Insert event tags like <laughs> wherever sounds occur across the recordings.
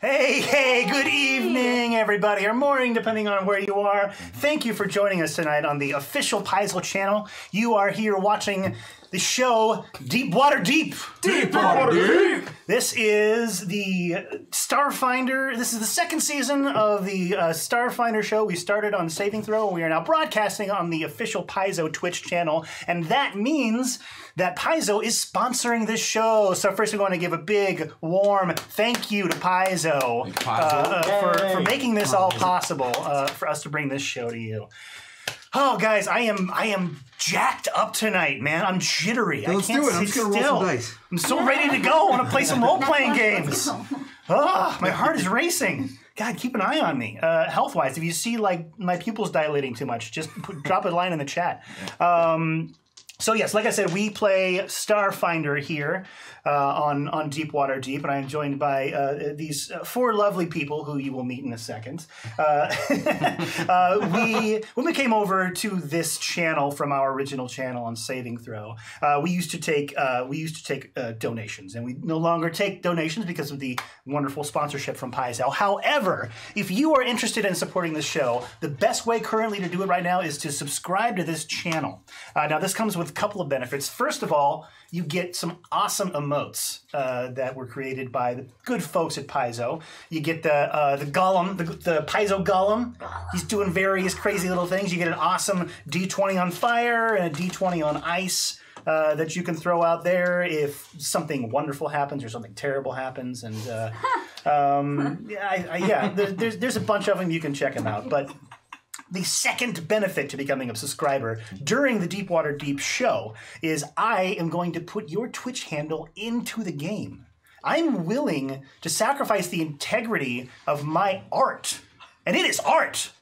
Hey, hey, good evening, everybody, or morning, depending on where you are. Thank you for joining us tonight on the official Paizo channel. You are here watching the show Deep Water Deep. Deep water deep. This is the Starfinder. This is the second season of the uh, Starfinder show. We started on Saving Throw. and We are now broadcasting on the official Paizo Twitch channel, and that means that Paizo is sponsoring this show. So first, we want to give a big, warm thank you to Paizo, Uh, for, for making this all possible uh, for us to bring this show to you. Oh, guys, I am I am jacked up tonight, man. I'm jittery. I Let's can't do it. I'm just gonna roll still. some dice. I'm so ready to go. I want to play some <laughs> role playing games. Ah, my heart is racing. God, keep an eye on me. Uh, health wise, if you see like my pupils dilating too much, just put, drop a line in the chat. Um, so yes, like I said, we play Starfinder here uh, on on Deepwater Deep, and I'm joined by uh, these uh, four lovely people who you will meet in a second. Uh, <laughs> uh, we when we came over to this channel from our original channel on Saving Throw, uh, we used to take we used to take donations, and we no longer take donations because of the wonderful sponsorship from Paizo. However, if you are interested in supporting this show, the best way currently to do it right now is to subscribe to this channel. Now, this comes with a couple of benefits. First of all, you get some awesome emotes uh, that were created by the good folks at Paizo. You get the uh, the Golem, the, the Paizo Golem. He's doing various crazy little things. You get an awesome D20 on fire and a D20 on ice. Uh, that you can throw out there if something wonderful happens or something terrible happens, and uh, <laughs> um, yeah, I, I, yeah, there, there's there's a bunch of them. You can check them out, but the second benefit to becoming a subscriber during the Deepwater Deep show is I am going to put your Twitch handle into the game. I'm willing to sacrifice the integrity of my art. And it is art.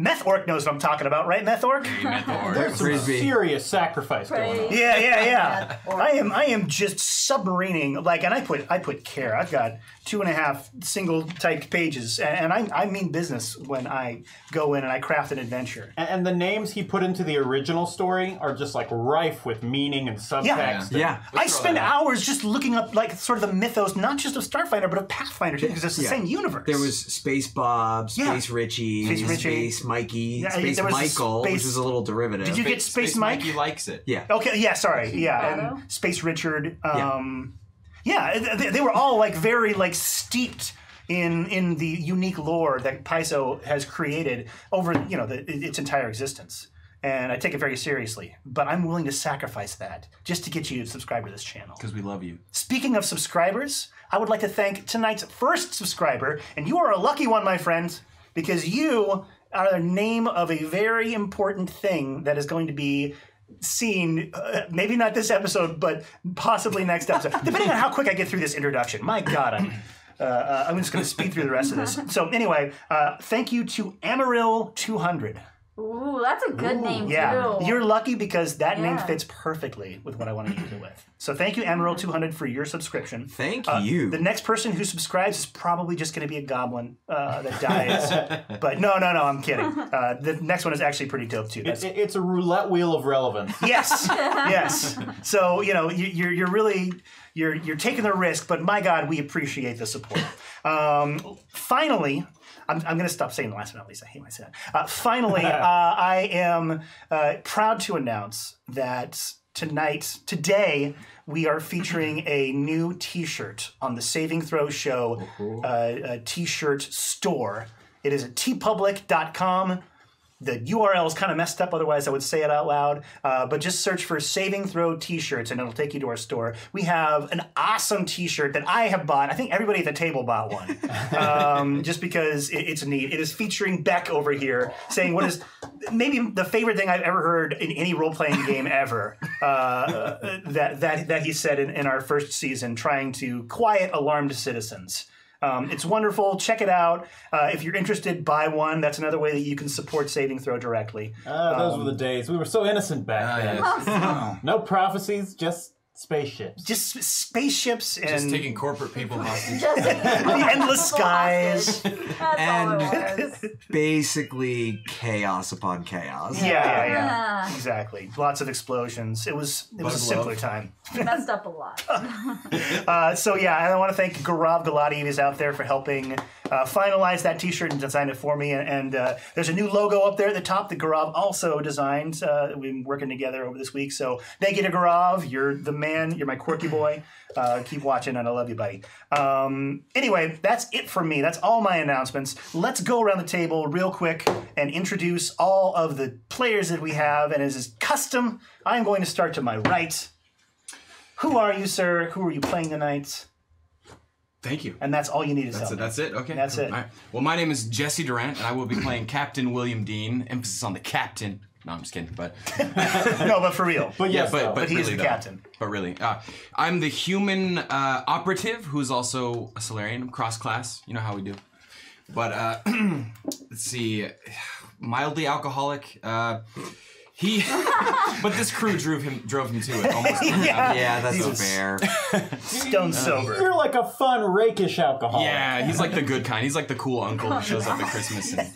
Meth Orc knows what I'm talking about, right, Meth Orc? <laughs> There's some Frisbee. serious sacrifice going on. Yeah, yeah, yeah. I am I am just submarining like and I put I put care. I've got two and a half single typed pages and, and I, I mean business when I go in and I craft an adventure. And, and the names he put into the original story are just like rife with meaning and subtext. Yeah. yeah. I spend hours just looking up like sort of the mythos, not just of Starfinder, but of Pathfinder too, because it's the Yeah. same universe. There was Space Bob, Yeah. Space Richie, Space Richie. Space Mikey, Yeah, Space there was a Michael, Space- which is a little derivative. Did you get Space, Mike? Mikey likes it. Yeah. Okay, yeah, sorry, yeah, Otto? and Space Richard. Um, yeah, they, they were all like very like steeped in in the unique lore that Paizo has created over you know the, its entire existence. And I take it very seriously, but I'm willing to sacrifice that just to get you to subscribe to this channel. Because we love you. Speaking of subscribers, I would like to thank tonight's first subscriber, and you are a lucky one, my friend, because you are the name of a very important thing that is going to be seen, uh, maybe not this episode, but possibly next episode, <laughs> depending on how quick I get through this introduction. My God, I'm. Uh, uh, I'm just going to speed through the rest of this. So anyway, uh, thank you to Amaryl200. Ooh, that's a good name Yeah, too. you're lucky because that name fits perfectly with what I want to use it with. So thank you, Emerald200, for your subscription. Thank Uh, you. The next person who subscribes is probably just going to be a goblin uh, that dies. <laughs> but no, no, no, I'm kidding. Uh, the next one is actually pretty dope too. That's, It- it's a roulette wheel of relevance. <laughs> yes, <laughs> yes. So you know you, you're you're really you're you're taking the risk, but my God, we appreciate the support. Um, finally. I'm, I'm going to stop saying the last but not least. I hate myself. Uh, finally, <laughs> uh, I am uh, proud to announce that tonight, today, we are featuring a new T-shirt on the Saving Throw Show uh, uh, T-shirt store. It is at teepublic.com. The URL is kind of messed up, otherwise I would say it out loud. Uh, but just search for Saving Throw T-shirts, and it'll take you to our store. We have an awesome T-shirt that I have bought. I think everybody at the table bought one, <laughs> um, just because it, it's neat. It is featuring Beck over here saying what is maybe the favorite thing I've ever heard in any role-playing game ever. Uh, that that that he said in, in our first season, trying to quiet alarmed citizens. Um, it's wonderful. Check it out. Uh, if you're interested, buy one. That's another way that you can support Saving Throw directly. Ah, those were the days. We were so innocent back then. yes. <laughs> No prophecies, just Spaceships. just spaceships and Just taking corporate people <laughs> hostage. Just <laughs> the endless skies. That's all And- it was. <laughs> Basically, chaos upon chaos. Yeah, yeah, yeah. Yeah. Exactly. Lots of explosions. It was it was a simpler love. time. He messed up a lot. Uh, so yeah, I want to thank Gaurav Galati is out there for helping uh, finalize that T-shirt and design it for me. And, and uh, there's a new logo up there at the top that Garav also designed. Uh, we've been working together over this week. So thank you to Garav. You're the man. You're my quirky boy. Uh, keep watching, and I love you, buddy. Um, anyway, that's it for me. That's all my announcements. Let's go around the table real quick and introduce all of the players that we have. And as is custom, I'm going to start to my right. Who are you, sir? Who are you playing tonight? Thank you. And that's all you need to That's tell it. me. That's it. Okay. That's it. All right. Well, my name is Jesse Durant, and I will be playing <coughs> Captain William Dean. Emphasis on the captain. No, I'm just kidding. But <laughs> no, but for real. But yeah, yes, but but But he is really the though. captain. But really, uh, I'm the human uh, operative who's also a Solarian, cross class. You know how we do. But uh, <clears throat> let's see, <sighs> mildly alcoholic. Uh, he, <laughs> but this crew drove him drove him to it. Almost. <laughs> Yeah. Yeah, that's Jesus. fair. <laughs> Stone sober. You're like a fun, rakish alcoholic. Yeah, he's like the good kind. He's like the cool uncle who shows up at Christmas and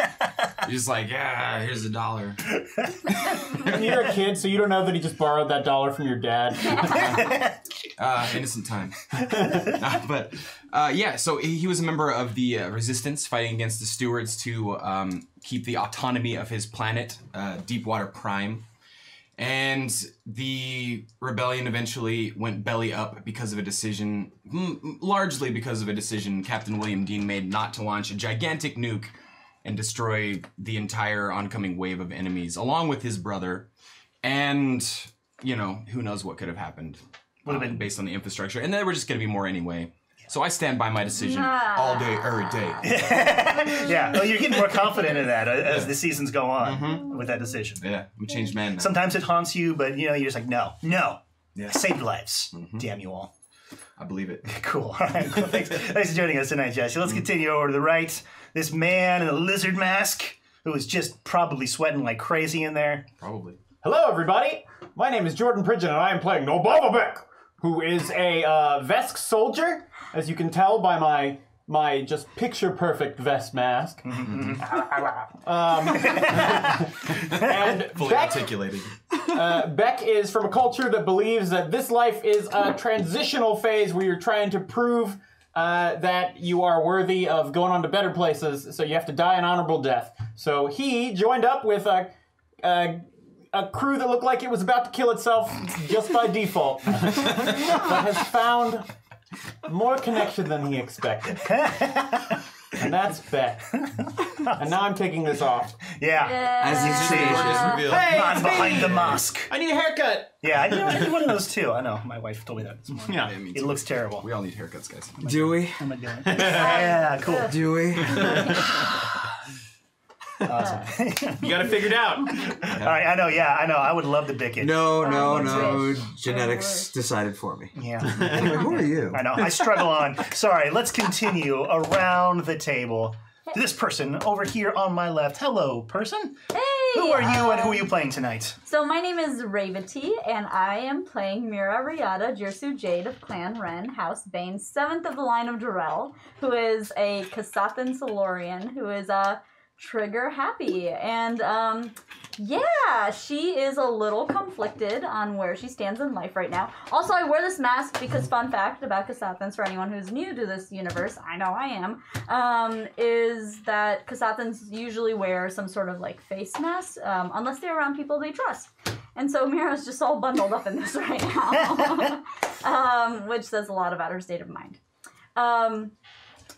he's just like, yeah, here's a dollar. And you're a kid, so you don't know that he just borrowed that dollar from your dad. Uh, innocent time. Uh, but uh, yeah, so he he was a member of the uh, resistance fighting against the stewards to um, keep the autonomy of his planet, uh, Deepwater Prime. And the rebellion eventually went belly up because of a decision, mm, largely because of a decision Captain William Dean made not to launch a gigantic nuke and destroy the entire oncoming wave of enemies, along with his brother. And, you know, who knows what could have happened Would have uh, been- based on the infrastructure. And there were just going to be more anyway. So I stand by my decision Nah. all day, every day. <laughs> yeah, well, you're getting more confident in that uh, as the seasons go on with that decision. Yeah, I'm a changed man now. Sometimes it haunts you, but you know you're just like, no, no, Yeah. I saved lives. Damn you all. I believe it. <laughs> Cool. All right. Well, thanks, thanks for joining us tonight, Jesse. Let's continue over to the right. This man in a lizard mask who is just probably sweating like crazy in there. Probably. Hello, everybody. My name is Jordan Pridgen, and I am playing Nobavabek, who is a uh, Vesk soldier, as you can tell by my my just picture perfect Vesk mask. <laughs> um, <laughs> and Fully Beck, articulated. uh, Beck is from a culture that believes that this life is a transitional phase where you're trying to prove uh, that you are worthy of going on to better places, so you have to die an honorable death. So he joined up with a, a, a crew that looked like it was about to kill itself just by default, <laughs> but has found more connection than he expected. And that's Beck. And now I'm taking this off. Yeah. As you say, Gorgeous reveal. Man behind the mask. I need a haircut. Yeah, I, need, I did one of those too. I know. My wife told me that. this morning. Yeah. Yeah, me It too. looks terrible. We all need haircuts, guys. do we? Am I doing it? Yeah, cool. Do <laughs> we? <laughs> <laughs> Awesome. You got to figure it figured out. All right, I know. Yeah, I know. I would love to bick it. No, no, Um, no. Genetics decided for me. Yeah. <laughs> Anyway, who are you? I know. I struggle on. Sorry. Let's continue around the table. This person over here on my left. Hello, person. Hey! Who are you and who are you playing tonight? So my name is Revati, and I am playing Mira Riata, Jirsu Jade of Clan Ren, House Bane, seventh of the line of Durrell, who is a Kasathan Solarian, who is uh, trigger happy. And um, yeah, she is a little conflicted on where she stands in life right now. Also, I wear this mask because, fun fact about Kasathans, for anyone who's new to this universe, I know I am, um, is that Kasathans usually wear some sort of like face mask um, unless they're around people they trust. And so Mira's just all bundled up in this right now, <laughs> <laughs> um, which says a lot about her state of mind. Um,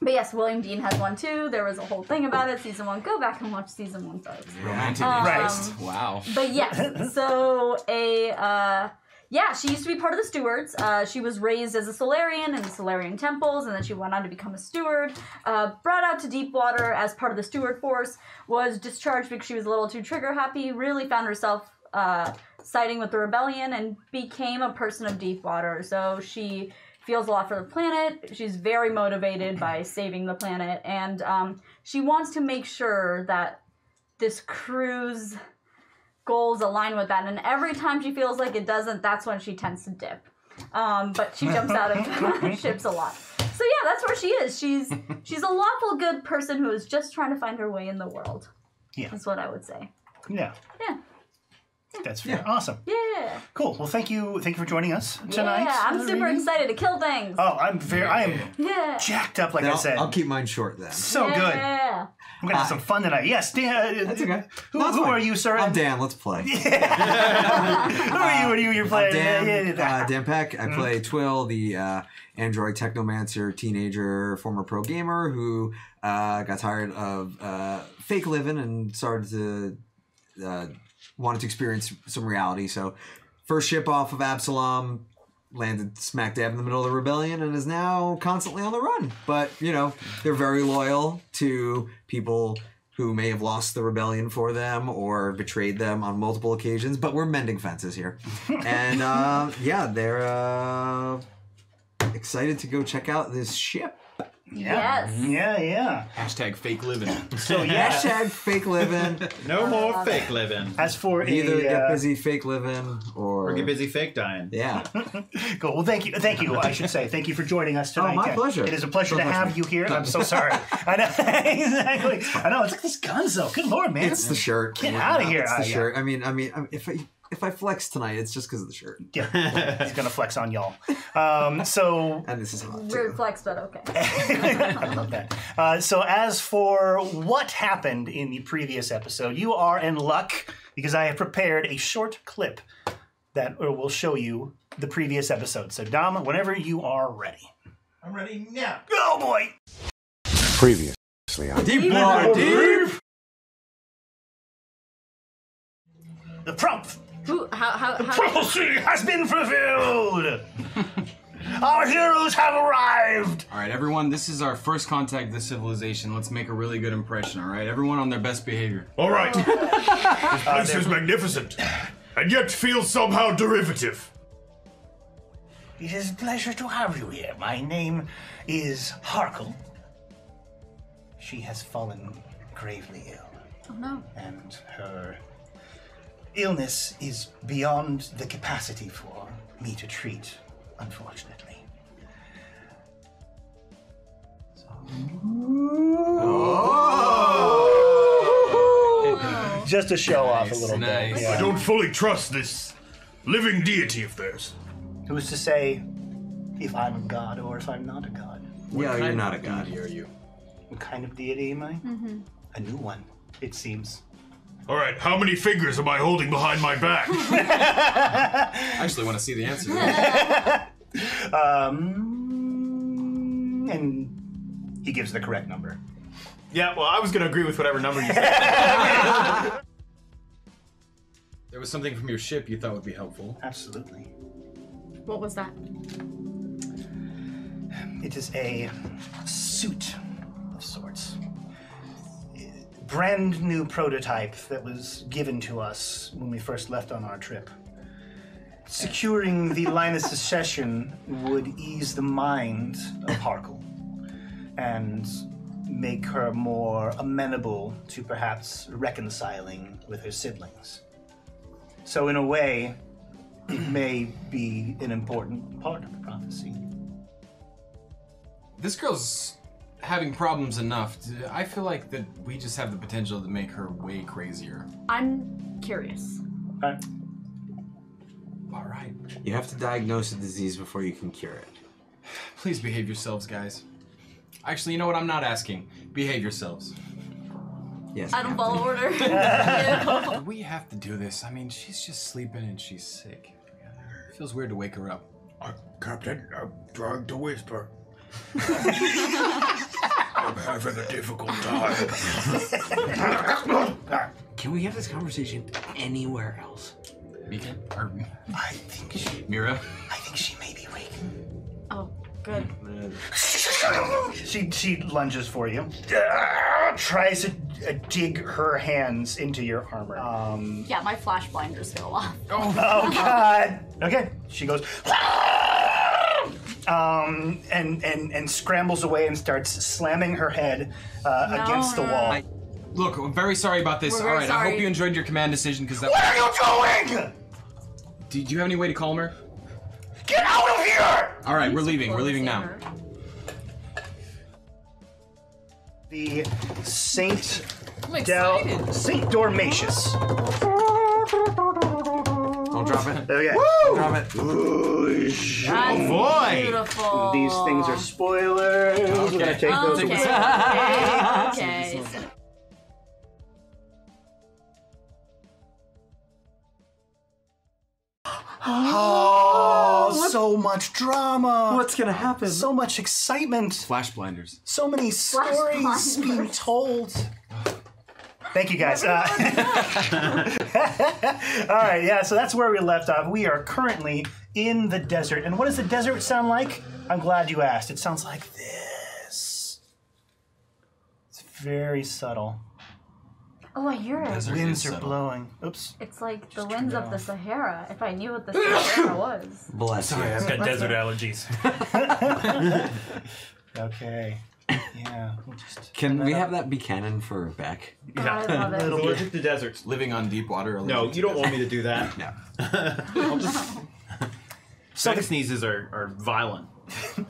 but yes, William Dean has one too. There was a whole thing about it. Season one. Go back and watch season one, folks. Romantic Um, interest. Wow. But yes, <laughs> so a uh, yeah, she used to be part of the stewards. Uh, she was raised as a Solarian in the Solarian temples, and then she went on to become a steward. Uh, brought out to Deepwater as part of the steward force. Was discharged because she was a little too trigger happy. Really found herself uh, siding with the rebellion and became a person of Deepwater. So she feels a lot for the planet. She's very motivated by <clears throat> saving the planet, and um, she wants to make sure that this crew's goals align with that. And every time she feels like it doesn't, that's when she tends to dip. Um, but she jumps out of <laughs> <laughs> ships a lot. So yeah, that's where she is. She's she's a lawful good person who is just trying to find her way in the world. Yeah. That's what I would say. Yeah. Yeah. That's fair. Awesome. Yeah. Cool. Well, thank you. Thank you for joining us tonight. Yeah, I'm super Reedy. excited to kill things. Oh, I'm very. I am yeah. jacked up, like Then I I'll, said. I'll keep mine short then. so good. Yeah. I'm gonna have some fun tonight. Yes, Dan. uh, That's okay. Who, No, it's who fine. are you, sir? I'm Dan. Let's play. <laughs> who are you? What are you? You're playing. Dan, yeah, yeah, uh, Dan Peck. I play Twill, the uh, android technomancer, teenager, former pro gamer who uh, got tired of uh, fake living and started to uh, wanted to experience some reality. So, first ship off of Absalom landed smack dab in the middle of the rebellion and is now constantly on the run. But you know, they're very loyal to people who may have lost the rebellion for them or betrayed them on multiple occasions. But we're mending fences here, <laughs> and uh, yeah, they're uh, excited to go check out this ship. Yeah. Yes. Yeah, yeah. Hashtag fake living. So yeah. <laughs> Hashtag fake living. No more fake living. As for Either a, get uh, busy fake living or Or get busy fake dying. Yeah. <laughs> Cool. Well, thank you. Thank you. I should say thank you for joining us tonight. Oh, my Dan. pleasure. It is a pleasure So to much have fun. you here. I'm so <laughs> sorry. I know exactly. I know. It's like these guns, though. Good lord, man. It's the shirt. Get outta here. It's the Uh, shirt. I mean, I mean, I mean, if I if I flex tonight, it's just because of the shirt. Yeah, he's gonna flex on y'all. Um, so <laughs> And this is hot Weird flex, but okay. <laughs> I love that. Uh, so as for what happened in the previous episode, you are in luck because I have prepared a short clip that will show you the previous episode. So Dom, whenever you are ready. I'm ready now. Oh boy! Previously on Deep water, deep. The prompt Who? How? How? how prophecy has been fulfilled. Our heroes have arrived. All right, everyone. This is our first contact with civilization. Let's make a really good impression. All right, everyone on their best behavior. All right. <laughs> this place is magnificent, and yet feels somehow derivative. It is a pleasure to have you here. My name is Harkle. She has fallen gravely ill. oh no. and her illness is beyond the capacity for me to treat, unfortunately. Oh. Just to show off a little nice. bit. I don't fully trust this living deity of theirs. Who's to say if I'm a god or if I'm not a god? Yeah, you're not a god. deity are you? What kind of deity am I? Mm-hmm. A new one, it seems. All right, how many fingers am I holding behind my back? <laughs> I actually want to see the answer. <laughs> Um, and he gives the correct number. Yeah, well, I was going to agree with whatever number you said. <laughs> there was something from your ship you thought would be helpful. Absolutely. What was that? It is a suit of sorts. Brand new prototype that was given to us when we first left on our trip. Securing the <laughs> line of succession would ease the mind of Harkle and make her more amenable to perhaps reconciling with her siblings. So, in a way, it may be an important part of the prophecy. This girl's having problems enough. To, I feel like that we just have the potential to make her way crazier. I'm curious. Alright. All right, You have to diagnose a disease before you can cure it. <sighs> please behave yourselves, guys. Actually, you know what? I'm not asking. Behave yourselves. Yes. I don't follow order. Do <laughs> <laughs> we have to do this? I mean, she's just sleeping and she's sick. It feels weird to wake her up. Uh, Captain, I'm trying to whisper. <laughs> I'm having a difficult <laughs> time. Can we have this conversation anywhere else? Mika? Or I think she, Mira? I think she may be weak. oh, good. She she lunges for you. Ah, Tries to uh, dig her hands into your armor. Um, Yeah, my flash blinders go off. oh God. Okay. She goes. Um, and, and and scrambles away and starts slamming her head uh, No, against the no, wall. I- Look, I'm very sorry about this. We're All very right, I hope you enjoyed your command decision because that. What are you doing? Did you have any way to calm her? Get out of here! All right, we're leaving. We're leaving now. The Saint I'm Del excited. Saint Dormatius. Don't <laughs> drop it. Okay. Drop it. That's boy. beautiful. These things are spoilers. We're gonna take those Okay, away. okay, <laughs> okay. Oh, so much drama. What's gonna happen? So much excitement. Flash blinders. So many stories blinders. being told. <sighs> Thank you guys. Uh, <laughs> <laughs> all right, yeah, so that's where we left off. We are currently in the desert. And what does the desert sound like? I'm glad you asked. It sounds like this. It's very subtle. Oh, I hear it. Desert Winds are subtle. blowing. Oops. It's like the winds of the. Sahara. If I knew what the Sahara <laughs> was. Bless you. I've got desert allergies. Okay. Yeah. we'll just Can we have that be canon for Beck? Oh, I love it. I'm allergic to deserts. Living on deep water. No, you don't want me to do that. <laughs> No. I'll just. <laughs> Side sneezes are, are violent. <laughs>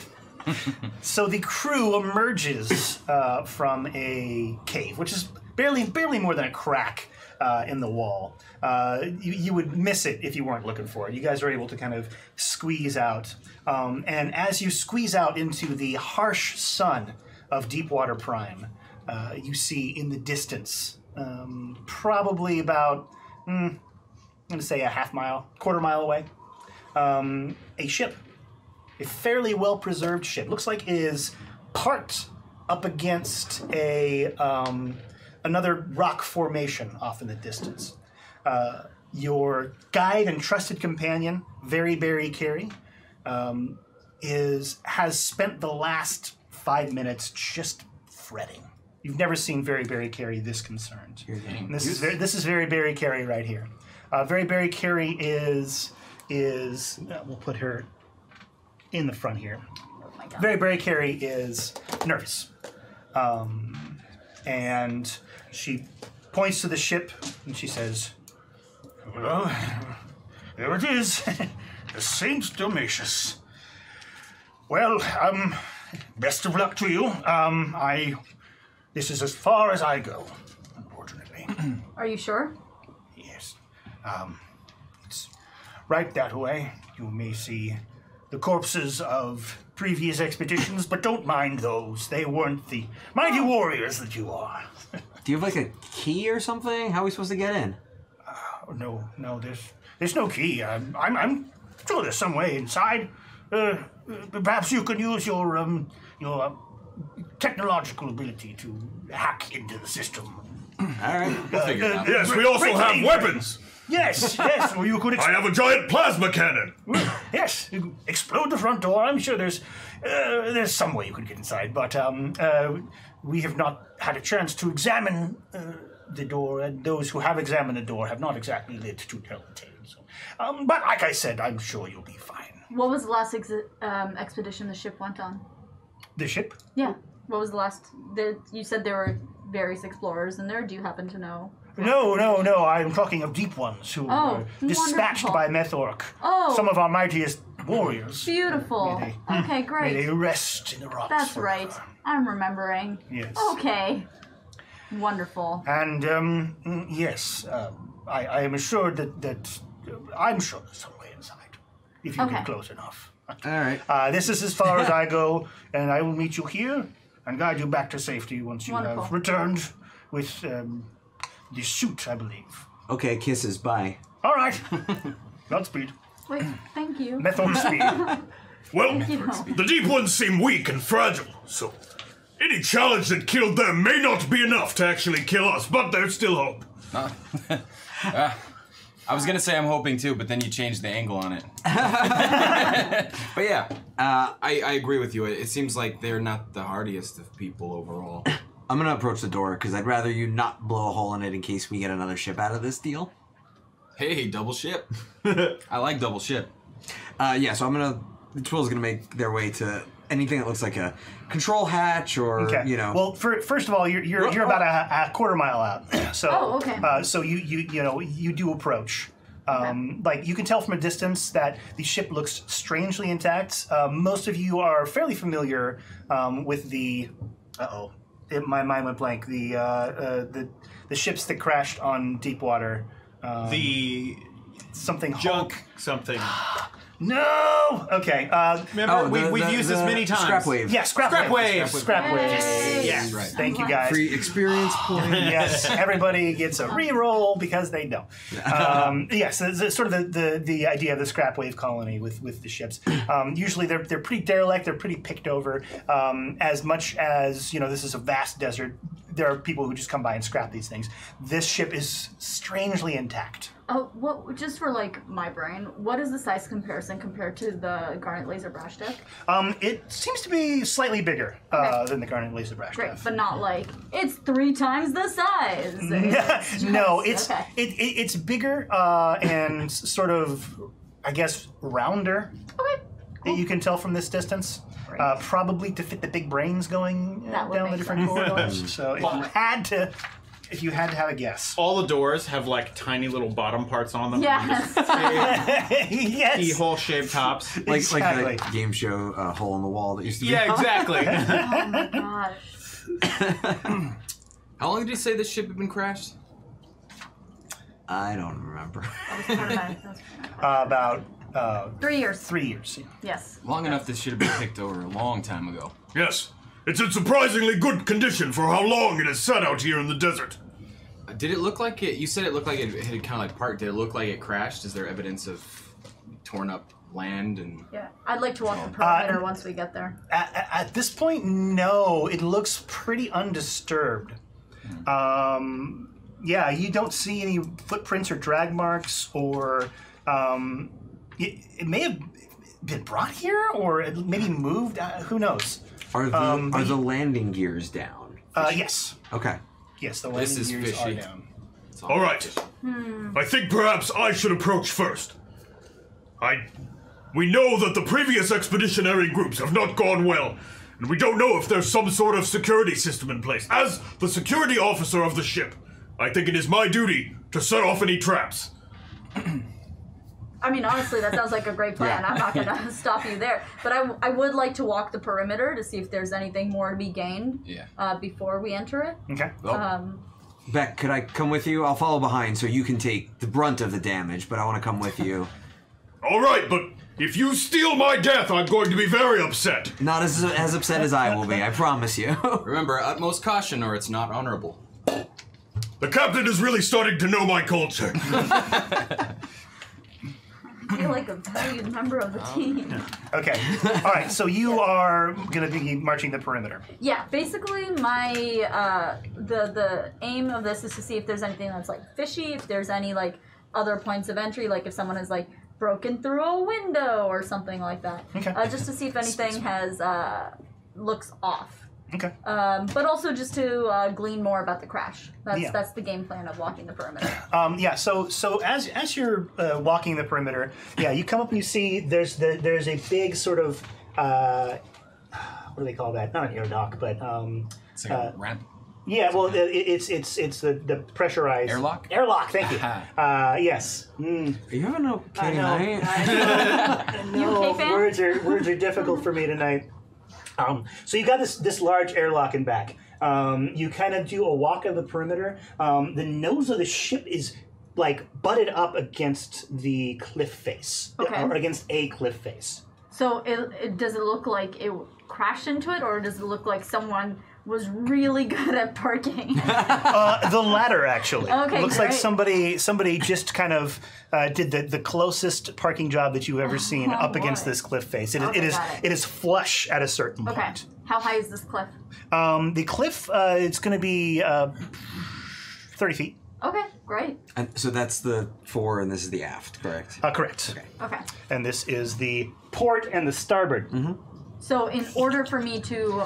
So the crew emerges uh, from a cave, which is barely barely more than a crack uh, in the wall. Uh, you, you would miss it if you weren't looking for it. You guys are able to kind of squeeze out, um, and as you squeeze out into the harsh sun of Deepwater Prime, uh, you see in the distance, um, probably about, mm, I'm going to say a half mile, quarter mile away, um, a ship a fairly well preserved ship. Looks like it is parked up against a um, another rock formation off in the distance. Uh, your guide and trusted companion, Very Berry Carey, um, is has spent the last five minutes just fretting. You've never seen Very Berry Carey this concerned. And this is very, this is Very Berry Carey right here. Uh, Very Berry Carey is is uh, we'll put her in the front here. Oh. Very Berry Carey is nervous. Um, and she points to the ship and she says, Well, there it is. the Saint Domitius. Well, um, best of luck to you. Um, I. This is as far as I go, unfortunately. <clears throat> Are you sure? Yes. Um, it's right that way. You may see the corpses of previous expeditions, but don't mind those. They weren't the mighty warriors that you are. <laughs> Do you have like a key or something? How are we supposed to get in? Oh, no, no, there's there's no key. I'm I'm, I'm sure there's some way inside. Uh, uh, perhaps you can use your um your uh, technological ability to hack into the system. All right. We'll figure it out. Yes, we also Great have name. weapons. Yes, yes. Or you could I have a giant plasma cannon. <laughs> Yes, you explode the front door. I'm sure there's uh, there's some way you could get inside, but um, uh, we have not had a chance to examine uh, the door, and those who have examined the door have not exactly lived to tell the tale. So, um, but like I said, I'm sure you'll be fine. What was the last exi- um, expedition the ship went on? The ship? Yeah. What was the last? You said there were various explorers in there. Do you happen to know? No, no, no. I'm talking of deep ones who Oh, were dispatched wonderful. by Methorc. Oh. Some of our mightiest warriors. Beautiful. May Okay, May great. they rest in the rocks. That's forever. right. I'm remembering. Yes. Okay. Wonderful. And um, mm, yes, um, I, I am assured that that I'm sure there's some way inside if you Okay. get close enough. All right. Uh, this is as far as <laughs> I go, and I will meet you here and guide you back to safety once you have returned with um, the suit, I believe. Okay, kisses. Bye. All right. <laughs> Godspeed. Wait, thank you. Method <laughs> speed. Well, you. the deep ones seem weak and fragile, so any challenge that killed them may not be enough to actually kill us, but there's still hope. I was gonna say I'm hoping too, but then you changed the angle on it. <laughs> but yeah, uh, I, I agree with you. It, it seems like they're not the hardiest of people overall. <coughs> I'm gonna approach the door because I'd rather you not blow a hole in it in case we get another ship out of this deal. Hey, double ship. <laughs> I like double ship. Uh, yeah, so I'm gonna. The twill's gonna make their way to anything that looks like a control hatch or Okay. you know. Well, for, first of all, you're you're, you're about a, a quarter mile out. <clears throat> So Oh, okay. Uh, so you you you know you do approach. Um, Like you can tell from a distance that the ship looks strangely intact. Uh, most of you are fairly familiar um, with the. Uh oh, my mind went blank. The uh, uh, the the ships that crashed on Deepwater. Um, The something junk Hulk. something. <gasps> <sighs> No. Okay. Uh, Remember, Oh, we, the- we've the- used this the many times. Scrap wave. yeah, scrap, Scrap wave. wave. Scrap wave. Yay. Yes. Right. Thank you guys. Free experience <laughs> point. yes, everybody gets a re-roll because they don't. Um, yes, it's, it's sort of the, the, the idea of the scrap wave colony with, with the ships. Um, usually they're, they're pretty derelict, they're pretty picked over. Um, as much as, you know, this is a vast desert, there are people who just come by and scrap these things. This ship is strangely intact. Oh, what? Just for like my brain, what is the size comparison compared to the Garnet Laser Brash deck? Um, it seems to be slightly bigger uh, than the Garnet Laser Brash Great, Death. but not like it's three times the size. It's <laughs> no, <laughs> it's okay. it, it, it's bigger uh, and sort of, I guess, rounder. okay. That you can tell from this distance. Uh, probably to fit the big brains going uh, That would down the make different sense. corridors. <laughs> so if you had to, if you had to have a guess, All the doors have like tiny little bottom parts on them. Yes. <laughs> yes, Keyhole shaped tops. <laughs> Like Exactly. like the game show uh, hole in the wall that used to be. Yeah, exactly. oh my gosh. <coughs> How long did you say this ship had been crashed? I don't remember. That was part of my- that was part of my- uh, about uh, Three years. three years. Yes. Long enough this should have been picked over a long time ago. Yes, it's in surprisingly good condition for how long it has sat out here in the desert. Uh, Did it look like it? You said it looked like it had kind of like parked. Did it look like it crashed? Is there evidence of torn up land and? Yeah. I'd like to walk the Uh, perimeter once we get there. At, at- at this point, no, it looks pretty undisturbed. Um, yeah, you don't see any footprints or drag marks, or um, it, it may have been brought here, or maybe moved. Uh, who knows? Are the Um, are but- the landing gears down? Uh, yes, Okay. yes, the This landing is gears fishy. are down. It's All right. I think perhaps I should approach first. I. We know that the previous expeditionary groups have not gone well, and we don't know if there's some sort of security system in place. As the security officer of the ship, I think it is my duty to set off any traps. <clears throat> I mean, honestly, that sounds like a great plan. Yeah. I'm not going <laughs> to stop you there. But I, I would like to walk the perimeter to see if there's anything more to be gained Yeah. uh, before we enter it. Okay. Well, Um, Beck, could I come with you? I'll follow behind so you can take the brunt of the damage, but I want to come with you. <laughs> All right, but if you steal my death, I'm going to be very upset. Not as as upset as I will be, I promise you. <laughs> remember, utmost caution, or it's not honorable. The captain is really starting to know my culture. I feel like a valued member of the team. Okay. All right. So you are going to be marching the perimeter. Yeah, basically, my uh, the the aim of this is to see if there's anything that's like fishy, if there's any like other points of entry, like if someone has like broken through a window or something like that. Okay. Uh, just to see if anything has uh, looks off. Okay. Um, but also just to uh, glean more about the crash. That's Yeah. that's the game plan of walking the perimeter. <clears throat> Um, yeah. So so as as you're uh, walking the perimeter, yeah, you come up and you see there's the there's a big sort of uh, what do they call that? Not an air dock, but um, It's like a ramp. yeah. Well, it, it's it's it's the the pressurized Airlock? Airlock. Thank you. <laughs> uh, yes. Mm. Are you having a okay I know. night? I know. okay, fam? words are words are difficult for me tonight. Um, so you got this this large airlock in back. Um, you kind of do a walk of the perimeter. Um, the nose of the ship is like butted up against the cliff face, Okay. or against a cliff face. So it, it does it look like it crashed into it, or does it look like someone was really <laughs> good at parking? <laughs> Uh, the latter, actually. Okay, looks like somebody somebody just kind of uh, did the, the closest parking job that you've ever seen up against this cliff face. It is Okay, it is it. it is flush at a certain okay. point. How high is this cliff? Um, the cliff, uh, it's going to be uh, 30 feet. Okay, great. And so that's the fore, and this is the aft, correct? Uh, correct. Okay. And this is the port and the starboard. So in order for me to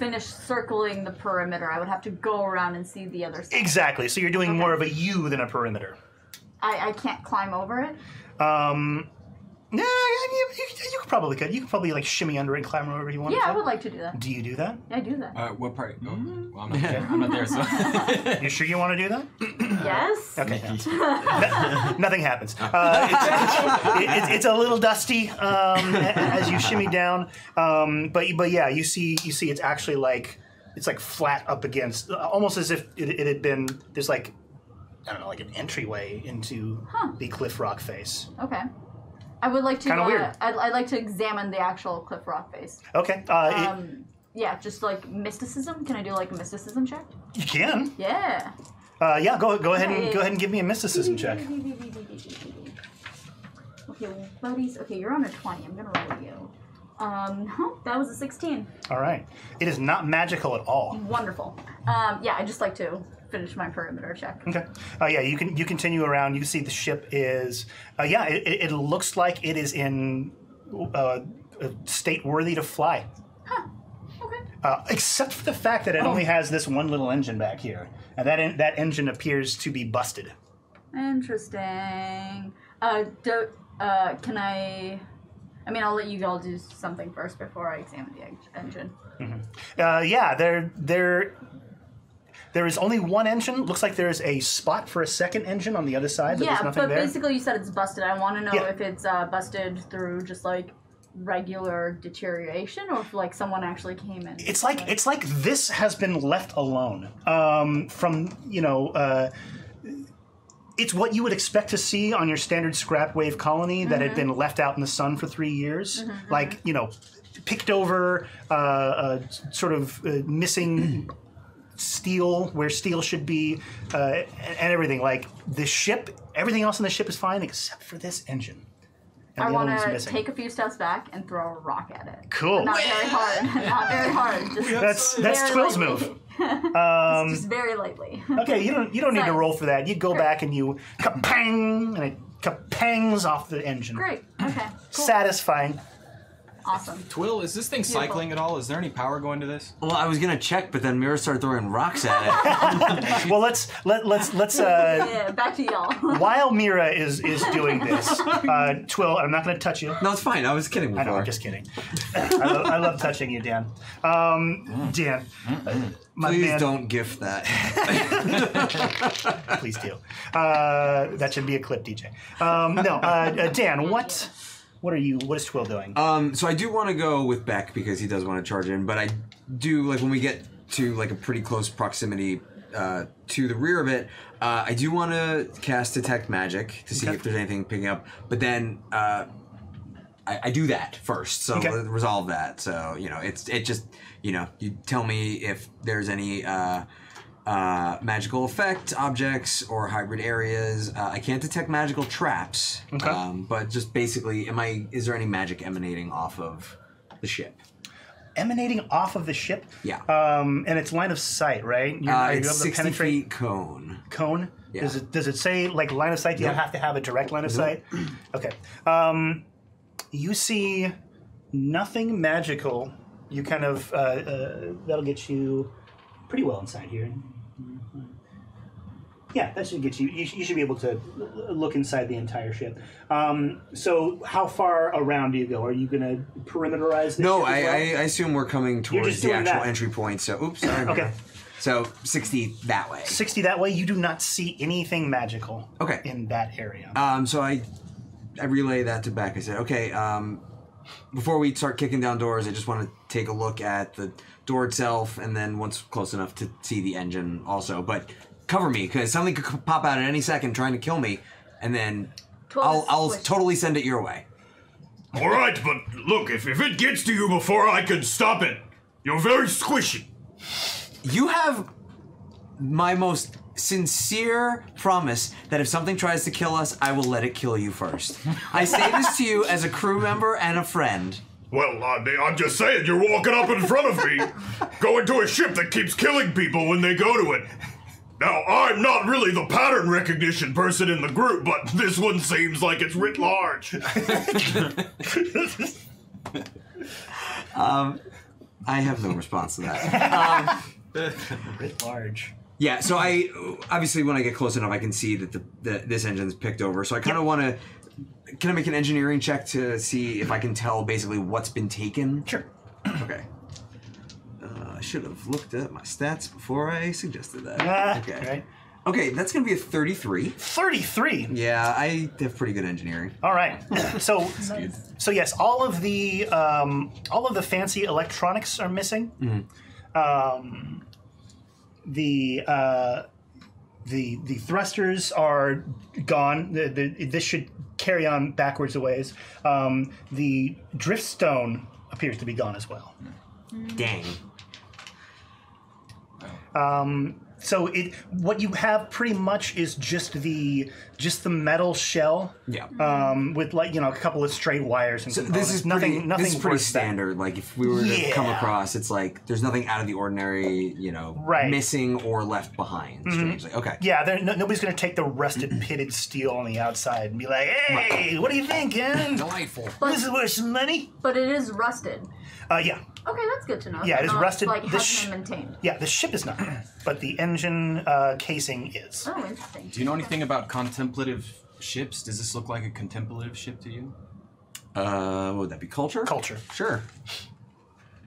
finish circling the perimeter, I would have to go around and see the other side. Exactly. So you're doing more of a U than a perimeter. I, I can't climb over it. Um, Yeah, yeah, you, you, you could probably could. You could probably like shimmy under it and climb wherever you want. Yeah, I would like to do that. Do you do that? I do that. Uh, what part? Oh, well, I'm not there. I'm not there. So <laughs> You sure you want to do that? <clears throat> Yes. Okay. No- nothing happens. Uh, it's, it- it's, it's a little dusty um, as you shimmy down, um, but but yeah, you see you see it's actually like it's like flat up against, almost as if it, it had been there's like I don't know like an entryway into Huh. the cliff rock face. Okay. I would like to. Kinda uh, weird. I'd, I'd like to examine the actual cliff rock face. Okay, uh, it- Um, yeah, just like mysticism. Can I do like a mysticism check? you can. Yeah. Uh, yeah, go go ahead and go ahead and give me a mysticism check. Okay, buddies. Okay, you're on a twenty. I'm gonna roll you. Um, that was a sixteen. All right, it is not magical at all. Wonderful. Um, yeah, I just like to finish my perimeter check. Okay. Uh, yeah, you can you continue around. You can see the ship is. Uh, yeah, it, it looks like it is in uh, a state worthy to fly. Huh. Okay. Uh, except for the fact that it only has this one little engine back here, and that en- that engine appears to be busted. Interesting. Uh, do, uh, can I? I mean, I'll let you all do something first before I examine the en- engine. Uh, yeah, there there there is only one engine. Looks like there is a spot for a second engine on the other side, but yeah, there's nothing but there. basically, you said it's busted. I want to know Yeah. if it's uh, busted through just like regular deterioration, or if like someone actually came in. it's like it's like this has been left alone um, from you know uh, it's what you would expect to see on your standard scrap wave colony that had been left out in the sun for three years like you know picked over uh, uh, sort of uh, missing steel where steel should be uh, and, and everything like the ship everything else on the ship is fine except for this engine and I want to take a few steps back and throw a rock at it. cool Not very hard. <laughs> Not very hard. Just that's that's twill's move <laughs> Um, just very lightly. Okay, you don't you don't need to roll for that. You go back and you kapang and it kapangs off the engine. Great. Okay. Cool. Satisfying. Awesome. Twill, is this thing Beautiful. cycling at all? Is there any power going to this? Well, I was gonna check, but then Mira started throwing rocks at it. <laughs> Well, let's let let's let's uh, Yeah. Back to y'all. <laughs> while Mira is is doing this, <laughs> uh, Twill, I'm not going to touch you. no, it's fine. I was kidding I know. I'm just kidding. I, lo- I love touching you, Dan. Um, Dan, my Please man, don't gift that. please do. Uh, that should be a clip, DJ. Um, no, uh, uh, Dan, what what are you? What is Twill doing? Um, so I do want to go with Beck because he does want to charge in, but I do like when we get to like a pretty close proximity uh, to the rear of it. Uh, I do want to cast detect magic to see Okay. if there's anything picking up, but then uh, I, I do that first, so Okay. resolve that. So you know, it's it just you know you tell me if there's any. Uh, uh, magical effect objects or hybrid areas. Uh, I can't detect magical traps, Okay. um, but just basically, am I? Is there any magic emanating off of the ship? Emanating off of the ship. Yeah. Um, and it's line of sight, right? You're, Uh, are you it's able to sixty penetrate feet cone. cone? Yeah. Does it does it say like line of sight? You don't Yeah. have to have a direct line of sight. <clears throat> Okay. Um, you see nothing magical. You kind of uh, uh, that'll get you pretty well inside here. Yeah, that should get you. You, sh- you should be able to l- look inside the entire ship. Um, so, how far around do you go? Are you going to perimeterize? The No, ship as I, well? I, I assume we're coming towards just the doing actual that. entry point. So, oops, sorry. Okay. So sixty that way. 60 that way. You do not see anything magical. Okay. In that area. Um, so I, I relay that to Beck. I said, okay. Um, before we start kicking down doors, I just want to take a look at the door itself, and then once close enough to see the engine also. But cover me because something could pop out at any second trying to kill me, and then I'll I'll totally send it your way. All right, but look, if, if it gets to you before I can stop it, you're very squishy. You have my most sincere promise that if something tries to kill us, I will let it kill you first. I say this to you as a crew member and a friend. Well, I mean, I'm just saying, you're walking up in front of me, going to a ship that keeps killing people when they go to it. Now, I'm not really the pattern recognition person in the group, but this one seems like it's writ large. Um, I have no response to that. <laughs> Writ large. Yeah, so I obviously when I get close enough, I can see that the, the this engine's picked over. So I kind of want to can I make an engineering check to see if I can tell basically what's been taken? Sure. Okay. I should have looked at my stats before I suggested that. Ah, okay. right. Okay, that's gonna be a 33. 33. Yeah, I have pretty good engineering. All right. <coughs> So, so yes, all of the um, all of the fancy electronics are missing. Um, the uh, the the thrusters are gone. The, the, this should carry on backwards a ways. Um, the driftstone appears to be gone as well. Dang. So it what you have pretty much is just the just the metal shell. Yeah. Um, with like you know a couple of stray wires and So components. this is nothing. pretty, nothing This is pretty worth that. standard. Like if we were to come across, it's like there's nothing out of the ordinary, you know, Right. Mm-hmm. missing or left behind. Strangely, okay. Yeah, no, nobody's going to take the rusted <clears throat> pitted steel on the outside and be like, "Hey, what do you think, Ken? Delightful. This is worth some money." But it is rusted. Uh, yeah, Okay, that's good to know. Yeah, So it is not, rusted. Like This hasn't sh- been maintained. yeah. The ship is not, but the engine uh, casing is. Oh, interesting. Do you know anything about contemplative ships? Does this look like a contemplative ship to you? Uh, what would that be? Culture. Culture. Sure.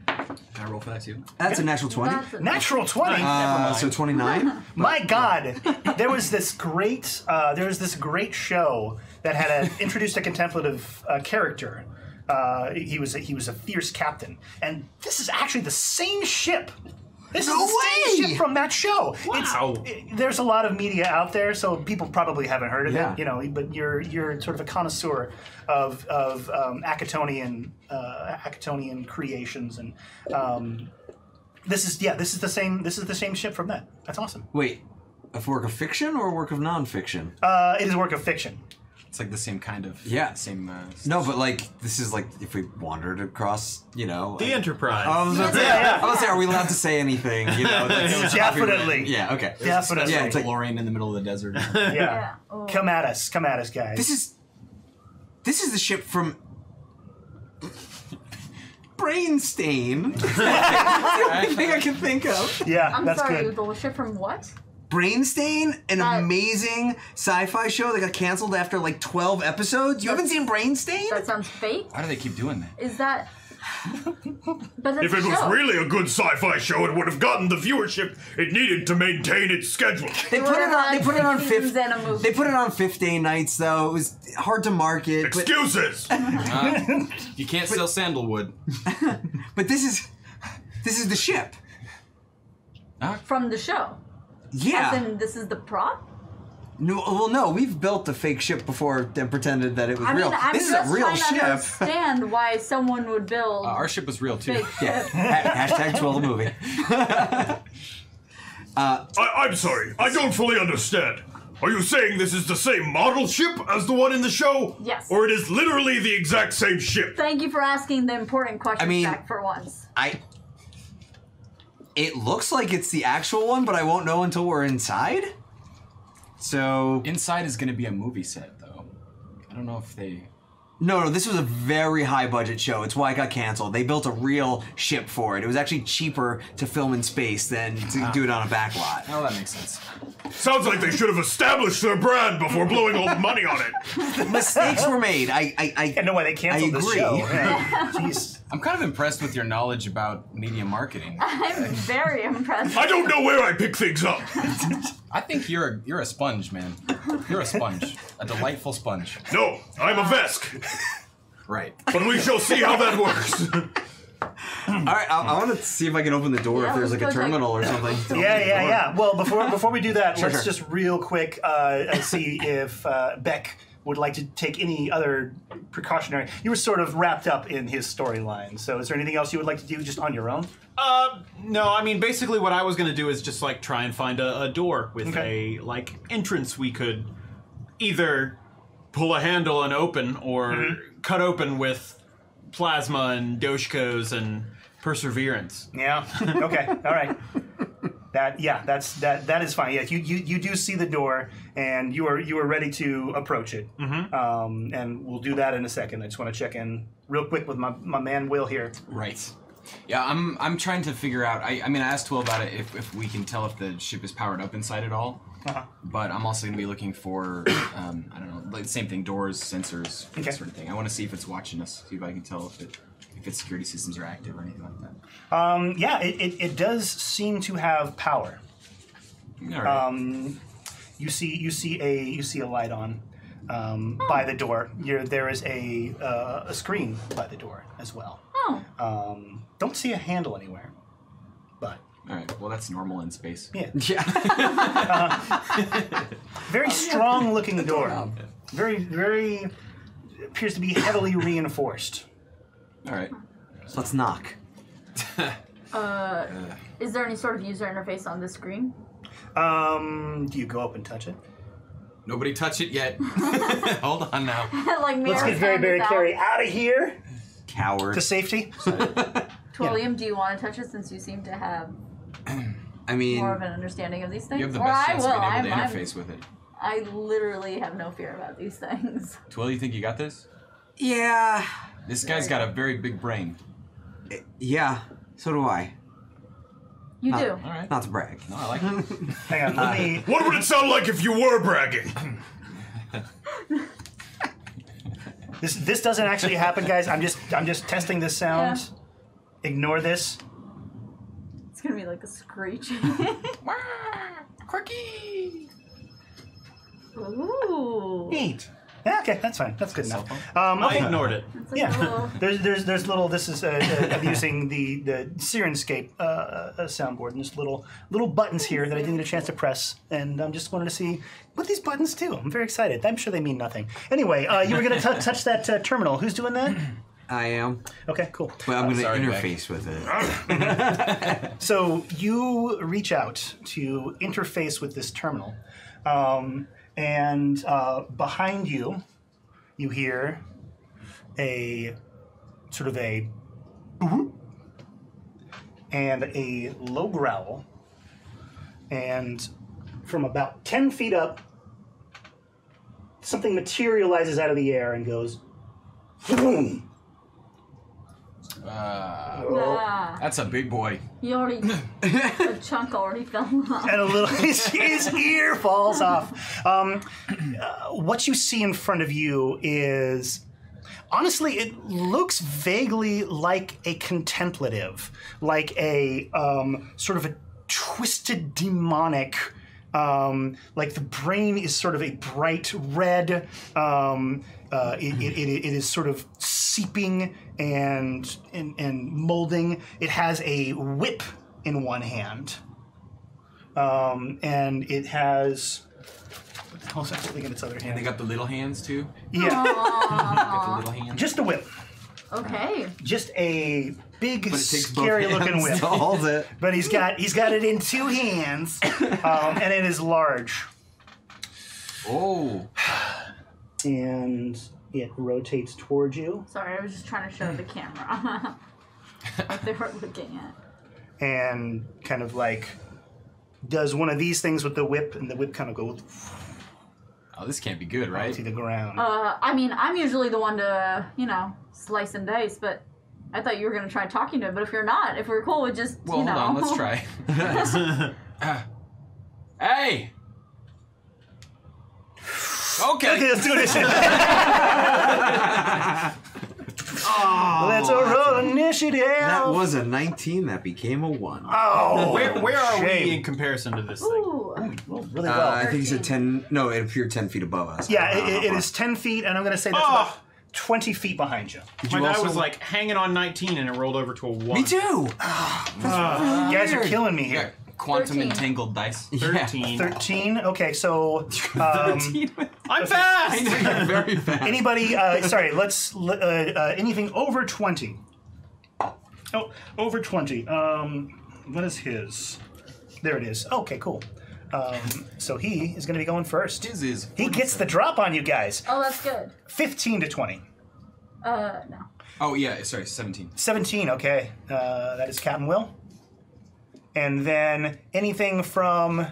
Can I roll for that too? That's a natural twenty. That's a- Natural twenty. Uh, so twenty nine. <laughs> My God, there was this great, uh, there was this great show that had a, introduced a contemplative uh, character. Uh, he was a, he was a fierce captain, and this is actually the same ship. This No is the same way! ship from that show. Wow. It's, it- there's a lot of media out there, so people probably haven't heard of Yeah. it. You know, but you're you're sort of a connoisseur of of um, Acatonian uh, Acatonian creations, and um, this is yeah, this is the same this is the same ship from that. That's awesome. Wait, a work of fiction or a work of nonfiction? Uh, it is a work of fiction. It's like the same kind of Yeah. same. Uh, No, but like this is like if we wandered across, you know, The like- Enterprise. I was gonna say, Yeah, yeah. I was gonna say, are we allowed to say anything? You know, that's <laughs> Definitely. Yeah. Okay. Definitely. Yeah, it's like- DeLorean in the middle of the desert. <laughs> Yeah. Yeah. Oh. Come at us. Come at us, guys. This is this is the ship from Brainstain. <laughs> That's the only thing I can think of. yeah, I'm that's sorry, good. the ship from what? Brainstain, an That- amazing sci-fi show that got canceled after like 12 episodes. You haven't seen Brainstain? That sounds fake. Why do they keep doing that? Is that? <laughs> But If it was really a good sci-fi show, it would have gotten the viewership it needed to maintain its schedule. They put it on. They put it on Seasons fifth. and a movie. They put it on fifth day nights though. It was hard to market. But, Excuses. <laughs> Uh, you can't sell sandalwood. <laughs> but this is this is the ship. from the show. Yeah. As in, this is the prop. No, well, no, we've built a fake ship before and pretended that it was I mean, real. I'm this is just a real trying to ship. understand why someone would build Uh, our ship was real too. fake Yeah. ship. Ha- hashtag twelve the movie. <laughs> I, I'm sorry, I don't fully understand. Are you saying this is the same model ship as the one in the show? Yes. Or it is literally the exact same ship? Thank you for asking the important question, I mean- Jack, for once. I. It looks like it's the actual one, but I won't know until we're inside. So Inside is going to be a movie set, though. I don't know if they. no, no, this was a very high budget show. It's why it got canceled. They built a real ship for it. It was actually cheaper to film in space than to ah. do it on a back lot. Oh, that makes sense. Sounds like they should have established their brand before blowing all the money on it. <laughs> Mistakes were made. I, I, I Yeah, no way they canceled I this agree. show. <laughs> Yeah. Jeez. I'm kind of impressed with your knowledge about media marketing. <laughs> I'm very impressed. I don't know where I pick things up. I think you're a, you're a sponge, man. You're a sponge, a delightful sponge. No, I'm a Vesk. Right. But we shall see how that works. <clears throat> All right, I, I want to see if I can open the door Yeah, if there's like a go check. terminal or something. <laughs> Yeah, yeah, yeah. Well, before before we do that, Sure, let's sure. just real quick uh, uh, see if uh, Beck would like to take any other precautionary. You were sort of wrapped up in his storyline, so is there anything else you would like to do just on your own? Uh, no, I mean, basically, what I was gonna do is just like try and find a, a door with Okay. a like entrance we could either pull a handle and open, or Mm-hmm. cut open with plasma and doshkos and perseverance. Yeah. Okay. All right. <laughs> That yeah, that's that that is fine. Yeah, you, you you do see the door, and you are you are ready to approach it. Mm-hmm. Um, and we'll do that in a second. I just want to check in real quick with my, my man Will here. Right. Yeah, I'm I'm trying to figure out. I, I mean, I asked Will about it if, if we can tell if the ship is powered up inside at all. Uh-huh. But I'm also going to be looking for um, I don't know, like same thing, doors, sensors, Okay. that sort of thing. I want to see if it's watching us, see if I can tell if it if its security systems are active or anything like that. Um, yeah, it, it, it does seem to have power. All right. Um, you see you see a you see a light on um, by the door. You're, there is a uh, a screen by the door as well. Oh, Um, don't see a handle anywhere, but all right. Well, that's normal in space. yeah, <laughs> Yeah. very strong looking door. Very very appears to be heavily reinforced. All right. Let's knock. <laughs> uh, is there any sort of user interface on the screen? Um, do you go up and touch it? Nobody touch it yet. <laughs> Hold on now. <laughs> like Let's get very very is out. carry out of here Coward. to safety. Twilliam, do you want to touch it since you seem to have <clears throat> I mean, more of an understanding of these things? You have the or best I chance will. of being able I'm, to I'm- interface with it. I literally have no fear about these things. Twill, you think you got this? yeah. This guy's got a very big brain. Yeah. So do I. You Not, do. All right. Not to brag. No, I like it. <laughs> Hang on, <laughs> let me. What would it sound like if you were bragging? <laughs> This this doesn't actually happen, guys. I'm just I'm just testing this sound. Yeah. Ignore this. It's gonna be like a screech. Quirky. Ooh. Neat. Yeah, okay, that's fine. That's good enough. Cell Um, I okay. ignored it. It's like Yeah, little- <laughs> there's there's there's little. This is uh, uh, using the the Syrinscape uh, uh, soundboard, and there's little little buttons here that I didn't get a chance to press, and I'm just wanted to see what these buttons do. I'm very excited. I'm sure they mean nothing. Anyway, uh, you were gonna t- touch that uh, terminal. Who's doing that? <clears throat> I am. Okay, cool. Well, I'm going to sorry, Beck. interface with it. <laughs> <laughs> So you reach out to interface with this terminal, um, and uh, behind you, you hear a sort of a <clears throat> and a low growl, and from about ten feet up, something materializes out of the air and goes. <laughs> Boom! Uh, Ah, that's a big boy. you already <laughs> a chunk already fell off. and a little <laughs> his, his ear falls off. Um, uh, what you see in front of you is honestly, it looks vaguely like a contemplative, like a um, sort of a twisted demonic. Um, like the brain is sort of a bright red. Um, uh, it, it, it, it is sort of seeping and, and and molding. It has a whip in one hand um, and it has. What the hell is that holding in its other hand? And they got the little hands too. yeah, Got the little hands. just a whip, Okay. just a big, But it takes both scary looking whip. to hold it. <laughs> But he's got he's got it in two hands, um, and it is large, Oh, <sighs> <sighs> <sighs> and it rotates towards you, Sorry, I was just trying to show the camera <laughs> what they were looking at. and kind of like does one of these things with the whip, and the whip kind of goes oh, this can't be good, right? to the ground. Uh, I mean, I'm usually the one to, you know, slice and dice, but I thought you were gonna try talking to him. But if you're not, if we're cool with just, Well, you hold on, let's try. <laughs> <laughs> Hey. Okay. Okay, let's do this. <laughs> Let's roll initiative. That was a 19 that became a 1. oh, Where, where are shame. we in comparison to this thing? Ooh. Rolled really Uh. I think you said 10. No, it appeared 10 feet above us. Yeah, I it, how it far. 10 feet, and I'm going to say that's Oh. about 20 feet behind you. My you die also- was like hanging on 19 and it rolled over to a 1. Me too! You guys are killing me Yeah, here. Quantum 13. entangled dice. <laughs> 13. 13. Okay, so <laughs> um, I'm fast! Very <laughs> fast. anybody, uh, sorry, let's, uh, uh, anything over 20. Oh, over 20. Um, what is his? There it is. Okay, cool. Um, so he is going to be going first. His is. He gets the drop on you guys. Oh, that's good. 15 to 20. Uh, no. Oh yeah, sorry, seventeen. 17, okay. Uh, that is Captain Will. And then anything from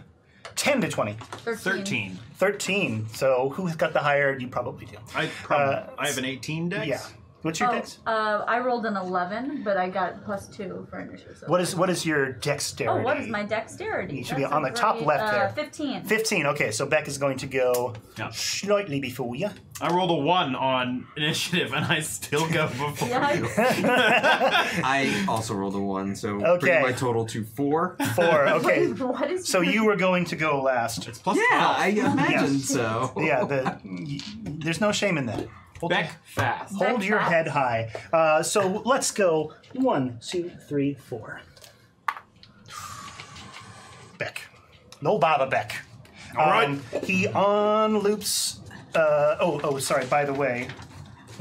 10 to 20. 13. 13. 13. So who's got the higher? You probably do. I probably, Uh, I have an 18 dex. Yeah. What's your Oh, dex? uh, I rolled an 11, but I got plus two for initiative. so- What is what is your dexterity? Oh, what is my dexterity? It should be That's on a the top great- left uh, there. 15. 15. Okay, so Beck is going to go Yeah. slightly before you. I rolled a one on initiative, and I still go <laughs> before you. Yikes. <laughs> I also rolled a one, so Okay. bring my total to four. Four. <laughs> Okay. what is so you were going to go last. It's plus Yeah, 12. I imagined so. Yeah, the, y- there's no shame in that. Hold, Beck fast. hold Beck your fast. head high. Uh, so let's go one, two, three, four. Beck. No Baba Beck. All right. Um, he unloops. Uh, oh, oh, sorry. By the way,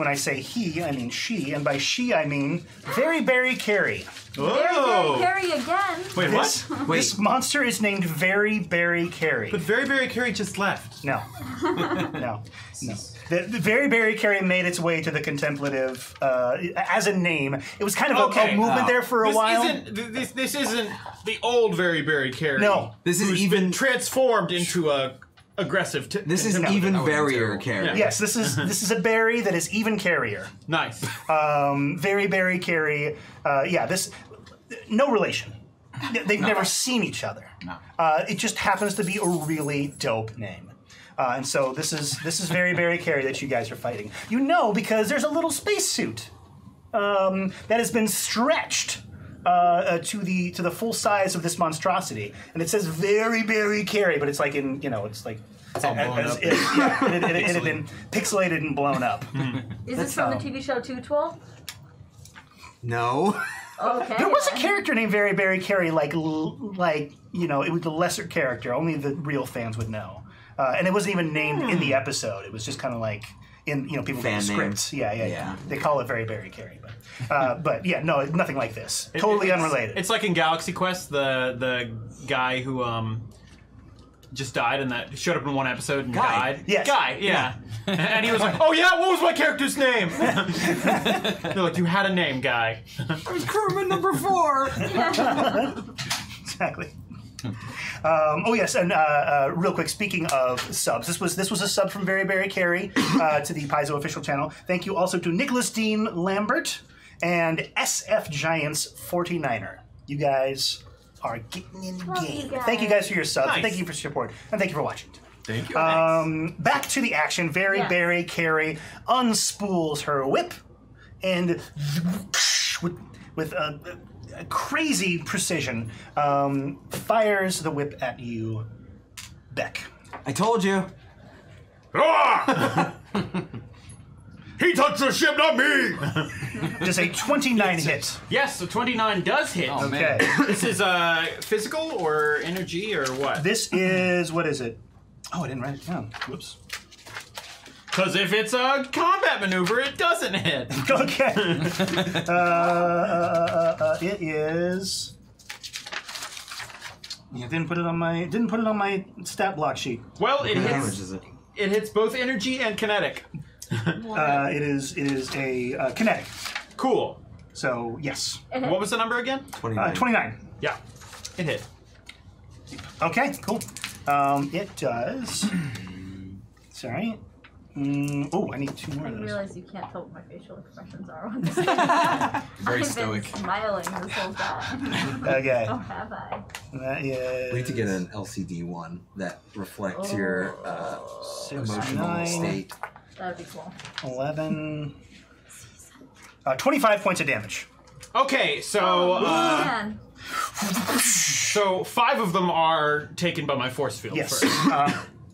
when I say he, I mean she, and by she I mean Very Berry Carey. Very, very Oh! carry again. Wait, This, what? this monster is named Very Berry Carey. But Very Very Carey just left. No, <laughs> no, no. The, the Very Berry Carey made its way to the contemplative uh, as a name. It was kind of a- a, movement Oh. there for a This while. isn't th- this. This isn't the old Very Very Carey. No. This is who's even- been transformed into a aggressive. T- This is contemplative. even that would've been verier terrible. Yes, this is this is a berry that is even carrier. nice. Um, very Berry Carey. Uh, yeah, this no relation. They've never seen each other. No. Uh, it just happens to be a really dope name. Uh, and so this is this is very Berry Carey that you guys are fighting. You know because there's a little spacesuit um, that has been stretched uh, uh, to the to the full size of this monstrosity, and it says very Berry Carey, but it's like in you know it's like. all blown as- up. it, yeah, it, it- it had been pixelated and blown up. Is this from how- the TV show 212? No. Okay. There was a character named Very Berry Carey, like l- like you know, it was the lesser character. Only the real fans would know, uh, and it wasn't even named in the episode. It was just kind of like in you know people Fan get name. scripts. Yeah, yeah, yeah, Yeah. They call it Very Berry Carey, but uh, <laughs> but yeah, no, nothing like this. Totally It's- unrelated. It's like in Galaxy Quest, the the guy who um just died and that showed up in one episode and Guy. died. Yes. Guy, yeah. <laughs> and he was like, "Oh yeah, what was my character's name?" <laughs> They're like, "You had a name, guy." I was crewman number four. exactly. Um, oh yes, and uh, uh, real quick, speaking of subs, this was this was a sub from Very Berry Carey uh, to the Paizo official channel. Thank you also to Nicholas Dean Lambert and SF Giants 49er. You guys are getting in the Love game. you. Thank you guys for your subs. Nice. Thank you for your support, and thank you for watching. Thank you. Um, back to the action. Very Yes. Berry Carey unspools her whip and with, with a, a crazy precision um, fires the whip at you, Beck. I told you. <laughs> He touched the ship, not me! Does a 29 hit. yes, so 29 does hit. Oh, Okay. <laughs> This is uh physical or energy or what? This is, what is it? Oh, I didn't write it down. Whoops. Because if it's a combat maneuver, it doesn't hit. <laughs> Okay. uh, uh, uh, uh, it is. Yeah, didn't put it on my didn't put it on my stat block sheet. Well, it How much hits. is it? It hits both energy and kinetic. <laughs> Uh, it is it is a uh, kinetic. Cool. So yes, What was the number again? 29. uh, 29. Yeah, it hit. Okay, cool. Um, it does. <clears throat> Sorry. Mm, oh, I need two more I of those. realize you can't tell what my facial expressions are on this. <laughs> Very I've stoic. been smiling this whole time. <laughs> Okay, oh, have I? that is. We need to get an LCD one that reflects your uh, six, emotional nine, state. That'd be cool. 11. Uh, 25 points of damage. Okay, so uh, Man, so five of them are taken by my force field Yes. first, Uh,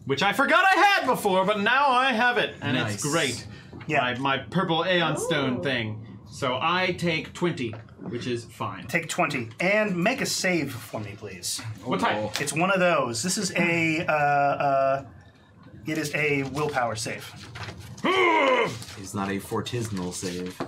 which I forgot I had before, but now I have it, and Nice. it's great. yeah. My, my purple Aeon Stone thing. So I take twenty, which is fine. Take 20. And make a save for me, please. What type? It's one of those. This is a. Uh, uh, it is a willpower save. <gasps> It's not a fortisinal save.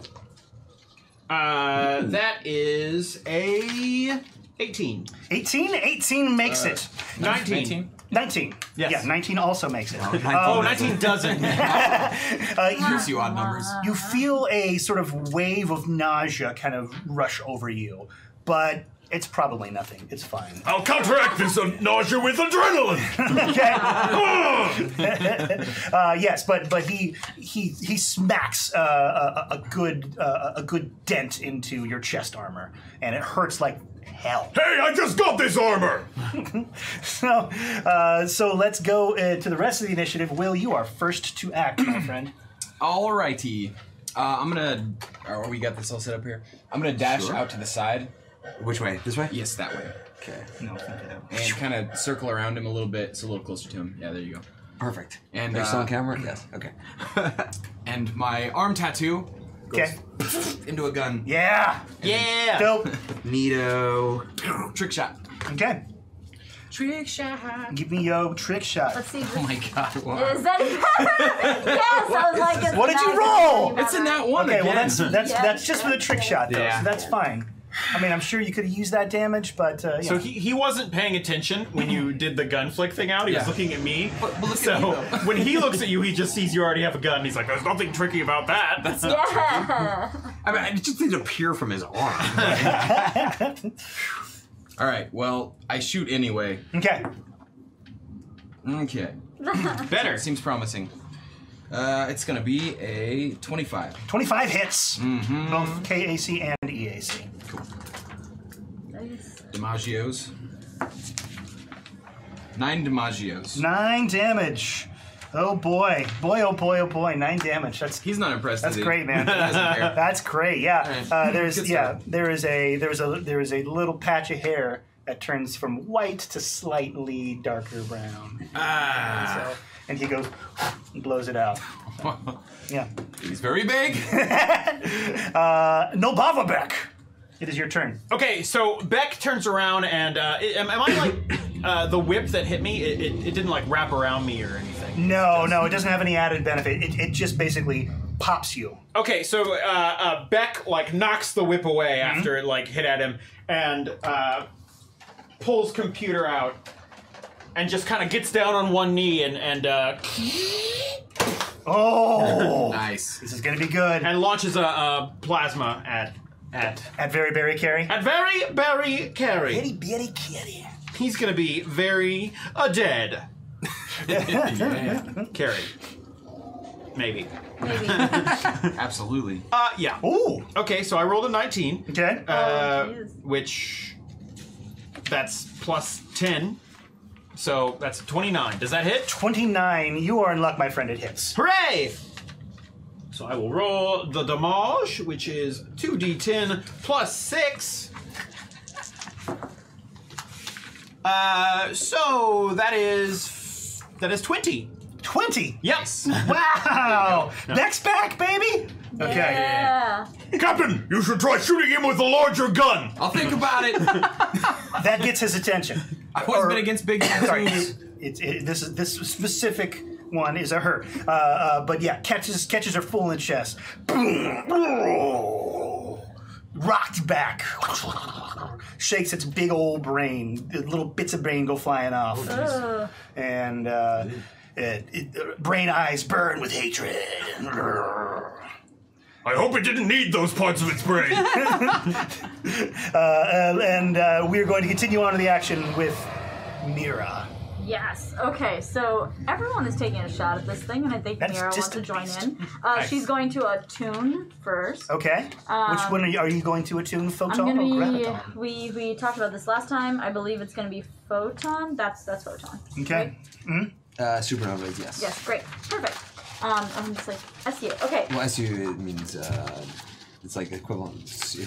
Uh, that is a eighteen. 18? 18 makes it. 19. 19? 19. Yes. Yeah, 19 also makes it. Oh, 19 doesn't. <laughs> Uh, you, you odd numbers. you feel a sort of wave of nausea kind of rush over you, but It's probably nothing. It's fine. I'll counteract this uh, nausea with adrenaline. <laughs> uh, yes, but but he he he smacks uh, a, a good uh, a good dent into your chest armor, and it hurts like hell. hey, I just got this armor. <laughs> So uh, so let's go uh, to the rest of the initiative. Will, you are first to act, my friend. <clears throat> Alrighty. Uh, I'm gonna. Oh, we got this all set up here. I'm gonna dash Sure. out to the side. Which way? This way? Yes, that way. Okay. No, it's not that. And kind of circle around him a little bit, so a little closer to him. Yeah, there you go. Perfect. And, Are you still uh, on camera? Yes. Okay. <laughs> And my arm tattoo Okay. into a gun. Yeah. Yeah. Dope. <laughs> Neato. Trick shot. Okay. Trick shot. Give me your trick shot. Let's see. Oh my god. Wow. Is that better? <laughs> yes, I was like, What did you roll? It's in that one Okay, again. well that's that's Yeah. that's just for the trick shot though, Yeah. so that's fine. I mean, I'm sure you could have used that damage, but uh, yeah. So he, he wasn't paying attention when you did the gun flick thing out. He was looking at me. but look at so me, <laughs> when he looks at you, he just sees you already have a gun. He's like, "There's nothing tricky about that." That's <laughs> Yeah. I mean, it just didn't appear from his arm. <laughs> All right. Well, I shoot anyway. okay. Okay. better. Seems promising. Uh, it's gonna be a 25. 25 hits, Mm-hmm. both KAC and EAC. Nice. Demagios. Nine Demagios. Nine damage. Oh boy, boy, oh boy, oh boy, nine damage. That's He's not impressed. that's is he? great, man. <laughs> He doesn't care. That's great. Yeah. Alright. Uh, there's yeah. There is a there's a there is a little patch of hair that turns from white to slightly darker brown. Ah. So, and he goes and blows it out. <laughs> Yeah. He's very big. <laughs> Uh, Nobavabek. It is your turn. Okay, so Beck turns around and uh, am, am I like uh, the whip that hit me? It, it, it didn't like wrap around me or anything. No, no, it doesn't have any added benefit. It, it just basically pops you. Okay, so uh, uh, Beck like knocks the whip away after it like hit at him and uh, pulls computer out and just kind of gets down on one knee and and uh, Oh, <laughs> nice. this is gonna be good. and launches a, a plasma at at At very berry carry. at very very Carey. Itty bitty kitty. He's gonna be very uh, dead. <laughs> Yeah. Carey. Maybe. Maybe. <laughs> Absolutely. Uh, yeah. Ooh. Okay, so I rolled a 19. Okay. Uh, jeez. which that's plus 10. So that's 29. Does that hit? 29. You are in luck, my friend. It hits. Hooray! So I will roll the damage, which is 2d10 plus 6. Uh, so that is that is 20. 20. Yes. <laughs> Wow. Next back, baby. Okay. Yeah. Captain, you should try shooting him with a larger gun. I'll think about it. <laughs> That gets his attention. I've always Or- been against big <coughs> Sorry. tattoos. It's it, this is this specific one is a her. Uh, uh, but yeah, catches catches her full in the chest. Rocked back. Shakes its big old brain. The Little bits of brain go flying off. Ugh. and uh, it, it, uh, brain eyes burn with hatred. I hope it didn't need those parts of its brain. <laughs> <laughs> Uh, and uh, we're going to continue on to the action with Mira. Yes. Okay. So everyone is taking a shot at this thing, and I think That's Mira wants to join beast. in. Uh, she's going to attune first. Okay. Which one are you, are you going to attune, I'm photon gonna or be. graviton? We we talked about this last time. I believe it's gonna be photon. That's that's photon. Okay. Uh, supernovas, yes. Yes. Great. Perfect. Um, I'm just like SU. Okay. Well, SU it means uh, it's like equivalent, su-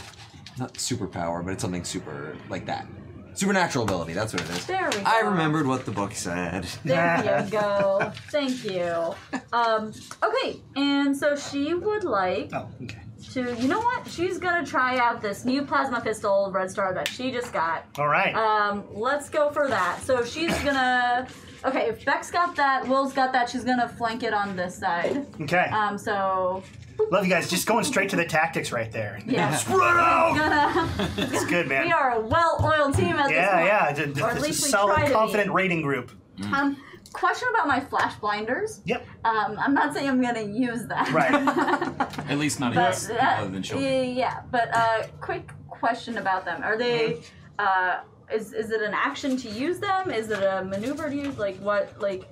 not superpower, but it's something super like that. Supernatural ability. That's what it is. There we go. I remembered what the book said. <laughs> There you <laughs> go. Thank you. Um, okay, and so she would like Oh, okay. to. You know what? She's gonna try out this new plasma pistol, Red Star, that she just got. All right. Um, let's go for that. So she's gonna. Okay, if Beck's got that, Will's got that. She's gonna flank it on this side. okay. Um, so Love you guys. Just going straight to the tactics right there. yeah, <laughs> Spread out. gonna. It's good, man. <laughs> we are a well-oiled team at this yeah, point. yeah. Th- th- Or at least a we solid, try to be. confident rating group. Um, question about my flash blinders. Yep. Um, I'm not saying I'm gonna use that. Right. <laughs> At least not But against people uh, other than children. yeah, but uh, quick question about them: Are they uh, is is it an action to use them? Is it a maneuver to use? Like what? Like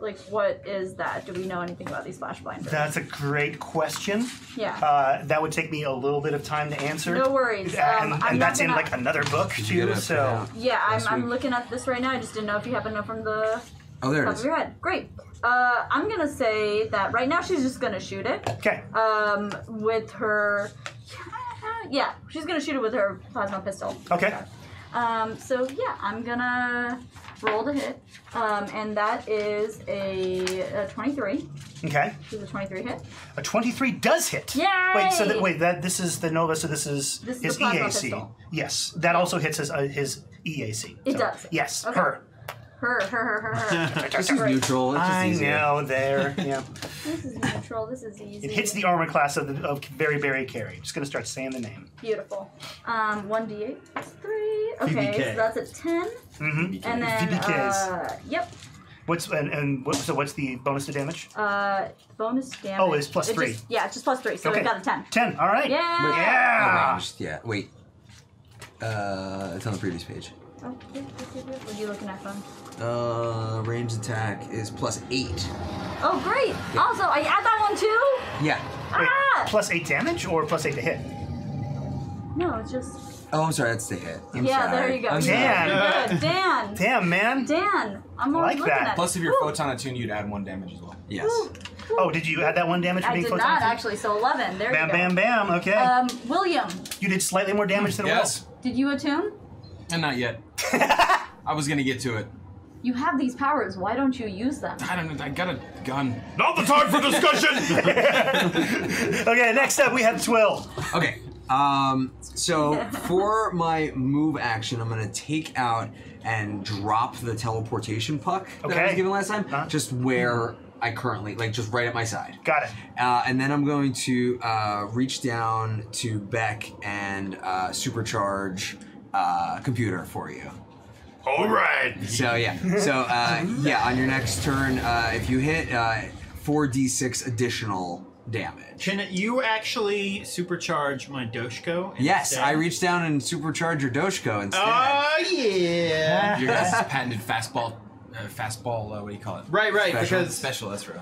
like what is that? Do we know anything about these flash blinders? That's a great question. yeah. Uh, that would take me a little bit of time to answer. No worries. And Um, I'm and not that's in gonna- like another book too. get So yeah, I'm, I'm looking at this right now. I just didn't know if you happen to know from the Oh, there top it of your head. Great. Uh, I'm gonna say that right now she's just gonna shoot it. okay, Um, with her. Yeah, she's gonna shoot it with her plasma pistol. okay. Um, so yeah, I'm gonna roll to hit. Um, and that is a, a 23. Okay, This Is a 23 hit? a twenty-three does hit. Yeah. Wait, so that, wait, that this is the Nova. So this is This his plasma EAC. pistol. Yes, that also hits his uh, his EAC. It So, does. Yes, Okay. her. Her, her, her, her, her. <laughs> This is neutral. It's just I easier. know there. <laughs> Yeah, this is neutral. This is easy. it hits the armor class of the of Very Berry Carry. Just gonna start saying the name. Beautiful. Um, 1d8 plus 3. Okay, VBK. so that's a 10. Mm-hmm. And then, VBKs. uh, yep. What's and, and what, so what's the bonus to damage? Uh, bonus damage. Oh, it's plus It three. Just, yeah, it's just plus 3, so okay, I got a 10. Ten. All right. Yeah! Yeah. Ranged, yeah. Wait. Uh, it's on the previous page. Oh. What are you looking at, phone? Uh, ranged attack is plus eight. Oh, great! Also, I add that one too? Yeah. Wait, Ah! plus eight damage or plus eight to hit? No, it's just. Oh, I'm sorry. That's the hit. I'm yeah, sorry. there you go. I'm Dan. Good. Dan! Damn, man. Dan! I'm already like looking that. at Plus, it. if your Woo. photon attune, you'd add one damage as well. Yes. Oh, did you add that one damage for I being did photon? not attune? actually, so 11. There Bam, you go. bam, bam. Bam. Okay. Um, William, you did slightly more damage than Yes, did you attune? and not yet. <laughs> I was gonna get to it. You have these powers. Why don't you use them? I don't know. I got a gun. Not the time for discussion! <laughs> Okay, next up we have Twill. Okay. Um. So for my move action, I'm gonna take out and drop the teleportation puck that I was Okay. given last time, Huh? just where I currently, like, just right at my side. Got it. Uh, and then I'm going to uh, reach down to Beck and uh, supercharge uh, computer for you. Alright! So yeah, so uh, yeah, on your next turn, uh, if you hit uh, 4d6 additional damage. Can you actually supercharge my Doshko? Yes. I reach down and supercharge your Doshko instead. Oh yeah. Your guys' patented fastball, uh, fastball. Uh, what do you call it? Right, right. Special. Because Special. That's right.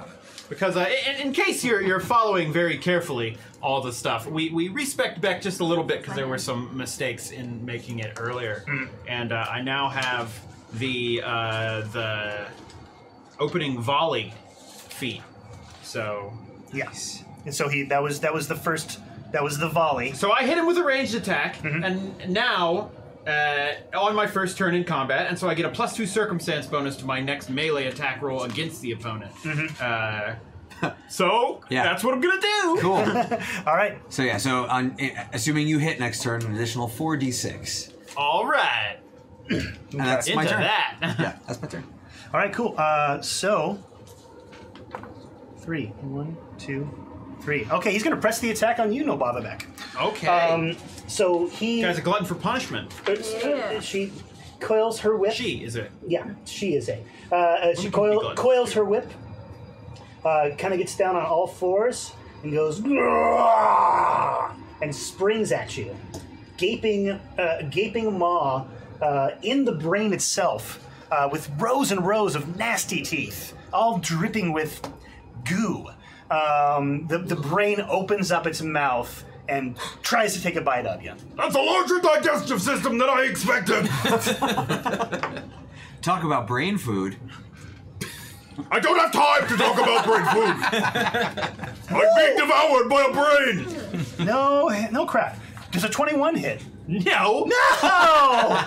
Because uh, in, in case you're you're following very carefully all the stuff, we we respect Beck just a little bit because there were some mistakes in making it earlier, and uh, I now have the uh, the opening volley feat. So Yes. And so he that was that was the first that was the volley. so I hit him with a ranged attack, and now. Uh, on my first turn in combat, and so I get a plus two circumstance bonus to my next melee attack roll against the opponent. Uh, so Yeah. that's what I'm gonna do. Cool. <laughs> All right. so yeah, so on, eh, assuming you hit next turn, an additional 4d6. All right, <clears throat> And that's into my turn. that. <laughs> Yeah, <laughs> that's my turn. All right. Cool. Uh, so three, one, two, three. Okay, he's gonna press the attack on you, Nobavabek. okay. Um, so he Guy's a glutton for punishment. Yeah. she coils her whip. She is it? Yeah, she is a. Uh, Uh, she coil, coils her whip, uh, kind of gets down on all fours, and goes "Grrrr," and springs at you, gaping, uh, gaping maw uh, in the brain itself, uh, with rows and rows of nasty teeth, all dripping with goo. Um, the the brain opens up its mouth and tries to take a bite of you. That's a larger digestive system than I expected! <laughs> Talk about brain food. I don't have time to talk about brain food! I'm being devoured by a brain! No, no crap. Does a twenty-one hit? No. No.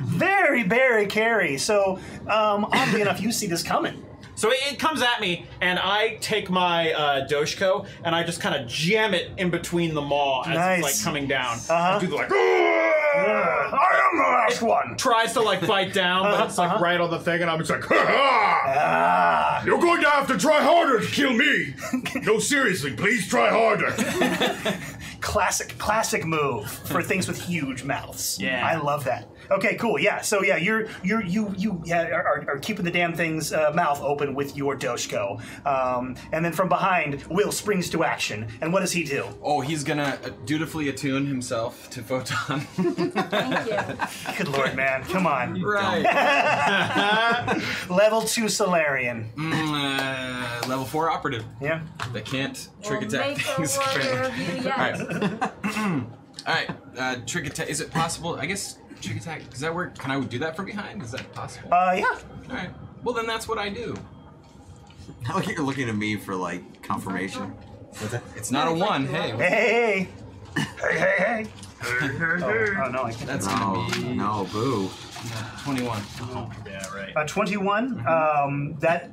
<laughs> very, very carry. So, um, oddly enough, you see this coming. So it, it comes at me, and I take my uh, Doshko and I just kind of jam it in between the maw as Nice. it's like coming down. Uh-huh. I do the like. I am the last one! Tries to like bite down, but it's like Uh-huh. right on the thing, and I'm just like, Ha <laughs> ha! Ah! You're going to have to try harder to kill me! <laughs> No, seriously, please try harder! <laughs> classic, classic move for things with huge mouths. Yeah. I love that. Okay, cool. Yeah. So yeah, you're you're you you yeah, are, are- are keeping the damn thing's uh, mouth open with your Doshko, um, and then from behind, Will springs to action. And what does he do? Oh, he's gonna uh, dutifully attune himself to Photon. <laughs> Thank you. Good lord, man, come on. right. <laughs> Level two Solarian. Mm, uh, level four operative. Yeah. That can't trick We'll attack make a things. warrior of you, yes. <clears throat> All right. Uh, trick attack. Is it possible? I guess trick attack. Does that work? Can I do that from behind? Is that possible? Uh, yeah. All right. Well, then that's what I do. Now you're looking at me for like confirmation. It's not a one. Hey, Hey, hey, hey, hey, hey. <laughs> Oh, oh no, I can't. that's No, gonna be no, boo. twenty-one. Yeah, right. Uh, 21. Um, that.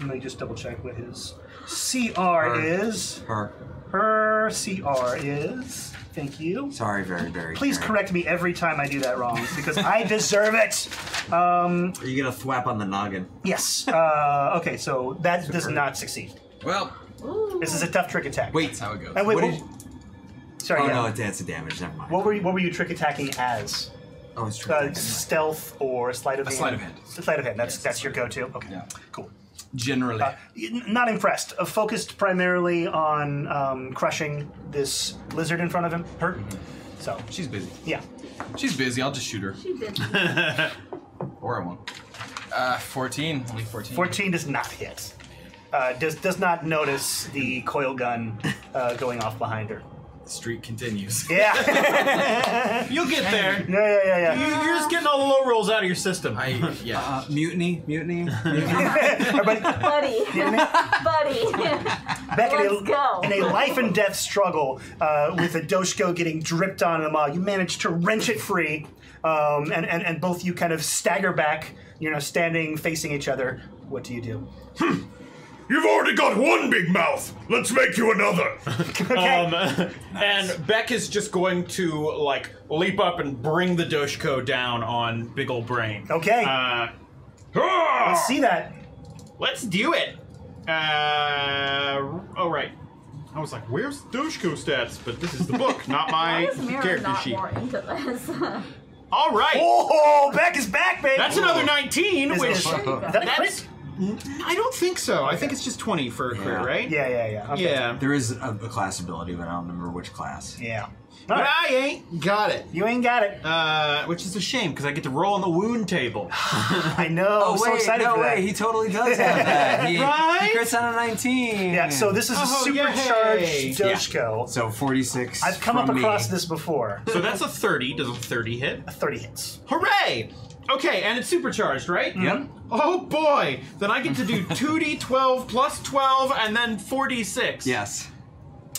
Let me just double check what his CR is. Her. Her CR is. Thank you. Sorry, very, very. Please Karen. correct me every time I do that wrong because I deserve it. Um, Are you gonna thwap on the noggin? yes. Uh, okay, so that does not succeed. Well, This is a tough trick attack. wait. That's how it goes. And wait, What what, did you- sorry. Oh yeah. no, it's it's a damage. Never mind. what were you, what were you trick attacking as? Oh, it's true. Uh, stealth or sleight of A hand? sleight of hand. Sleight of hand. That's Yes, that's your go-to. Okay. Yeah. Cool. Generally. Uh, not impressed. Uh, focused primarily on um, crushing this lizard in front of him. Hurt. So She's busy. yeah. She's busy. I'll just shoot her. She did. <laughs> Or I won't. Uh, 14. Only 14. 14 does not hit. Uh, does does not notice the coil gun uh, going off behind her. The streak continues. <laughs> Yeah. yeah, <laughs> You'll get there. yeah, yeah, yeah. You- You're just getting all the low rolls out of your system. I, yeah. Uh, mutiny, <laughs> mutiny. Everybody, Buddy. Buddy. back in Let's a, go. in a life and death struggle uh, with a Doshko getting dripped on him, uh, you manage to wrench it free, um, and, and, and both you kind of stagger back, you know, standing facing each other. What do you do? You've already got one big mouth. Let's make you another. <laughs> Okay. Um, <laughs> and Beck is just going to like leap up and bring the Doshko down on Big Ol' Brain. okay. Uh, Ah! See that? let's do it. Uh, oh right. I was like, "Where's Doshko stats?" But this is the book, <laughs> not Why my is Mira character not sheet. more into this? All right, Oh, Beck is back, baby. that's another 19, Is, which is, is that a that's. Crit? I don't think so. I think it's just 20 for a crit, Yeah. right? Yeah, yeah, yeah. Okay. Yeah. There is a, a class ability, but I don't remember which class. Yeah. But All right. I ain't got it. You ain't got it. Uh, which is a shame because I get to roll on the wound table. <laughs> I know. I'm so excited no for that. way, he totally does have that. <laughs> He, Right? he crits on a 19. Yeah, so this is a Oh, supercharged yay. Doshko. So 46. I've come up from me. across this before. So that's a 30. Does a 30 hit? 30 hits. Hooray! Okay, and it's supercharged, right? Yep. Oh boy! Then I get to do <laughs> 2d12 plus 12 and then 4d6. Yes.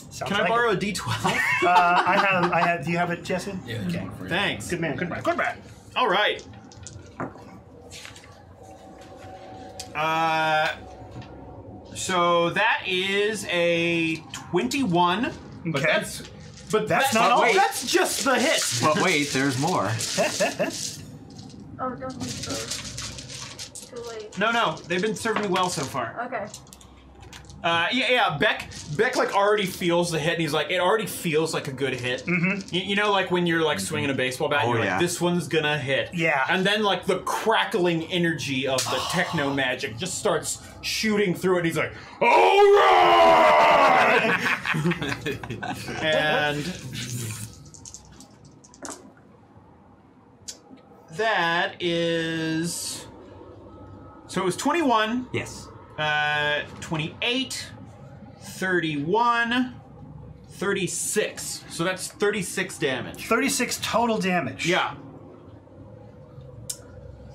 Sounds Can I like borrow it. a d12? Uh, I have. I have. Do you have it, Jesse? Yeah, there's one for you. Thanks. Good man. Good man. Good man. All right. Uh, so that is a 21. But Okay. that's but That's that's, not all. Wait. That's just the hit. But wait, there's more. <laughs> oh, don't use those. Too late. No, no, they've been serving me well so far. Okay. Uh, yeah, yeah. Beck, Beck, like already feels the hit, and he's like, it already feels like a good hit. Mm-hmm. You, you know, like when you're like swinging a baseball bat, Oh, you're yeah. like, this one's gonna hit. Yeah. And then like the crackling energy of the <sighs> techno magic just starts shooting through it. And he's like, All right! <laughs> and that is. So it was 21. Yes. Uh, 28, 31, 36. So that's 36 damage. 36 total damage. Yeah.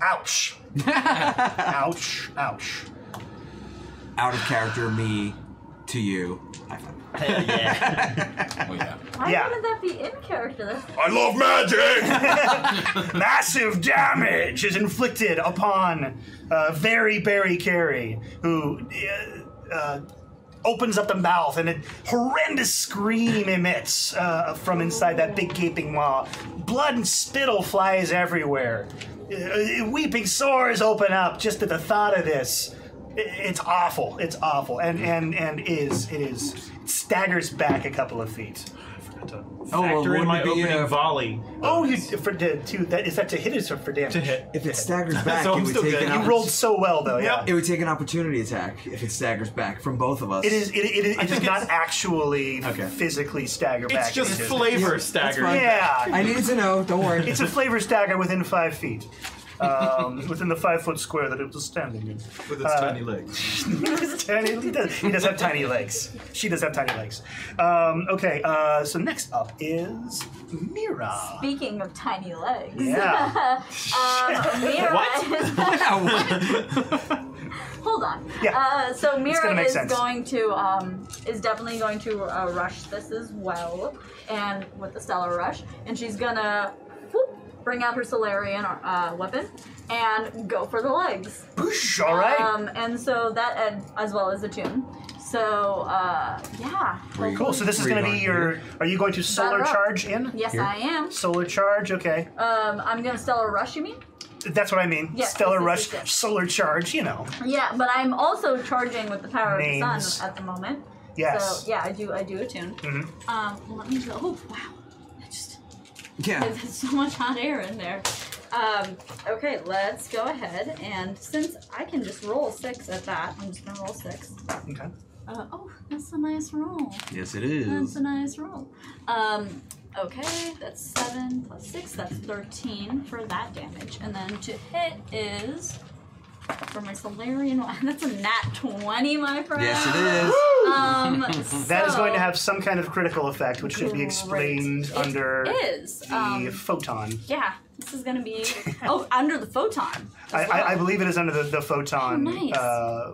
Ouch. <laughs> ouch. Ouch. Out of character, me to you. High. Hell yeah. <laughs> Oh, yeah. Why Yeah. wouldn't that be in character? That's I love magic! <laughs> Massive damage is inflicted upon uh, Very Berry Carey, who uh, uh, opens up the mouth and a horrendous scream emits uh, from inside that big gaping maw. Blood and spittle flies everywhere. Uh, weeping sores open up just at the thought of this. It's awful. It's awful, and and and is it is it staggers back a couple of feet. to Oh, well, factor in wouldn't my it be, opening uh, volley. Oh, you for to, to that is that to hit us or for damage? To hit. If it staggers <laughs> back, So it I'm would still take good. an You oppor- rolled so well though. Yeah. It would take an opportunity attack if it staggers back from both of us. It is. It, it, it, it does think not it's- actually Okay. physically stagger back. It's just It is- flavor stagger. Yeah. I needed to know. Don't worry. It's a flavor stagger within five feet. Um, within the five foot square that it was standing in. With its Uh, tiny legs. It's <laughs> tiny, he, does, he does have tiny legs. She does have tiny legs. Um, okay, uh, so next up is Mira. Speaking of tiny legs. Yeah. <laughs> um, <laughs> Mira is Hold on. Yeah. Uh, so Mira is sense. going to um, is definitely going to uh, rush this as well, and with the stellar rush, and she's gonna whoop, bring out her Solarian uh, weapon and go for the legs. Boosh, all right. Um, and so that and as well as the tune. So uh, yeah. cool. So this is going to be your. Are you going to solar charge in? Yes, Here? I am. Solar charge. Okay, Um, I'm gonna stellar rush. You mean? that's what I mean. Yes, Stellar rush, yes, yes. solar charge. You know. Yeah, but I'm also charging with the power Names. of the sun at the moment. Yes. So yeah, I do. I do attune. Mhm. Um, let me go. Oh wow, I just yeah. there's so much hot air in there. Um, okay, let's go ahead and since I can just roll six at that, I'm just gonna roll six. Okay. Uh, oh, that's a nice roll. Yes, it is. That's a nice roll. Um, okay, that's seven plus six. That's thirteen for that damage, and then to hit is for my Solarian. <laughs> one- That's a nat twenty, my friend. Yes, it is. Um, <laughs> That is going to have some kind of critical effect, which should be Great. explained It under is. the Um, photon. yeah, this is gonna be. <laughs> Oh, under the photon. I, as I, I believe it is under the, the photon. Oh, nice. uh,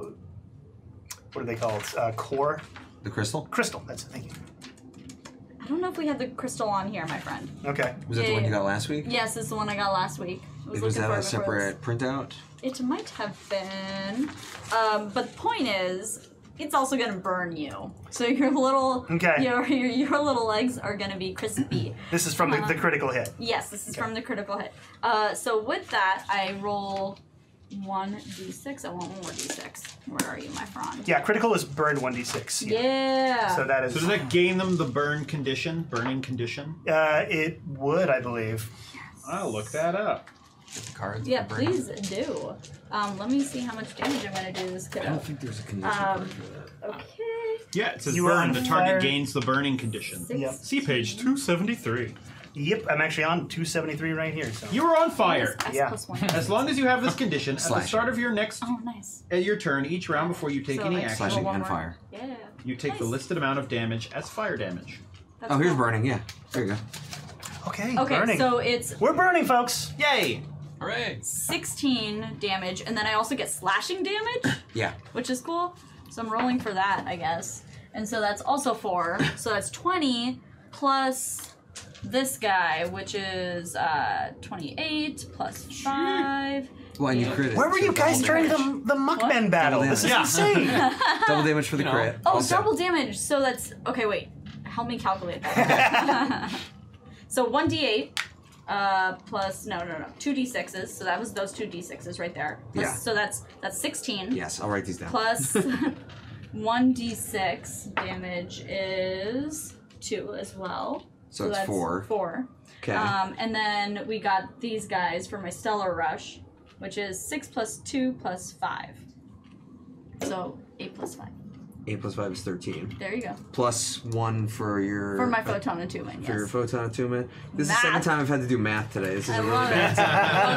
what are they called? Uh, core The crystal? crystal. That's it. Thank you. I don't know if we had the crystal on here, my friend. Okay. Was that the Yeah, one you yeah. got last week? Yes, it's the one I got last week. I was, Was looking that for a it before this. separate printout? It might have been. Um, but the point is, it's also gonna burn you. So <laughs> your little Okay. your your, your little legs are gonna be crispy. <clears throat> This is from the, Uh-huh. the critical hit. yes, this is from the critical hit. Uh, so with that, I roll one d6. I want one more d6. Where are you, my friend? Yeah, critical is burn 1d6. Yeah. So that is. So does that gain them the burn condition, burning condition? uh, it would, I believe. Yes. I'll look that up. Get the cards. yeah, burn. please do. Um, let me see how much damage I'm gonna do to this I kiddo. don't think there's a condition Um, for that. Okay. Yeah, it says You are burn. on The target gains the burning condition. Six. Yep. See page 273. Yep, I'm actually on 273 right here. So. You are on fire. S Yeah. plus one. As long as you have this condition, at the Slash. start of your next Oh, nice. at your turn, each round before you take So, any like, action, Slashing one and more. fire. Yeah. you take the Nice. listed amount of damage as fire damage. That's Oh, here's cool. burning. Yeah. There you go. Okay, Okay, burning. so it's We're burning, folks. Yay! Hooray! 16 damage, and then I also get slashing damage, <coughs> Yeah. which is cool. So I'm rolling for that, I guess. And so that's also four. So that's 20 plus this guy, which is uh, 28 plus five. Well, and you crit it. Where were you guys double during the, the Muckmen battle? Double This is damage. insane. <laughs> Double damage for the You know. crit. Oh, Also- double damage. So that's okay. Wait, help me calculate that. <laughs> <laughs> so one d8 uh, plus no no no two d sixes. So that was those two d sixes right there. Plus, yeah. So that's that's sixteen. Yes, I'll write these down. Plus <laughs> <laughs> one d six damage is two as well. So, so it's that's four. Four. Okay. Um, and then we got these guys for my stellar rush, which is six plus two plus five. So eight plus five. 8 plus 5 is 13. There you go. Plus 1 for your... For my uh, photon attunement, For yes. your photon attunement. This is the second time I've had to do math today. This is I a really love bad it. time. I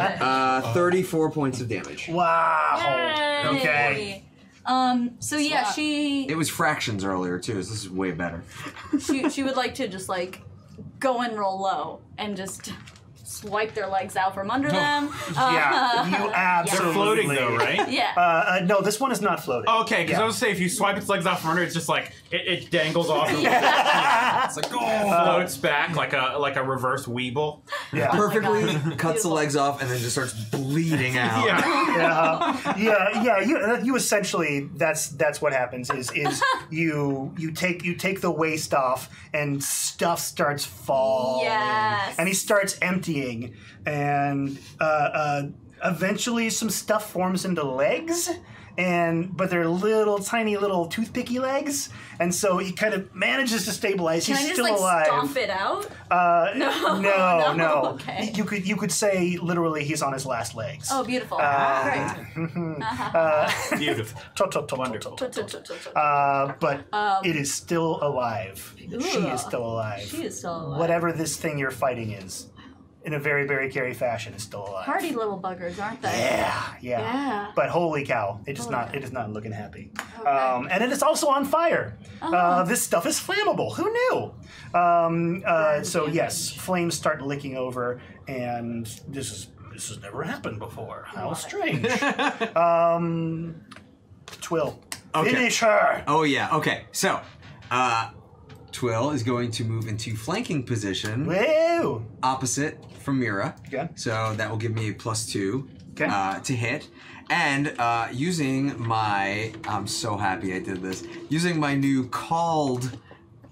love it. Uh, 34 points of damage. Wow. Yay. Okay. Um, so yeah, she It was fractions earlier, too, so this is way better. she she would like to just like go and roll low and just swipe their legs out from under them. <laughs> Yeah, Uh, you <laughs> absolutely. They're floating though, right? <laughs> yeah. Uh, uh, no, this one is not floating. Okay, because Yeah. I was say if you swipe its legs off from under, it's just like it, it dangles off and It's like, oh! floats back like a like a reverse weeble. Yeah. Perfectly God. cuts the legs off and then just starts bleeding out. Yeah. yeah, yeah, yeah. You, uh, you essentially that's that's what happens is is you you take you take the waist off and stuff starts falling. Yes. And he starts emptying, and uh, uh, eventually some stuff forms into legs and but they're little tiny little toothpicky legs and so he kind of manages to stabilize Can he's I just still like alive stomp it out? uh, No, no <laughs> no, no <laughs> okay. you could you could say literally he's on his last legs Oh, beautiful. Uh, Great. <laughs> Beautiful. tot, tot, tot, Wonderful. Uh, but Um, it is still alive she is still alive She is still alive. whatever this thing you're fighting is in a very very Carrie fashion is still alive Hardy little buggers, aren't they? Yeah, yeah. Yeah. But holy cow, it is Holy not. cow. It is not looking happy. Okay. Um, and it is also on fire. Uh, this stuff is flammable. Who knew? Um, uh, so yes, flames start licking over, and this is this has never happened before. How strange. <laughs> um, Twill, Okay. finish her. Oh yeah. Okay. So, uh, Twill is going to move into flanking position Woo! opposite from Mira. Okay. So that will give me a plus two Okay. uh, to hit. And uh, using my, I'm so happy I did this. Using my new called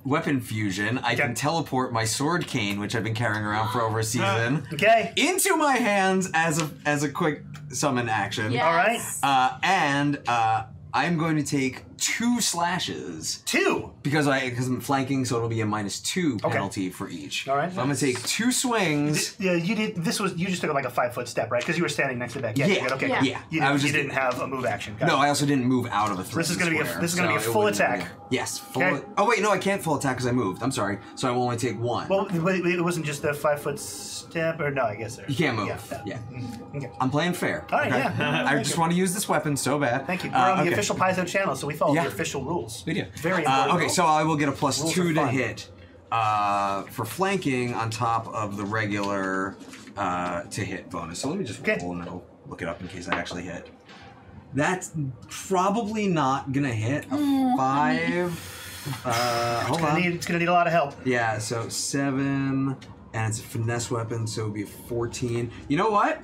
weapon fusion, I Okay. can teleport my sword cane, which I've been carrying around for over a <gasps> season, Okay. into my hands as a as a quick summon action. Yes. All right. Uh, and uh, I'm going to take two slashes Two. because I because I'm flanking, so it'll be a minus two penalty for each. All right. So I'm gonna take two swings. Yeah, you did. This was you just took like a five foot step, right? Because you were standing next to Beck. Yeah. Yeah. you Okay. Yeah. Yeah. You, I didn't, was you just- didn't have a move action. Got No, it. I also didn't move out of a threat. This is gonna be a- this is gonna be a full wouldn't- attack. Yes, full. Okay. Oh wait, no, I can't full attack because I moved. I'm sorry, so I will only take one. Well, wait, wait, it wasn't just a five foot step, or no? I guess there. you can't move. Yeah. Yeah, Okay. I'm playing fair. All right, okay? yeah. <laughs> I just want to use this weapon so bad. Thank you. We're Uh, on the official Paizo channel, so we follow Yeah. the official rules. We do. Very Uh, important. okay, so I will get a plus Rules two to hit uh, for flanking on top of the regular uh, to hit bonus. So let me just Okay. roll and I'll look it up in case I actually hit. That's probably not gonna hit a five. Uh, hold It's gonna, on. need, it's gonna need a lot of help. Yeah, so seven, and it's a finesse weapon, so it'll be 14. You know what?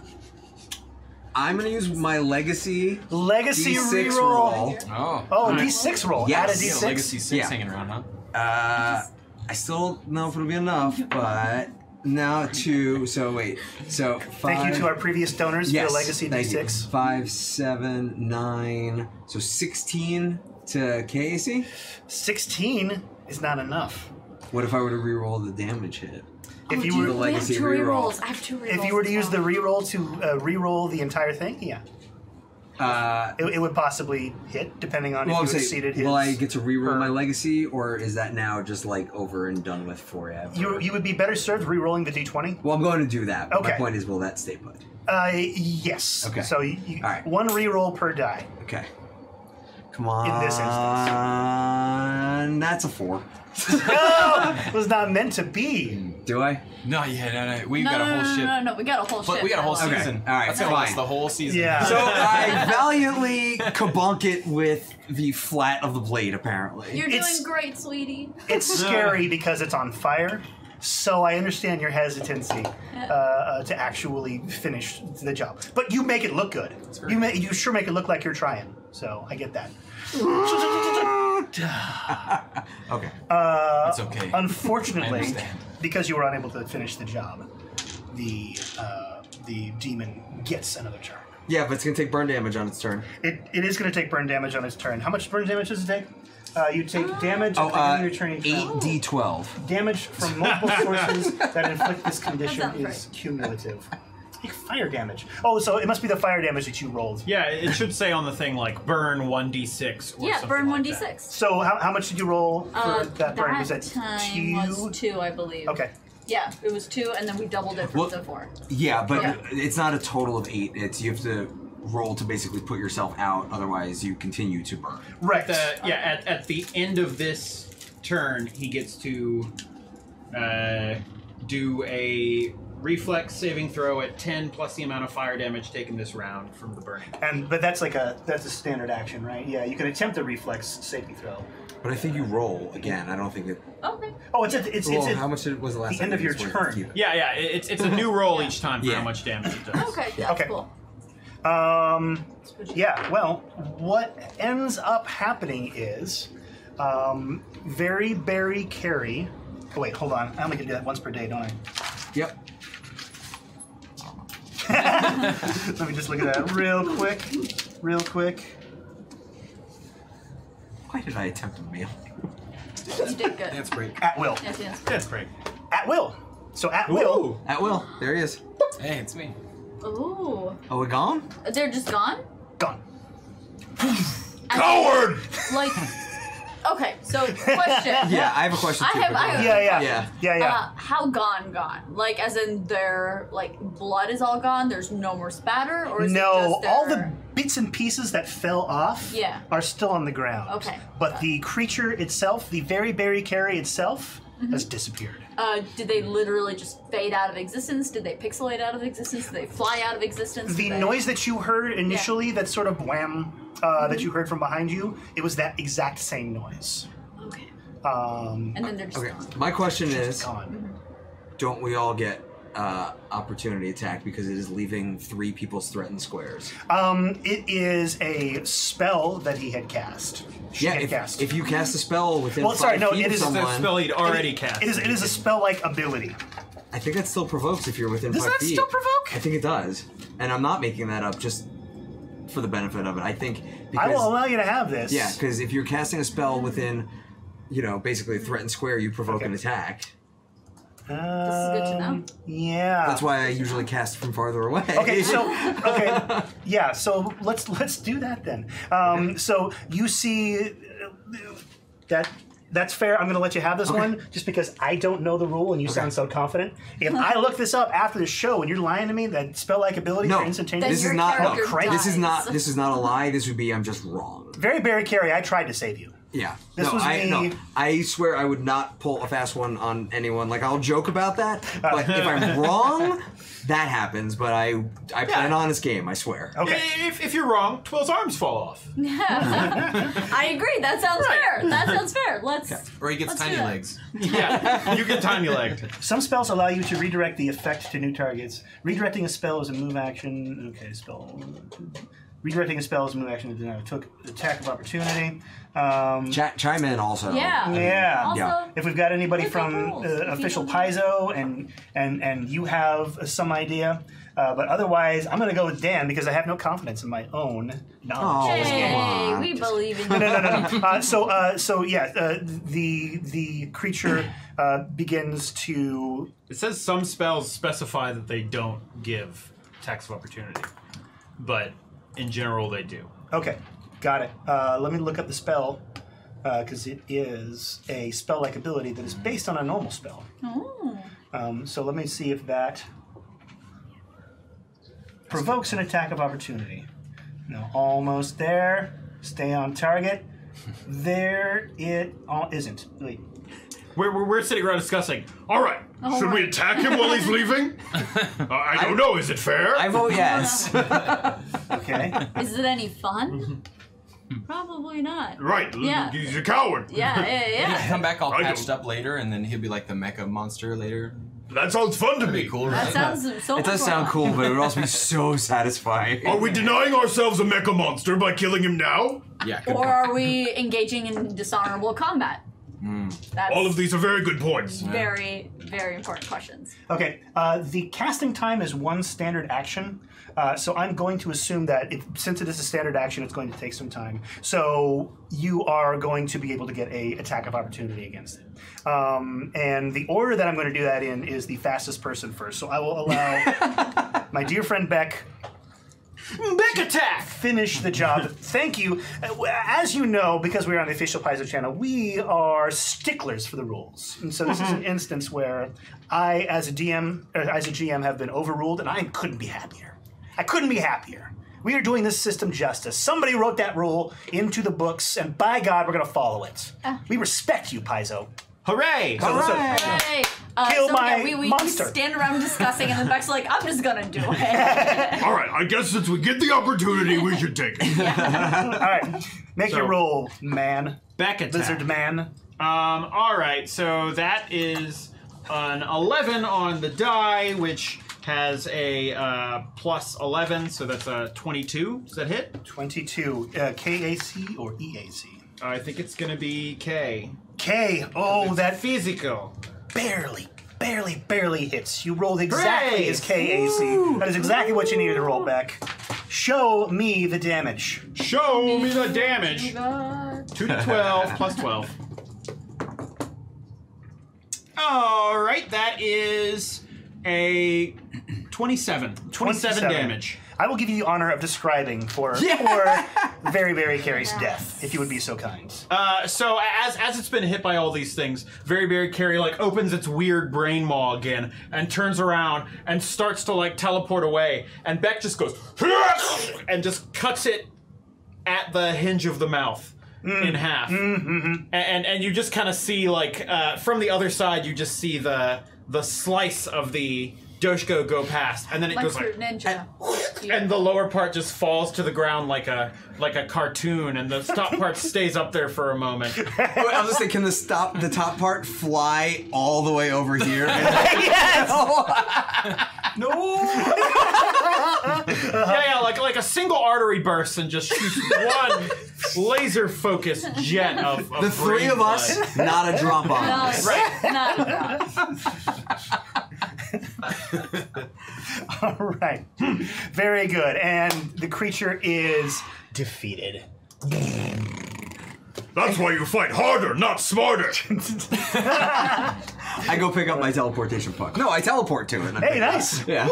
I'm gonna use my legacy Legacy D6 reroll. roll. Oh. Oh, Alright. D6 roll. Yes. Add a You got a D6. Legacy 6 Yeah. hanging around, huh? Uh, I still don't know if it'll be enough, but now two. So wait, so five. Thank you to our previous donors yes, for the Legacy thank you. D6. Five, seven, nine. So sixteen to KAC. 16 is not enough. What if I were to reroll the damage hit? If you were the We have legacy two reroll. rerolls. I have two rerolls. if you were to use the well. reroll to uh, reroll the entire thing, yeah, Uh, it, it would possibly hit depending on well, if you saying, exceeded his. will I get to reroll per- my legacy, or is that now just like over and done with forever? You, you would be better served re-rolling the d20. well, I'm going to do that. But My point is, will that stay put? Uh, yes. Okay. So you, you, All right. one re-roll per die. Okay. Come on. In this instance. That's a four. <laughs> no, <laughs> it was not meant to be. Do I? No, yeah, no, no. We've No, got a whole no, ship. no, no, no, we got a whole But ship. we got a whole that season. Okay, all right, That's gonna last fine. the whole season. Yeah. So <laughs> I valiantly kabunk it with the flat of the blade, apparently. You're It's- doing great, sweetie. It's <laughs> scary because it's on fire. So I understand your hesitancy uh, uh, to actually finish the job, but you make it look good. You ma- you sure make it look like you're trying. So I get that. <gasps> <laughs> <laughs> okay. Uh, It's okay. Unfortunately, understand. because you were unable to finish the job, the uh, the demon gets another turn. Yeah, but it's gonna take burn damage on its turn. It, it is going to take burn damage on its turn. How much burn damage does it take? Uh, you take damage Oh, at the uh, beginning of your turn Eight d twelve. Damage from multiple <laughs> sources that inflict this condition That sounds is cumulative. Take fire damage. Oh, so it must be the fire damage that you rolled. Yeah, it should say on the thing like burn one d six. Yeah, burn one d six. So how, how much did you roll for Uh, that burn? Was that time two? was two, I believe. Okay. Yeah, it was two, and then we doubled it from Well- the four. Yeah, but Yeah. it's not a total of eight. It's you have to roll to basically put yourself out. Otherwise, you continue to burn. Right. The, yeah, at, at the end of this turn, he gets to uh, do a reflex saving throw at 10 plus the amount of fire damage taken this round from the burning. and but that's like a that's a standard action, right? Yeah, you can attempt a reflex saving throw. But I think you roll again. I don't think it. Okay. Oh, it's a, it's Well, it's a, how much did- was the last the end of your just wanted to turn. Yeah, yeah, it- it's, it's a new <laughs> roll each time for Yeah. how much damage it does. Okay, that's Okay. cool. Um, yeah, well, what ends up happening is um, very Barry Carey. Oh, wait, hold on. I only get to do that once per day, don't I? Yep. <laughs> Let me just look at that real quick. Real quick. Why did I attempt a meal? You did good. That's great. At will. Yes, yes. That's great. At will. So at will. At will. There he is. Hey, it's me. Ooh. Oh, we gone? They're just gone? Gone. Coward! Like, okay, so question. <laughs> Yeah, I have a question I too. have- I have- Yeah, yeah. Yeah. Yeah, yeah. Uh, how gone, gone? Like, as in their like blood is all gone. There's no more spatter, or is it no, just their... all the bits and pieces that fell off Yeah. are still on the ground. Okay. But the creature itself, the very berry carry itself, Mm-hmm. has disappeared. Uh, did they literally just fade out of existence? Did they pixelate out of existence? Did they fly out of existence? The Did they- noise that you heard initially, that sort of wham uh, Mm-hmm. that you heard from behind you, it was that exact same noise. Okay. Um, And then they're just Okay. gone. My question is, gone. don't we all get uh, opportunity attack because it is leaving three people's threatened squares? Um, it is a spell that he had cast. She yeah, had if, cast. if you cast a spell within Well, five sorry, no, feet it someone, That spell he'd already cast. it is, it is a spell-like ability. I think that still provokes if you're within Does five that feet. still provoke? I think it does, and I'm not making that up just for the benefit of it. I think because I will allow you to have this. yeah, because if you're casting a spell within, you know, basically a threatened square, you provoke Okay. an attack. This is good to know. Um, Yeah. That's why I usually cast from farther away. Okay, so <laughs> okay, yeah. So let's let's do that then. Um, so you see that. That's fair. I'm going to let you have this one just because I don't know the rule and you sound so confident. If I look this up after the show and you're lying to me, that spell-like ability no, instantaneous. this is your not. No, character this is not. This is not a lie. This would be I'm just wrong. Very Barry Carey. I tried to save you. Yeah. This no, was I, me- no, I swear I would not pull a fast one on anyone. Like I'll joke about that, but if I'm <laughs> wrong, that happens. But I I plan Yeah. on this game. I swear. Okay. If, if you're wrong, Twill's arms fall off. Yeah. <laughs> I agree. That sounds fair. That <laughs> sounds fair. Let's. Or he gets Let's tiny legs. Yeah, you get tiny legged. Some spells allow you to redirect the effect to new targets. Redirecting a spell is a move action. Okay, spell. Redirecting a spell is a move action. That took attack of opportunity. Um, Ch- chime in also. Yeah. yeah. Also, Yeah. If we've got anybody from rules, uh, official don't. Paizo and and and you have some idea, uh, but otherwise I'm going to go with Dan because I have no confidence in my own knowledge. Oh, of this game. come Hey, on. we believe in No, you. no, no, no. Uh, so, uh, so yeah, uh, the the creature uh, begins to It says some spells specify that they don't give attacks of opportunity, but in general they do. Okay, got it. Uh, let me look up the spell because it is a spell-like ability that is based on a normal spell. Um, so let me see if that provokes an attack of opportunity. No, almost there. Stay on target. <laughs> There it all isn't. Wait. We're, we're, we're sitting around discussing. All right. Oh Should we attack him while he's <laughs> leaving? Uh, I don't know. Is it fair? I vote <laughs> yes. Okay. Is it any fun? Probably not. right. Yeah. He's a coward. Yeah, yeah, He'll <laughs> yeah. come back all I patched don't- up later, and then he'll be like the mecha monster later. That sounds fun to That'd me. be cool, That sounds so it does much sound fun. cool, but it would also be <laughs> so satisfying. Are we denying ourselves a mecha monster by killing him now? Yeah. Good Or point. are we engaging in dishonorable combat? That's All of these are very good points. very, very important questions. Okay, uh, the casting time is one standard action. Uh, so I'm going to assume that since it is a standard action, it's going to take some time. So you are going to be able to get a attack of opportunity against it. Um, and the order that I'm going to do that in is the fastest person first. So I will allow <laughs> my dear friend Beck Big attack! finish the job. Thank you. As you know, because we're on the official Paizo channel, we are sticklers for the rules. And so this is an instance where I, as a DM, or as a GM, have been overruled, and I couldn't be happier. I couldn't be happier. We are doing this system justice. Somebody wrote that rule into the books, and by God, we're going to follow it. We respect you, Paizo. Hooray! So, so- Hey, uh, Kill so my yeah, we, we monster. stand around discussing, and then Beck's like, "I'm just gonna do it." <laughs> All right. I guess since we get the opportunity, we should take it. all right, make So- your roll, man. Back attack. Lizard man. Um, alright, so that is an 11 on the die, which has a uh, plus 11, so that's a 22. Does that hit? 22. Uh, KAC or EAC? I think it's gonna be K. K. Oh, that physical. barely, barely, barely hits. You rolled exactly Hooray! as KAC. That is exactly what you needed to roll back. Show me the damage. Show me the damage. Two to twelve <laughs> plus twelve. All right, that is a 27. 27, damage. I will give you the honor of describing for, <laughs> for Very, Very Carrie's death, if you would be so kind. Uh, so as as it's been hit by all these things, very very Carrie like opens its weird brain maw again and turns around and starts to like teleport away, and Beck just goes <laughs> and just cuts it at the hinge of the mouth in half, and, and and you just kind of see like uh, from the other side, you just see the the slice of the Doshko go past, and then it Like goes Fruit like Ninja. and the lower part just falls to the ground like a like a cartoon, and the top part <laughs> stays up there for a moment. <laughs> I was just saying, can the stop the top part fly all the way over here? <laughs> Yes. no! yeah, yeah, like like a single artery bursts and just shoots one laser focused jet of, of the three of blood. us, not a drop on No, us. not <laughs> All right. Very good. And the creature is defeated. That's why you fight harder, not smarter. <laughs> I go pick up my teleportation puck. No, I teleport to it. I Hey, pick it up. nice. Yeah.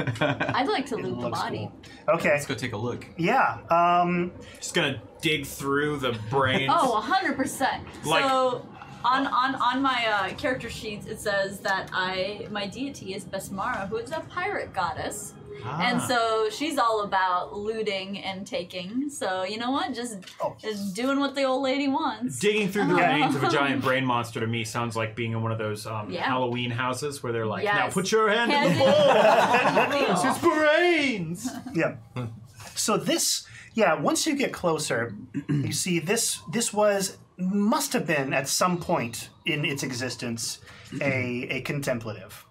<laughs> I'd like to loot the body. Okay. Let's go take a look. Yeah. Um, Just gonna dig through the brains. Oh, 100%. Like- so on on on my uh, character sheets it says that I my deity is Besmara, who is a pirate goddess. And so she's all about looting and taking. So you know what? Just, Oh. just doing what the old lady wants. Digging through the remains of a giant <laughs> brain monster to me sounds like being in one of those um, Yeah. Halloween houses where they're like, Yes. now put your hand in the bowl. <laughs> it's brains. <laughs> yeah. So this, yeah, once you get closer, you see this. This was must have been at some point in its existence a a contemplative.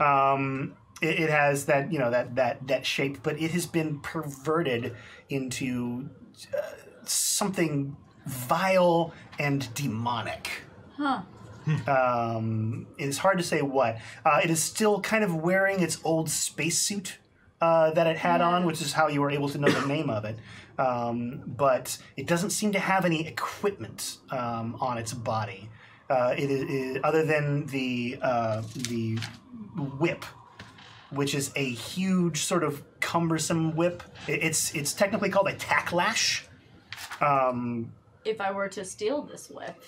Um, it, it has that you know that that that shape, but it has been perverted into uh, something vile and demonic. Huh. Um, it's hard to say what. Uh, it is still kind of wearing its old spacesuit uh, that it had on, which is how you were able to know the name of it. Um, but it doesn't seem to have any equipment um, on its body, uh, it is, other than the uh, the whip, which is a huge sort of cumbersome whip. It- it's it's technically called a tacklash. Um, If I were to steal this whip,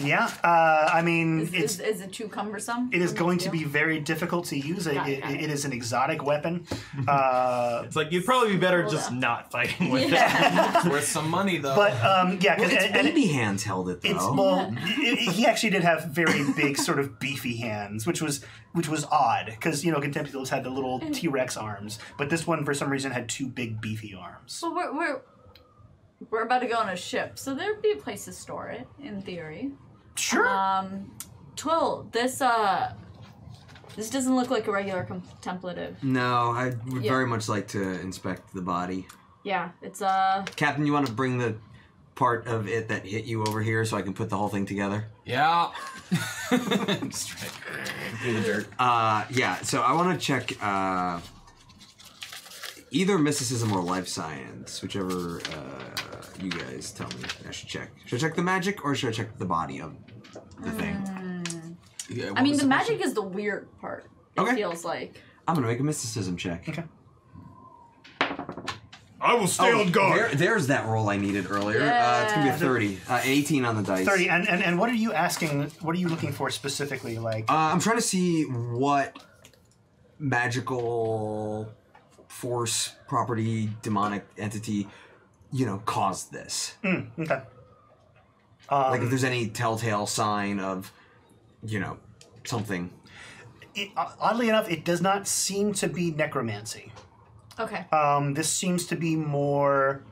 yeah, uh, I mean is, it's is, is it too cumbersome? It is going to be very difficult to use. It, it, it- got it. it is an exotic weapon. <laughs> Uh, It's like you'd probably be better just on. not fighting with it. Yeah. <laughs> It's worth some money though. but um, yeah, 'cause- Well, its and- and baby hands held it though. it's well, it- it- he actually did have very <laughs> big, sort of beefy hands, which was which was odd because you know Contemptibles had the little T Rex arms, but this one for some reason had two big beefy arms. Well, we're, we're we're about to go on a ship, so there'd be a place to store it, in theory. Sure. Um, Twill, this uh, this doesn't look like a regular contemplative. no, I would Yeah. very much like to inspect the body. Yeah, it's uh, Captain, you want to bring the part of it that hit you over here so I can put the whole thing together? yeah. <laughs> Just try through the dirt. Uh, yeah. So I want to check uh, either mysticism or life science, whichever uh, you guys tell me. I should check. Should I check the magic or should I check the body of the thing? Yeah, what I mean, was the magic is the weird part. It Okay. feels like. I'm gonna make a mysticism check. Okay. I will stay on there, guard. there's that roll I needed earlier. Uh, it's gonna be a Yeah. 30. Uh, 18 on the dice. Thirty. And, and and what are you asking? What are you looking for specifically? Like, Uh, I'm trying to see what magical force, property, demonic entity, you know, caused this. okay. like if there's any telltale sign of, you know, something. It, oddly enough, it does not seem to be necromancy. Okay. Um, this seems to be more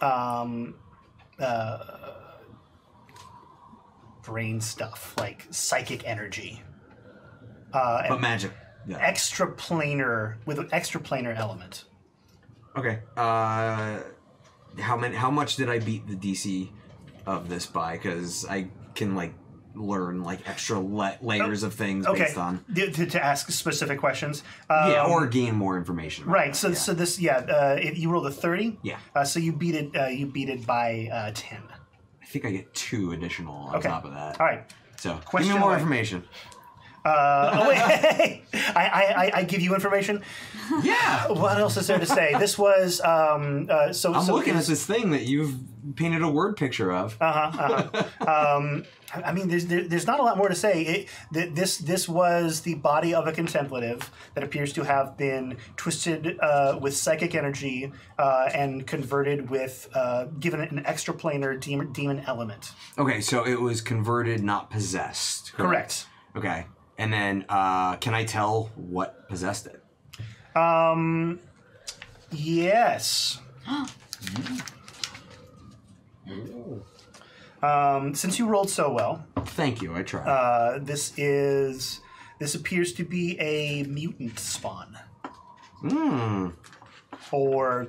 um, uh, brain stuff, like psychic energy. Uh, But and magic. Yeah. extra planar with an extra planar element. Okay. Uh, how many? How much did I beat the DC of this by? Because I can like learn like extra la- layers of things Okay. based on To, to, to ask specific questions. Um, yeah, or gain more information. Right. it, So yeah. so this yeah. Uh, if you rolled a thirty. Yeah. Uh, so you beat it. Uh, you beat it by uh, ten. I think I get two additional on Okay. top of that. All right. So give me more information. Uh, oh wait, <laughs> <laughs> I, I, I, I give you information. Yeah. What else is there to say? This was um, uh, so. I'm so looking at this thing that you've painted a word picture of. <laughs> I I mean, there's there, there's not a lot more to say. It, th- this this was the body of a contemplative that appears to have been twisted uh, with psychic energy uh, and converted with uh, given it an extraplanar demon, demon element. Okay, so it was converted, not possessed. Correct. Okay. And then, uh, can I tell what possessed it? Um, Yes. <gasps> um, since you rolled so well, Thank you, I tried. uh, this is this appears to be a mutant spawn. Hmm. Or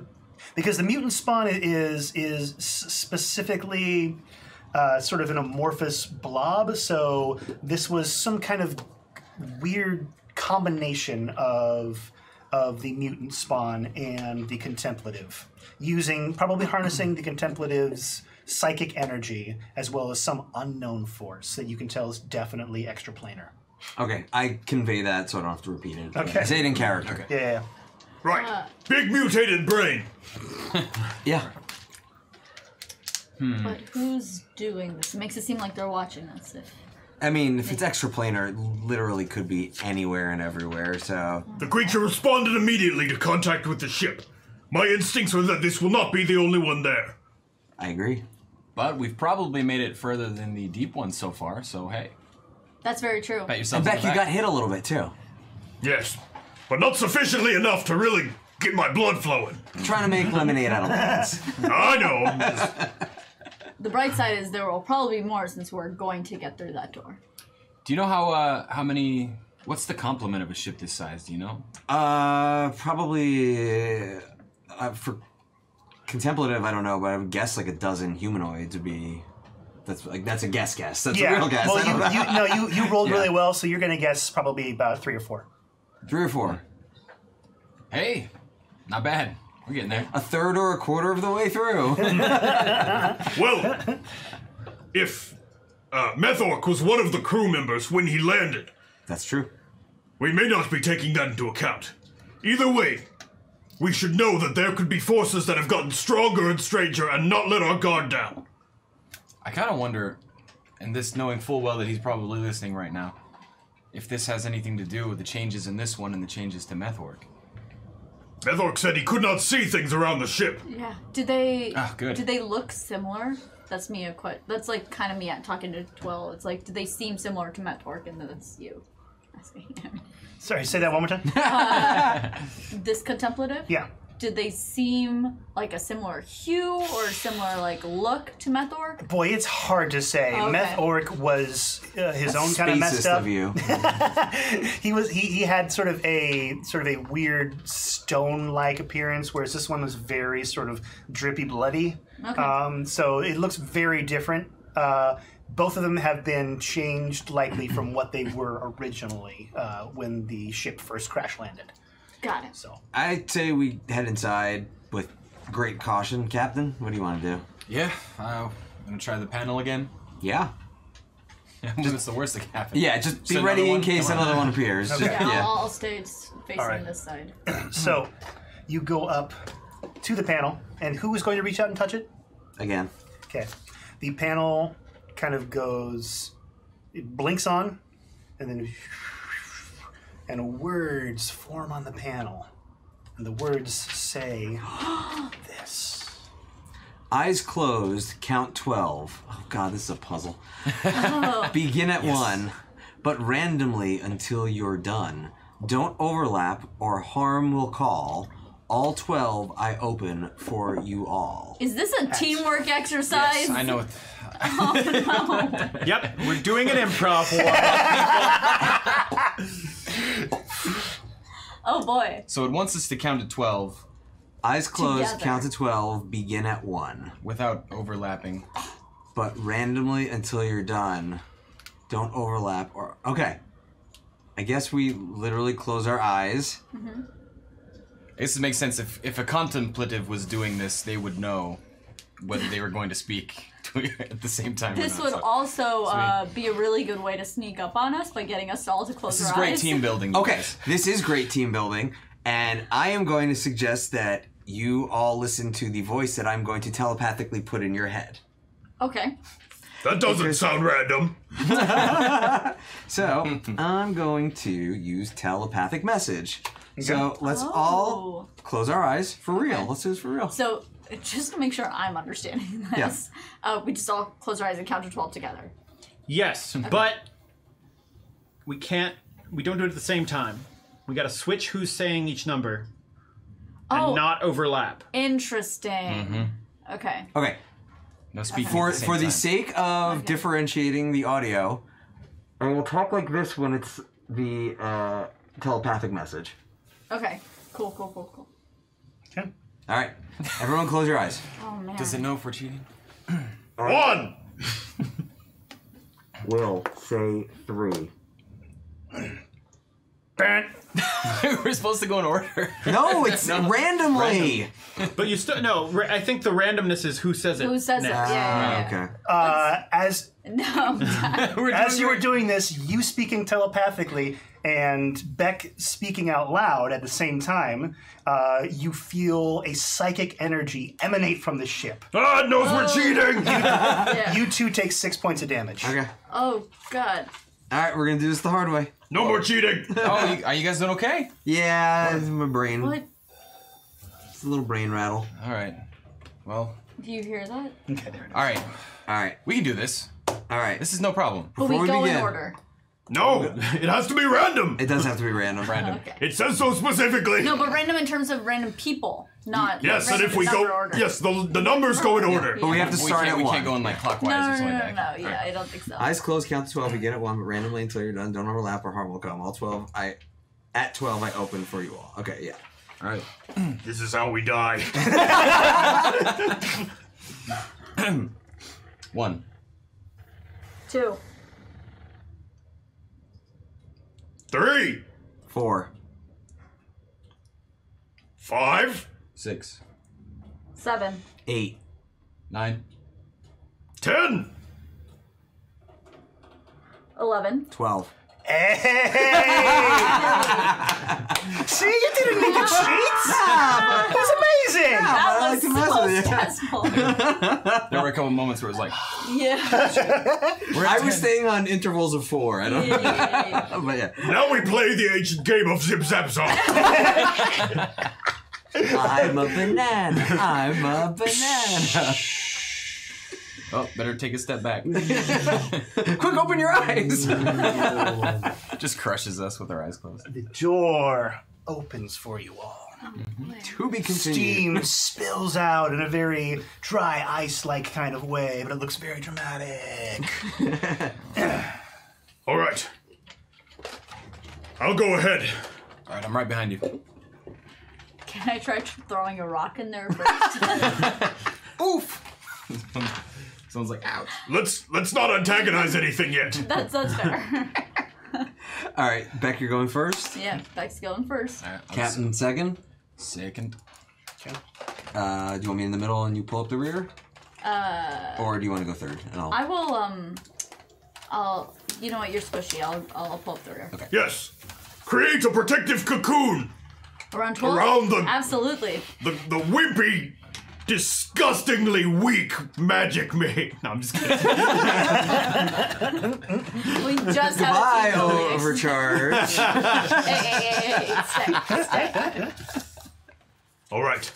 because the mutant spawn is is s- specifically uh, sort of an amorphous blob, so this was some kind of weird combination of of the mutant spawn and the contemplative, using probably harnessing the contemplative's psychic energy as well as some unknown force that you can tell is definitely extraplanar. Okay, I convey that so I don't have to repeat it. Okay. I say it in character. Yeah, yeah, yeah. Right. Uh, Big mutated brain. <laughs> Yeah. But who's doing this? It makes it seem like they're watching us. If I mean, if it's extraplanar, it literally could be anywhere and everywhere, so. The creature responded immediately to contact with the ship. My instincts are that this will not be the only one there. I agree. But we've probably made it further than the deep ones so far, so hey, that's very true. pat And yourself on Beck, you got hit a little bit too. Yes, but not sufficiently enough to really get my blood flowing. trying to make lemonade out of lemons. <laughs> I know. <laughs> The bright side is there will probably be more since we're going to get through that door. Do you know how uh, how many? What's the complement of a ship this size? Do you know? Uh, probably uh, for contemplative. I don't know, but I would guess like a dozen humanoids would be. That's like that's a guess. Guess that's a Yeah. real guess. Well, you, know. you no, you you rolled <laughs> Yeah. really well, so you're gonna guess probably about three or four. Three or four. Hey, not bad. We're getting there. A third or a quarter of the way through. <laughs> Well, if uh, Methork was one of the crew members when he landed, that's true. we may not be taking that into account. Either way, we should know that there could be forces that have gotten stronger and stranger and not let our guard down. I kind of wonder, and this knowing full well that he's probably listening right now, if this has anything to do with the changes in this one and the changes to Methork. Methork said he could not see things around the ship. Yeah. Did they? Ah, good. Did they look similar? That's me a quite. That's like kind of me at talking to Twelve. It's like, do they seem similar to Methork? And that's you. asking <laughs> him. Sorry, say that one more time. this contemplative. yeah. Did they seem like a similar hue or similar like look to Methork? Boy, it's hard to say. Okay. Methork was uh, his own kind of messed Spacist up. of you. <laughs> He was he, he had sort of a sort of a weird stone-like appearance, whereas this one was very sort of drippy, bloody. Okay. Um, so it looks very different. Uh, both of them have been changed likely from what they were originally uh, when the ship first crash landed. Got it. So I'd say we head inside with great caution, Captain. What do you want to do? Yeah, uh, I'm gonna try the panel again. Yeah. <laughs> What's the worst that can happen? Yeah, just be Send ready in case on. another one appears. <laughs> Just- Yeah, yeah. I'll, I'll stay facing Alright. this side. <clears throat> <clears throat> so you go up to the panel, and who is going to reach out and touch it? Again. Okay. The panel kind of goes, it blinks on, and then, and words form on the panel. And the words say <gasps> this. Eyes closed, count 12. Oh god, this is a puzzle. <laughs> Begin at 1, but randomly until you're done. Don't overlap or harm will call. All 12 I open for you all. Is this a teamwork exercise? Yes, I know. It. <laughs> Oh, yep, we're doing an improv one. <laughs> <laughs> Oh boy. So it wants us to count to twelve Eyes closed, Together. count to 12, begin at 1. without overlapping. But randomly until you're done. don't overlap or okay. I guess we literally close our eyes. Mm-hmm. I guess it makes sense if if a contemplative was doing this, they would know whether they were going to speak to <laughs> at the same time. This would so- also uh, be a really good way to sneak up on us by getting us all to close This is our great eyes. team building. Okay, guys. this is great team building, and I am going to suggest that you all listen to the voice that I'm going to telepathically put in your head. Okay. That doesn't sound random. <laughs> So I'm going to use telepathic message. So let's all Oh. close our eyes for real. Okay. Let's do this for real. So <laughs> just to make sure I'm understanding this, uh, we just all close our eyes and count to twelve together. Yes, but we can't. We don't do it at the same time. We got to switch who's saying each number and Oh, not overlap. interesting. Okay. Okay, No speaking for at the same for the sake of Okay. differentiating the audio, I will talk like this when it's the uh, telepathic message. Okay. Cool. Cool. Cool. Cool. Okay. All right, everyone, close your eyes. Oh man. Does it know if we're cheating? <clears throat> One. Will say three. <clears throat> <laughs> we're supposed to go in order. No, it's <laughs> randomly. But you still no. ra- I think the randomness is who says it. Who says it? next. Yeah. yeah, Okay. Uh, as. No. <laughs> We're as doing you were great. doing this, you speaking telepathically and Beck speaking out loud at the same time, uh, you feel a psychic energy emanate from the ship. Ah, it knows we're cheating. yeah. You two take six points of damage. Okay. Oh God. All right, we're gonna do this the hard way. No more cheating. <laughs> Oh, you, are you guys doing okay? Yeah, it's my brain. What? It's a little brain rattle. All right. Well, Do you hear that? <laughs> Okay, there it is. all right. All right, We can do this. all right. This is no problem. But Before we we go begin- in order. No, it has to be random. It does have to be random. Random. Okay. It says so specifically. No, but random in terms of random people, not Yes, and if we go, order. yes, the the numbers go in order. But we have to start can't, at we one. can't go in like clockwise No, or no, something no, no, like no, that. yeah, I don't think so. Eyes closed, count to 12, begin at 1, but randomly until you're done. Don't overlap or harm will come. All 12, I. At 12, I open for you all. Okay, yeah. All right. <clears throat> This is how we die. <laughs> One. Two. Three, 4, five, Six. Seven. 8, Nine. ten. Eleven. 12. Hey! <laughs> See, you didn't need to cheat. <laughs> It was amazing. That I was like so stressful. There were a couple moments where it was like, <laughs> yeah. I was staying on intervals of 4. I don't Yeah, yeah, yeah, yeah. But yeah. Now we play the ancient game of zip zap zop. I'm a banana. I'm a banana. Oh, better take a step back. <laughs> Quick, open your eyes. <laughs> Just crushes us with our eyes closed. The door opens for you all. Mm-hmm. to be continued. Steam spills out in a very dry ice-like kind of way, but it looks very dramatic. <laughs> All right. I'll go ahead. All right, I'm right behind you. Can I try tr- throwing a rock in there first? <laughs> <laughs> Oof. Someone's like, ouch. Let's let's not antagonize anything yet. that's that's fair. All right, Beck, you're going first. yeah, Beck's going first. All right, Captain second. Second. Okay. Uh, do you want me in the middle and you pull up the rear? Uh, or do you want to go third? And I'll... I will. Um, I'll. You know what? You're squishy. I'll. I'll pull up the rear. Okay. Yes. Create a protective cocoon. Around twelve. Around the- Absolutely. The the wimpy, disgustingly weak magic me. <laughs> No, I'm just kidding. <laughs> We just Goodbye, have a team overcharge. <laughs> Hey, hey, hey, hey, hey, stay, stay. All right.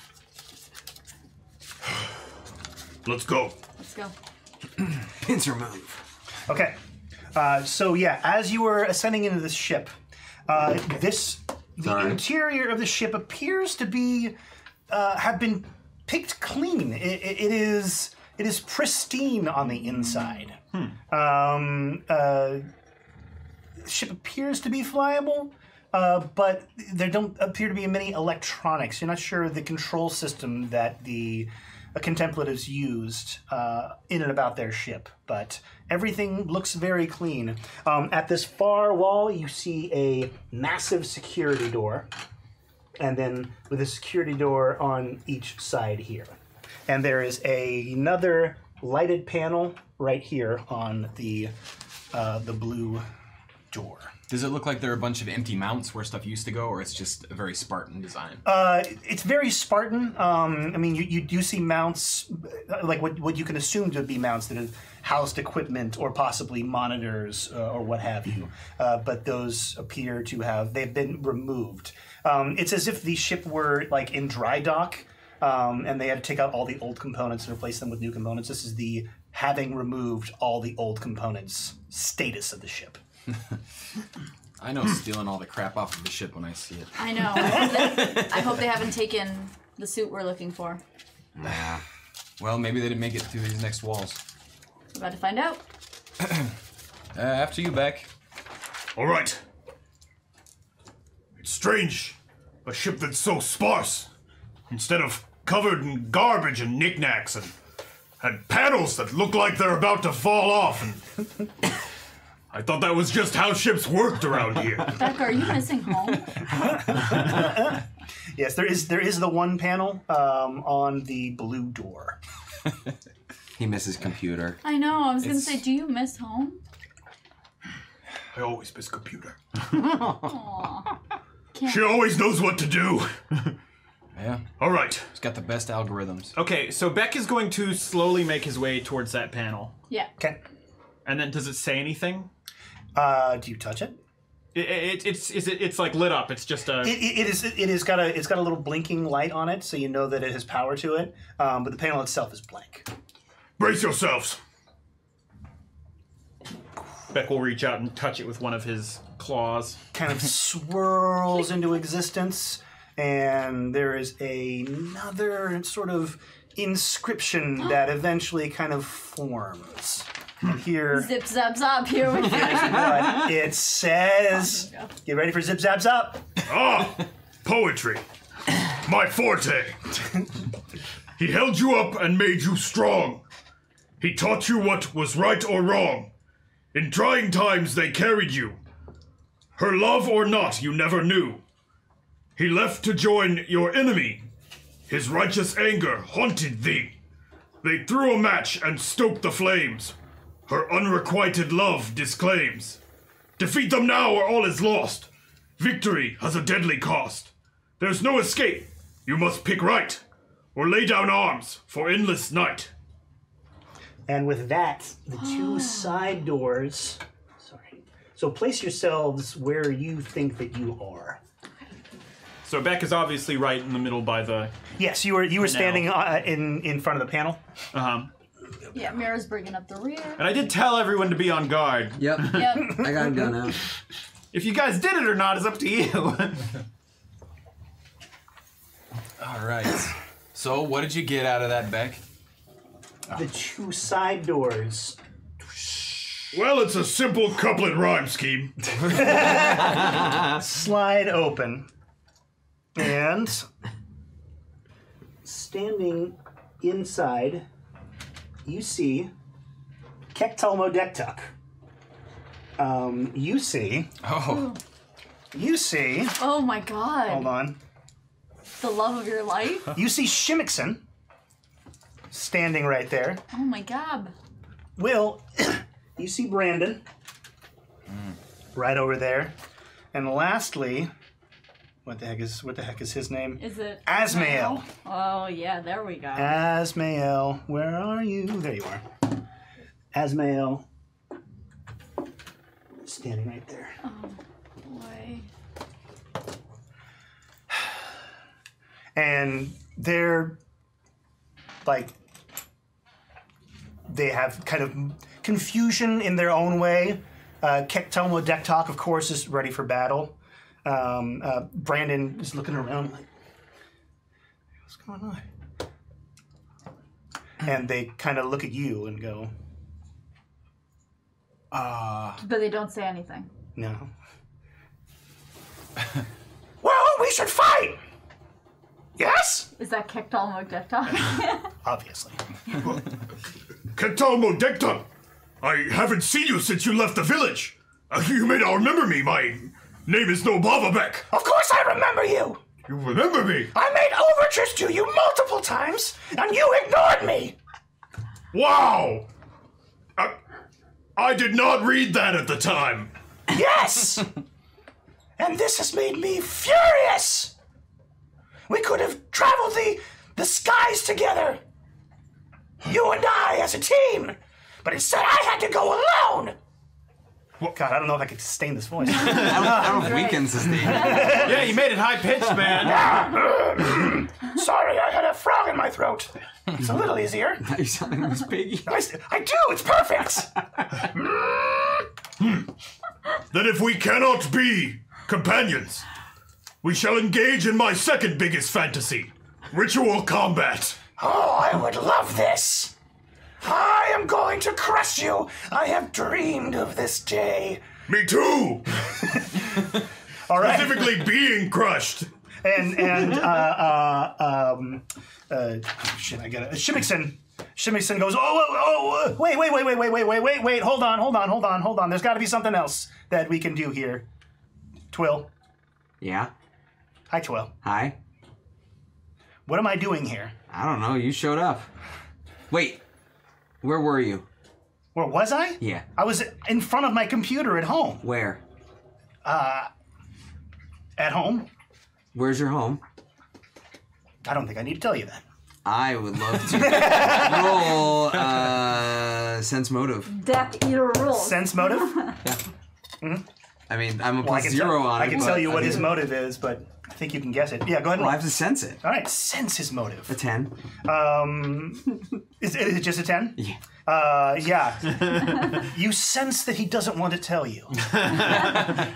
Let's go. Let's go. <clears throat> Pincer move. Okay. Uh, so yeah, as you were ascending into this ship, uh, this the Sorry. interior of the ship appears to be uh, have been picked clean. It, it, it is it is pristine on the inside. Um, uh, the ship appears to be flyable. Uh, but there don't appear to be many electronics. You're not sure the control system that the contemplatives used uh, in and about their ship, but everything looks very clean. Um, at this far wall, you see a massive security door, and then with a security door on each side here. And there is a, another lighted panel right here on the uh, the blue door. Does it look like there are a bunch of empty mounts where stuff used to go, or it's just a very Spartan design? Uh, it's very Spartan. Um, I mean, you, you do see mounts, uh, like what, what you can assume to be mounts that have housed equipment or possibly monitors uh, or what have you. Uh, but those appear to have, they've been removed. Um, it's as if the ship were like in dry dock um, and they had to take out all the old components and replace them with new components. This is the having removed all the old components status of the ship. <laughs> I know stealing all the crap off of the ship when I see it. I know. I hope, they, I hope they haven't taken the suit we're looking for. Nah. Well, maybe they didn't make it through these next walls. We're about to find out. <clears throat> Uh, after you, Beck. All right. It's strange. A ship that's so sparse. Instead of covered in garbage and knickknacks and and panels that look like they're about to fall off. And <laughs> I thought that was just how ships worked around here. <laughs> Beck, are you missing home? <laughs> Yes, there is there is the one panel um, on the blue door. <laughs> He misses computer. I know. I was gonna say, do you miss home? I always miss computer. Aw. She always knows what to do. Yeah, All right. it's got the best algorithms. Okay, so Beck is going to slowly make his way towards that panel. Yeah. Okay. And then does it say anything? Uh, do you touch it? It, it, it's is it, it's like lit up. It's just a It, it, it is. It got a. It's got a little blinking light on it, so you know that it has power to it. Um, but the panel itself is blank. Brace yourselves. Beck will reach out and touch it with one of his claws. Kind of <laughs> swirls into existence, and there is another sort of inscription <gasps> that eventually kind of forms. And <laughs> here, Zip zap zap. Here we <laughs> go. what it says. Get ready for zip zap zap. Ah, poetry. My forte. he held you up and made you strong. He taught you what was right or wrong. In trying times they carried you. Her love or not, you never knew. He left to join your enemy. His righteous anger haunted thee. They threw a match and stoked the flames. Her unrequited love disclaims. Defeat them now or all is lost. Victory has a deadly cost. There's no escape. You must pick right, or lay down arms for endless night. And with that, the two side doors. Sorry. So place yourselves where you think that you are. So Beck is obviously right in the middle by the. Yes, you were you were standing uh, in in front of the panel. Um, Yeah, Mira's bringing up the rear. and I did tell everyone to be on guard. Yep. <laughs> Yep. I got him done now. If you guys did it or not is up to you. <laughs> All right. So, what did you get out of that, Beck? The two side doors. Well, it's a simple couplet rhyme scheme. <laughs> slide open, and standing inside, you see Kektalmo Dektuk. Um, you see, Oh, you see, Oh my god. hold on, The love of your life. <laughs> you see Shimmickson standing right there. Oh my god. Will, <coughs> you see Brandon right over there, and lastly, what the heck is what the heck is his name? Is it Asmael. Oh yeah, there we go. Asmael, where are you? There you are. Asmael, standing right there. Oh boy. and they're like they have kind of confusion in their own way. Uh, Kektomo Dektok, of course, is ready for battle. Um, uh, Brandon is looking around like, what's going on? And they kind of look at you and go, uh, But they don't say anything. no. <laughs> well, we should fight! Yes? Is that Kektal Mogdektok? <laughs> Obviously. <laughs> Kentalmo Dekton! I haven't seen you since you left the village. Uh, you may not remember me. My name is No Bavabek. Of course I remember you! You remember me? I made overtures to you multiple times, and you ignored me! Wow! I, I did not read that at the time. Yes! and this has made me furious! We could have traveled the, the skies together! You and I as a team! But instead I had to go alone! God, I don't know if I could sustain this voice. <laughs> I don't, know if we can sustain it. <laughs> Yeah, you made it high pitched, man. <laughs> Sorry, I had a frog in my throat. It's a little easier. you sound like Miss Piggy. I, s- I do, it's perfect! Hmm. Then if we cannot be companions, we shall engage in my second biggest fantasy ritual combat. Oh, I would love this! I am going to crush you! I have dreamed of this day. Me too! <laughs> All right. Specifically being crushed. and and uh, uh, um, uh, shit, I get it. Shimmickson. Shimmickson goes, oh, oh, oh, wait, wait, wait, wait, wait, wait, wait, wait, wait, hold on, hold on, hold on, hold on. There's got to be something else that we can do here. Twill. Yeah. Hi, Twill. Hi. What am I doing here? I don't know. You showed up. Wait. Where were you? Where was I? Yeah. I was in front of my computer at home. Where? Uh, at home? Where's your home? I don't think I need to tell you that. I would love to roll <laughs> uh, sense motive. Death Eater rules. Sense motive? Yeah. I mean, I'm a Well, I plus can zero tell, on I it. can but tell you I what his motive is, but I think you can guess it. Yeah, go ahead. and Well, I roll. have to sense it. All right, sense his motive. A ten. Um, is, is it just a 10? Yeah. Uh, yeah. <laughs> you sense that he doesn't want to tell you. <laughs>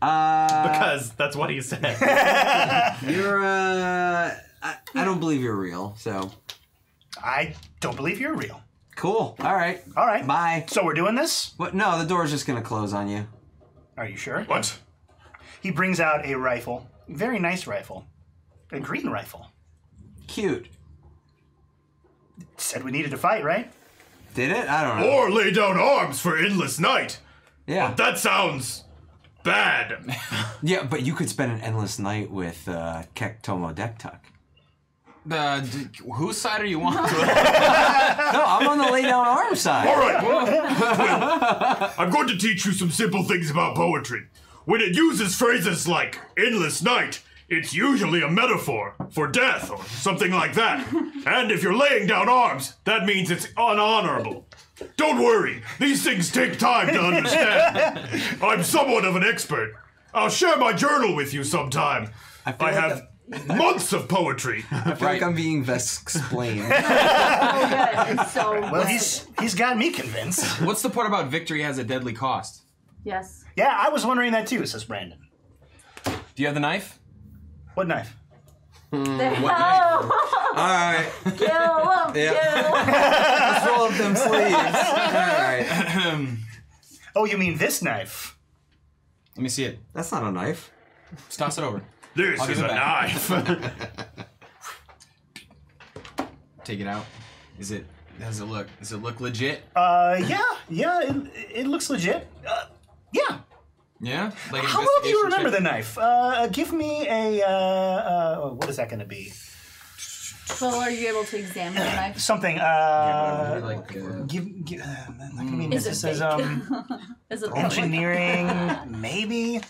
Uh, Because that's what he said. <laughs> you're. Uh, I, I don't believe you're real. So I don't believe you're real. cool. All right. All right. Bye. So we're doing this? What? No, the door's just gonna close on you. Are you sure? What? He brings out a rifle. Very nice rifle. A green rifle. Cute. Said we needed to fight, right? Did it? I don't know. Or lay down arms for endless night. yeah. That sounds bad. <laughs> Yeah, but you could spend an endless night with uh, Kek Tomo Dektuk. Uh, d- whose side are you on? <laughs> No, I'm on the lay down arm side. All right. Well, I'm going to teach you some simple things about poetry. When it uses phrases like endless night, it's usually a metaphor for death or something like that. <laughs> And if you're laying down arms, that means it's unhonorable. Don't worry, these things take time to understand. <laughs> I'm somewhat of an expert. I'll share my journal with you sometime. I, feel like have months of poetry. <laughs> I feel like I'm being best explained. Oh, good. So, Well, he's he's got me convinced. What's the part about victory has a deadly cost? Yes. Yeah, I was wondering that too, says Brandon. Do you have the knife? What knife? What Oh, knife? <laughs> All right. kill him, Yeah. kill. <laughs> Roll up them sleeves. All right. <clears throat> Oh, you mean this knife? Let me see it. That's not a knife. Just toss it over. This I'll give is it a back. knife. <laughs> Take it out. Is it? Does it look? Does it look legit? Uh, yeah, yeah, it, it looks legit. Uh, yeah. Yeah. Like How well do you remember check? the knife? Uh, give me a, uh, uh, what is that going to be? Well, are you able to examine the knife? Something, uh, Maybe like, uh, give, give, uh, not gonna be Is it mysticism, <laughs> Is it engineering, <laughs> maybe.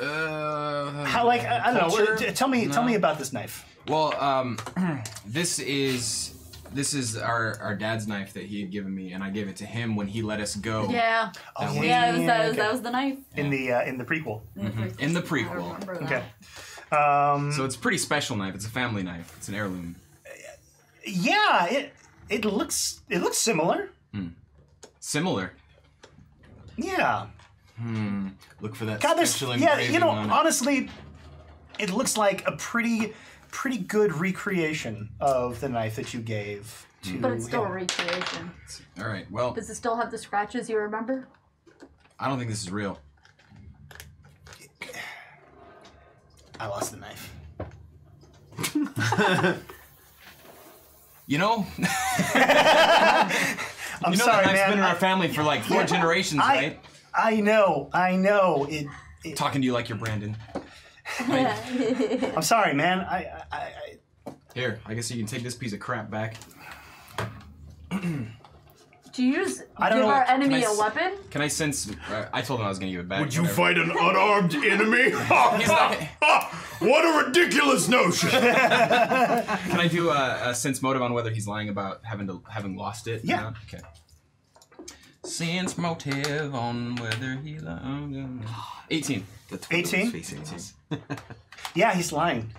uh, How, like, I, I don't know. Tell me, tell me about this knife. Well, um, <clears throat> this is this is our our dad's knife that he had given me, and I gave it to him when he let us go. Yeah. Oh, Yeah, it was, that, was, that was the knife. in the uh, in the prequel. In the I prequel. remember that. Okay. Um, So it's a pretty special knife. It's a family knife. It's an heirloom. yeah, it it looks it looks similar. Similar. Yeah. Look for that God, there's special yeah. engraving You know, on it. honestly, it looks like a pretty pretty good recreation of the knife that you gave to But it's still a him. recreation. All right. Well, Does it still have the scratches you remember? I don't think this is real. I lost the knife. <laughs> You know, <laughs> I'm you know sorry, that knife's man. been in I- our family for like four <laughs> generations, I- right? I know, I know. It, it, Talking to you like you're Brandon. <laughs> <laughs> I'm sorry, man. I, I, I, Here, I guess you can take this piece of crap back. Do you just I don't give know- our can enemy I a s- weapon? Can I sense? Uh, I told him I was gonna give it back. Would you whatever. fight an unarmed <laughs> enemy? He's not- what a ridiculous notion! Can I do a, a sense motive on whether he's lying about having to having lost it? Yeah. not? Okay. Sense motive on whether he lied. 18. The Twitter was 18? facing us. yeah, he's lying.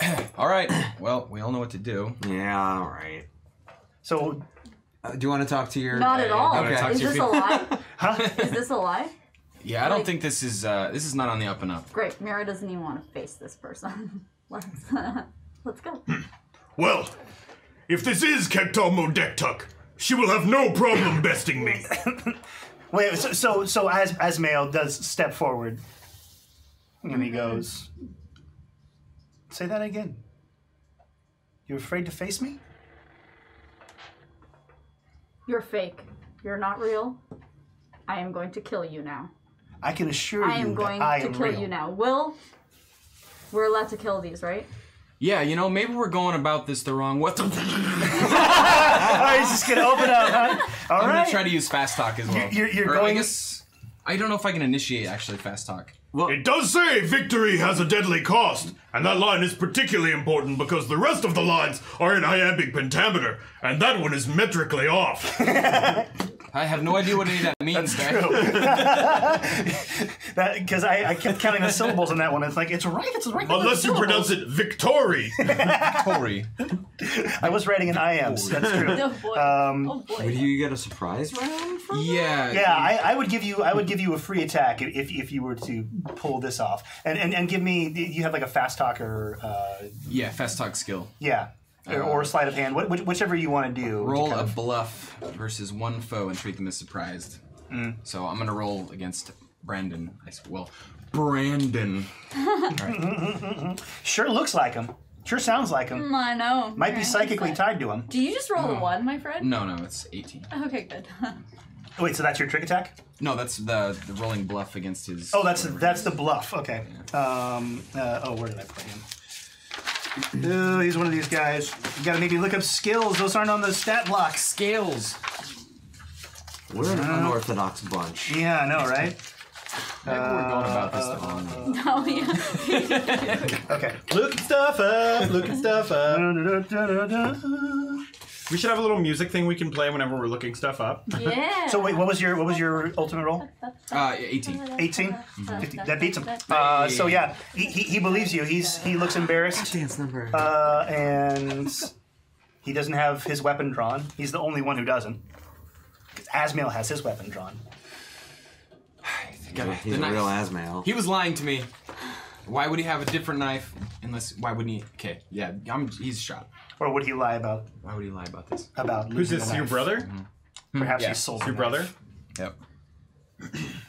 <clears throat> All right. Well, we all know what to do. Yeah, all right. So, Uh, do you want to talk to your? Not at all. Okay. Talk to Is your this a people. lie? <laughs> huh? Is this a lie? Yeah, I don't Like- think this is uh, this is not on the up and up. Great. Mira doesn't even want to face this person. <laughs> let's <laughs> let's go. <clears throat> well, if this is Kektal Modektuk, she will have no problem besting me. Wait, so, so, so as Asmael does step forward, and he mm-hmm. goes, "Say that again. You're afraid to face me? You're fake. You're not real. I am going to kill you now. I can assure you. I you am going that I to am kill real." you now. Will, we're allowed to kill these, right? Yeah, you know, maybe we're going about this the wrong way. I'm <laughs> <laughs> Oh, he's just gonna open up, huh? All gonna right. try to use fast talk as well. You're- you're Or I going- guess I don't know if I can initiate actually fast talk. It does say victory has a deadly cost, and that line is particularly important because the rest of the lines are in iambic pentameter, and that one is metrically off. <laughs> I have no idea what any of that means. That's Because <laughs> I, I kept counting the syllables in that one. It's like it's right. It's right. Unless you pronounce it victory. <laughs> Tory. I was writing an iambs. That's true. Oh boy. Um, oh boy. Would you get a surprise round from? Yeah. Yeah, I, I would give you I would give you a free attack if, if you were to pull this off, and and, and give me you have like a fast talker, uh, Yeah, fast talk skill. yeah, or, or sleight of hand, wh- which, whichever you want to do. Roll kind a of- bluff versus one foe and treat them as surprised. Mm. So I'm gonna roll against Brandon. I s- well, Brandon. <laughs> <laughs> sure looks like him. Sure sounds like him. Mm, I know. Might be psychically tied to him. Do you just roll a one, my friend? No, no, it's 18. Okay, good. <laughs> Wait, so that's your trick attack? No, that's the the rolling bluff against his. Oh, that's whatever that's the bluff. Okay. Um. Uh, oh, where did I put him? Oh, he's one of these guys. You gotta maybe look up skills. Those aren't on the stat block. scales. We're an unorthodox bunch. Yeah, I know, right? Maybe we're going about this Uh, the wrong way. <laughs> oh yeah. <laughs> Okay. Looking stuff up, looking stuff up. <laughs> We should have a little music thing we can play whenever we're looking stuff up. Yeah. So wait, what was your what was your ultimate roll? Uh, 18. 18? 50. That beats him. Uh, so yeah, he, he, he believes you. He's he looks embarrassed, Dance number. uh, and he doesn't have his weapon drawn. He's the only one who doesn't. 'Cause Asmael has his weapon drawn. Got it. He's a real Asmael. He was lying to me. Why would he have a different knife? Unless, why wouldn't he? Okay, yeah, I'm, he's shot. Or would he lie about Why would he lie about this? about Who's losing this? the Your knife? brother? Perhaps Yeah, he sold Your the brother? Yep.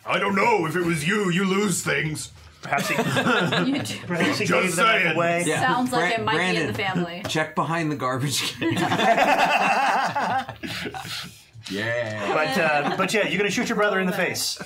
I don't know. If it was you, you lose things. Perhaps he, <laughs> You do. perhaps he Just gave the knife saying. away. Yeah. Sounds like Bra- it might be in the Brandon. family. Check behind the garbage <laughs> can. <laughs> Yeah. But uh, but yeah, you're gonna shoot your brother in the face.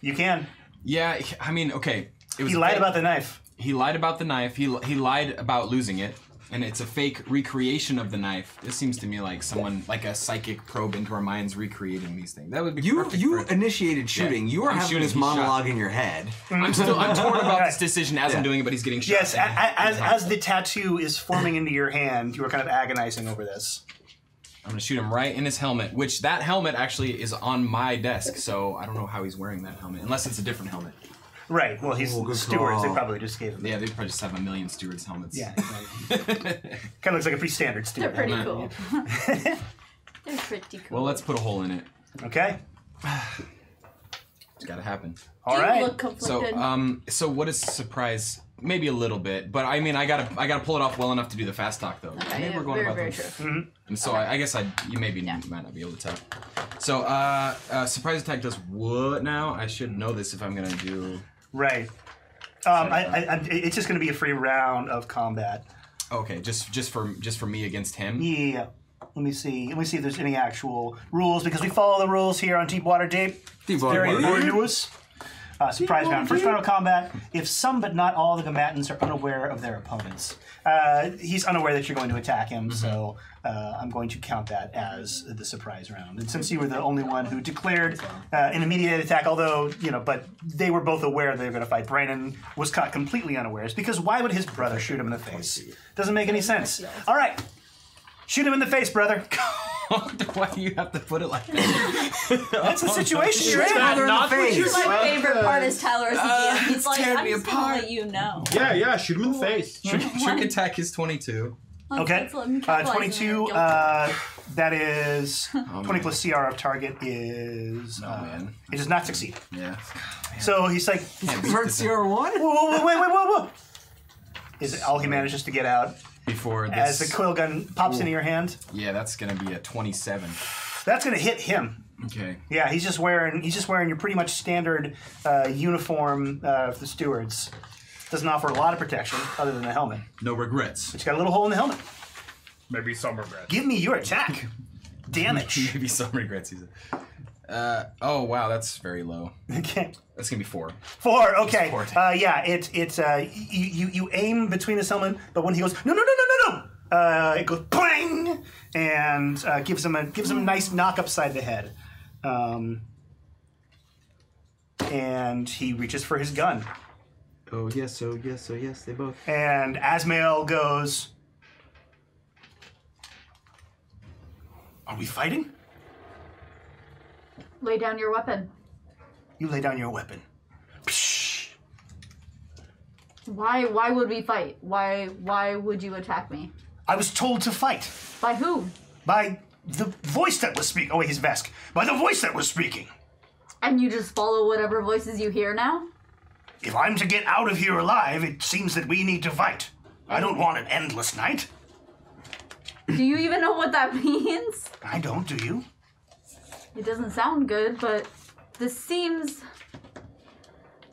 You can. Yeah, I mean, okay. It was He a lied fake- about the knife. He lied about the knife. He he lied about losing it, and it's a fake recreation of the knife. This seems to me like someone like a psychic probe into our minds recreating these things. That would be You perfect you for- initiated shooting. You are I'm having shooting, this he's shot. monologue in your head. I'm still I'm torn about this <laughs> decision as I'm doing it, but he's getting shot. Yes, a, a, as, as the tattoo is forming into your hand, you are kind of agonizing over this. I'm gonna shoot him right in his helmet, which that helmet actually is on my desk. So I don't know how he's wearing that helmet, unless it's a different helmet. Right. Well, he's Oh, good stewards. They call. probably just gave him. Yeah, they probably just have a million stewards helmets. Yeah. <laughs> kind of looks like a pretty standard They're steward. pretty Yeah. cool. <laughs> They're pretty cool. Well, let's put a hole in it. Okay. It's got to happen. All Do you right. look conflicted? So, um, so what is surprise? Maybe a little bit, but I mean, I gotta, I gotta pull it off well enough to do the fast talk though. Okay, maybe yeah, we're going very, about very this. true. And so I, I guess I, you maybe might not be able to tell. So, uh, uh, surprise attack does what now? I should know this if I'm gonna do. Right. Um, I, I, I, it's just going to be a free round of combat. Okay, just just for just for me against him. Yeah. Let me see. Let me see if there's any actual rules because we follow the rules here on Deepwater Deep. Deepwater Very Deep. important to us. Uh, surprise round. First round of combat. If some but not all the combatants are unaware of their opponents, uh, he's unaware that you're going to attack him. So uh, I'm going to count that as the surprise round. And since you were the only one who declared uh, an immediate attack, although you know, but they were both aware they were going to fight. Brandon was caught completely unawares because why would his brother shoot him in the face? Doesn't make any sense. All right, shoot him in the face, brother. <laughs> <laughs> Why do you have to put it like that? <laughs> That's the situation you're in. That not what you My said? favorite part is Tyler as the Uh, He's like, I'm me just gonna apart." let you know. Yeah, yeah, shoot him in the face. Trick, <laughs> trick attack is 22. Let's- Okay. let's let him Uh, 22, uh, that is Oh, 20 plus CR of target is. Oh uh, man. It does not succeed. Yeah. So he's like, Can't beat Vert this CR one. whoa, whoa, whoa, wait, wait, whoa, whoa. Is it all he manages to get out before this. as the coil gun pops into your hand? yeah, that's gonna be a 27. That's gonna hit him. Okay. Yeah, he's just wearing he's just wearing your pretty much standard uh, uniform uh, of the stewards. Doesn't offer a lot of protection other than the helmet. No regrets. It's got a little hole in the helmet. Maybe some regret. Give me your attack. <laughs> Damage. Maybe some regrets. He said. Uh, oh wow, that's very low. okay. That's gonna be four. Four. Okay. Four. Uh, yeah. It's it's uh, you, you you aim between his helmet, but when he goes no no no no no no, uh, it goes bang and uh, gives him a gives him a nice knock upside the head. Um, and he reaches for his gun, Oh yes, oh yes, oh yes. They both. and Asmael goes. Are we fighting? Lay down your weapon. You lay down your weapon. Psh. Why? Why would we fight? Why? Why would you attack me? I was told to fight By who? by the voice that was speaking. Oh wait, his mask. By the voice that was speaking. And you just follow whatever voices you hear now? If I'm to get out of here alive, it seems that we need to fight. I don't want an endless night. Do you even know what that <laughs> means? I don't, do you? It doesn't sound good, but this seems.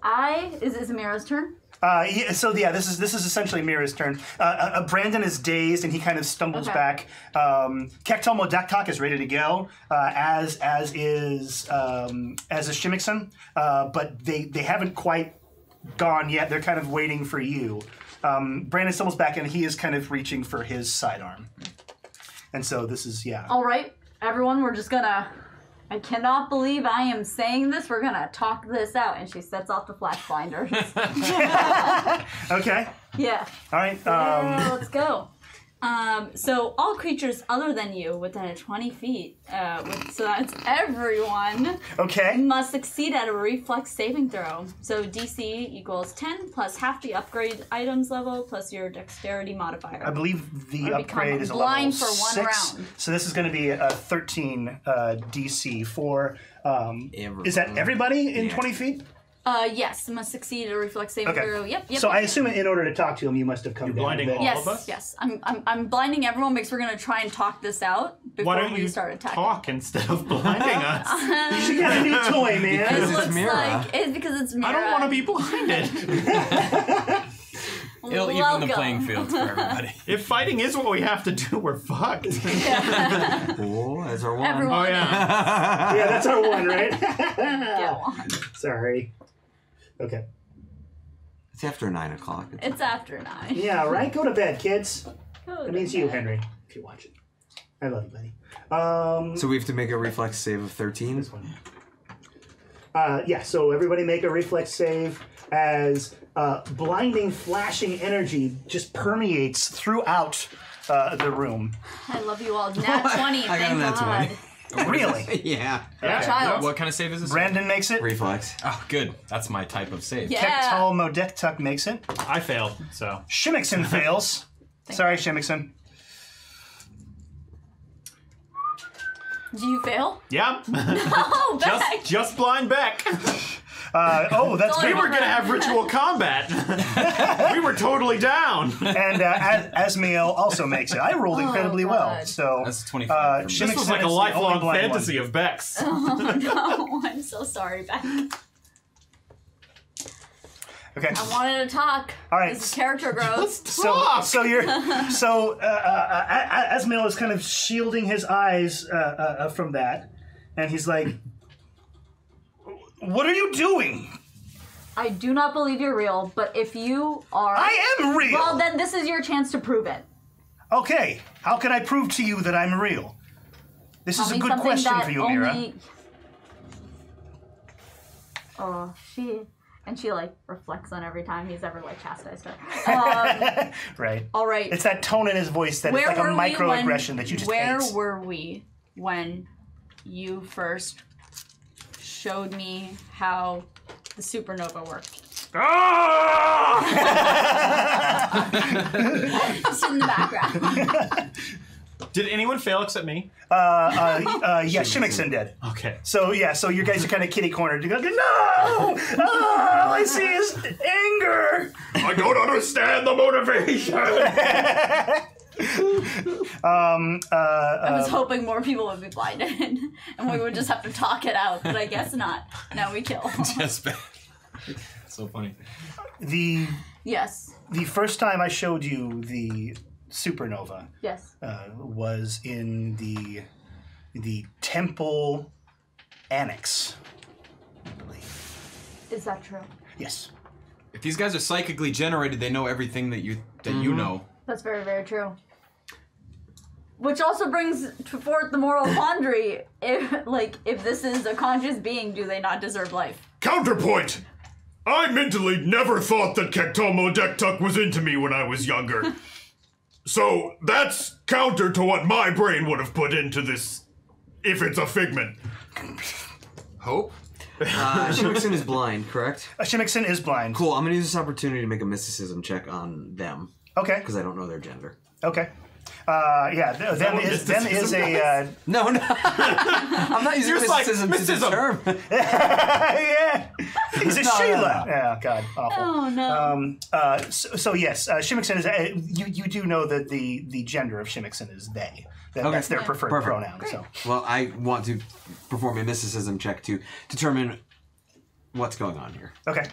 I is is Mira's turn? Uh, yeah, so yeah, this is this is essentially Mira's turn. Uh, uh, Brandon is dazed and he kind of stumbles Okay. back. Um, Kektal Modaktok is ready to go, uh, as as is um, as is Shimmickson, uh, but they they haven't quite gone yet. They're kind of waiting for you. Um, Brandon stumbles back and he is kind of reaching for his sidearm, and so this is yeah. All right, everyone, we're just gonna. I cannot believe I am saying this. We're gonna talk this out, and she sets off the flash blinders. <laughs> Okay, yeah. all right. Um, let's go. Um, so all creatures other than you within a 20 feet, uh, with, so that's everyone, okay. must succeed at a reflex saving throw. So DC equals 10 plus half the upgrade items level plus your dexterity modifier. I believe the Or upgrade is a blind level for one six. round. So this is going to be a 13 uh, DC for. Um, is that everybody in 20 feet? Uh, yes, must succeed at a reflex saving Okay. throw. Yep, yep. so I assume in order to talk to him, you must have come You're down. blinding a bit. all Yes, of us? yes. I'm, I'm, I'm blinding everyone because we're gonna try and talk this out before Why don't we you start attacking. talk instead of blinding <laughs> us? You got a new <laughs> toy, man. It it's looks Mira. like it's because it's Mira. I don't want to be blinded. <laughs> It'll even the Welcome. playing field for everybody. if fighting is what we have to do, we're fucked. Oh, that's our one. Everyone, Oh yeah. yeah, that's our one, right? get one. Sorry. Okay. It's after nine o'clock. It's- It's after nine. Yeah, right? Go to bed, kids. Go That to means you. Henry, if you watch it. I love you, buddy. Um, So we have to make a reflex save of thirteen. This one. Uh, yeah, so everybody make a reflex save as uh, blinding, flashing energy just permeates throughout uh, the room. I love you all. Nat <laughs> 20, I got thank a nat God. <laughs> 20. Really? <laughs> yeah. Child. What kind of save is this? Brandon makes it. Reflex. Oh, good. That's my type of save. Yeah. Kektal Modektuk makes it. I failed, so. Shimmickson <laughs> fails. Sorry, Shimmickson. Do you fail? Yeah. <laughs> Oh, just, back. just blind Beck. Uh, oh, that's Don't We were gonna have ritual combat. <laughs> we were totally down. And uh, as- Asmael also makes it. I rolled incredibly well. God. So That's 25 Uh, for me. Shimmickson This was like is a the lifelong only blind fantasy of Beck's. <laughs> Oh, no. I'm so sorry, Beck. Okay. I wanted to talk. All right. This is character growth. <laughs> So, so you're so uh, uh, uh, Asmael is kind of shielding his eyes uh, uh, uh, from that, and he's like, "What are you doing? I do not believe you're real, but if you are. I am real." Well, then this is your chance to prove it. Okay, how can I prove to you that I'm real? This Tell is a good question for you, Mira. only- Oh, she. And she like reflects on every time he's ever like chastised her. <laughs> Um, Right. All right. It's that tone in his voice that it's like a we when- microaggression that you just Where hate. were we when you first showed me how the supernova worked? Just in the background. Did anyone fail except me? Uh, uh, uh, yeah, Shimmickson did. Okay. So yeah, so you guys are kind of kitty cornered. You go, no! Oh, all I see is anger. I don't understand the motivation. <laughs> <laughs> Um, uh, I was uh, hoping more people would be blinded <laughs> and we would just have to talk it out, but I guess not. Now we kill. <laughs> Just bad. so funny. the yes. the first time I showed you the supernova yes. uh, was in the the temple annex. I believe. Is that true? Yes. If these guys are psychically generated, they know everything that you that you know. That's very, very true. Which also brings to forth the moral quandary: if, like, if this is a conscious being, do they not deserve life? Counterpoint. I mentally never thought that Kektomo Dektuk was into me when I was younger. <laughs> so that's counter to what my brain would have put into this if it's a figment. Hope. Uh, Shimmickson is blind, correct? Uh, Shimmickson is blind. Cool. I'm gonna use this opportunity to make a mysticism check on them Okay. because I don't know their gender. Okay. Uh, yeah, th- them what is them is a uh, No, no. <laughs> I'm not using You're just like, mysticism, mysticism. to determine. <laughs> yeah. He's a No, no, Sheila. no. Yeah, God, awful. Oh no. Um, uh, so, so yes, uh, Shimmickson is. Uh, you you do know that the the gender of Shimmickson is they. That, Okay. That's their preferred Perfect. pronoun. So Well, I want to perform a mysticism check to determine what's going on here. okay.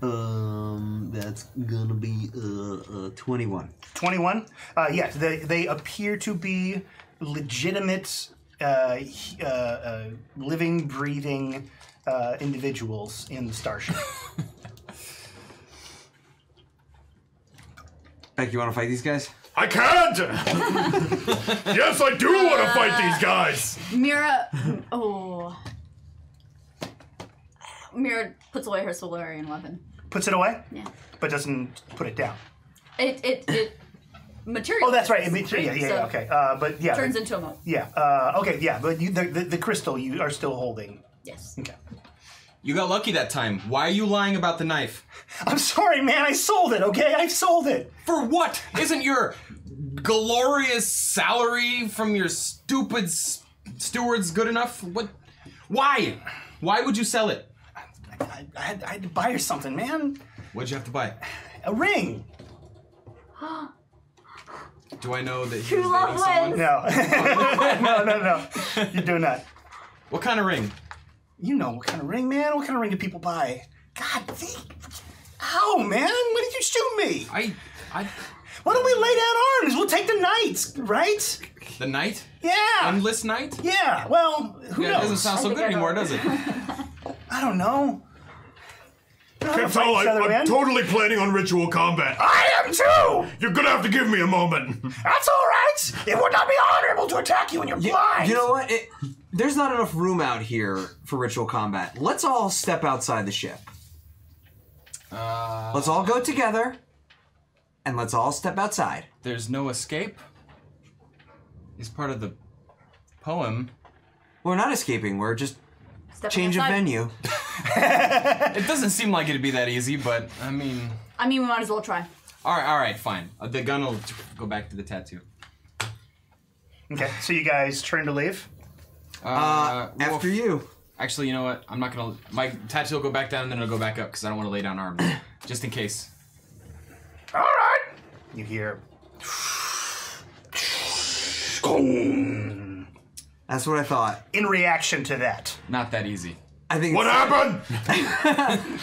Um, that's gonna be uh, uh 21. 21 uh, yes they, they appear to be legitimate uh, uh, uh, living breathing uh, individuals in the starship <laughs> Beck, you want to fight these guys? I can't! <laughs> yes, I do want to fight these guys! Mira. Oh. Mira puts away her Solarian weapon. puts it away Yeah. but doesn't put it down It it it material. oh that's right it means- yeah yeah, yeah okay uh, but yeah Turns but- into a moat. yeah uh, okay yeah but you, the, the, the crystal you are still holding Yes. okay You got lucky that time. Why are you lying about the knife? <laughs> i'm sorry man i sold it okay i sold it For what? Isn't your glorious salary from your stupid s- stewards good enough? What? Why? Why would you sell it? I, I, had, I had to buy her something man What'd you have to buy? a ring <gasps> Do I know that he True was love dating someone? wins. <laughs> no no no no you're doing that What kind of ring? You know what kind of ring, man? What kind of ring do people buy? God, see? Ow, man! Why did you shoot me? I, I, Why don't we lay down arms? We'll take the knights, right? the knight, Yeah. endless night. yeah. Well, who Yeah, it knows? doesn't sound so think good I know. anymore, does it? <laughs> I don't know. We don't have to That's fight all. each I, other, I'm man. totally planning on ritual combat. I am too. You're gonna have to give me a moment. <laughs> That's all right. It would not be honorable to attack you when you're blind. You know what? It, there's not enough room out here for ritual combat. Let's all step outside the ship. Uh, Let's all go together, and let's all step outside. there's no escape. Is part of the poem. We're not escaping. We're just Stepping change of venue. <laughs> It doesn't seem like it'd be that easy, but I mean, I mean, we might as well try. all right, all right, fine. Uh, the gun will go back to the tattoo. Okay, so you guys turn to leave. Uh, well, After you. Actually, you know what? I'm not gonna. My tattoo will go back down, and then it'll go back up because I don't want to lay down arms, <clears throat> just in case. All right. You hear. That's what I thought. In reaction to that, Not that easy. I think What happened?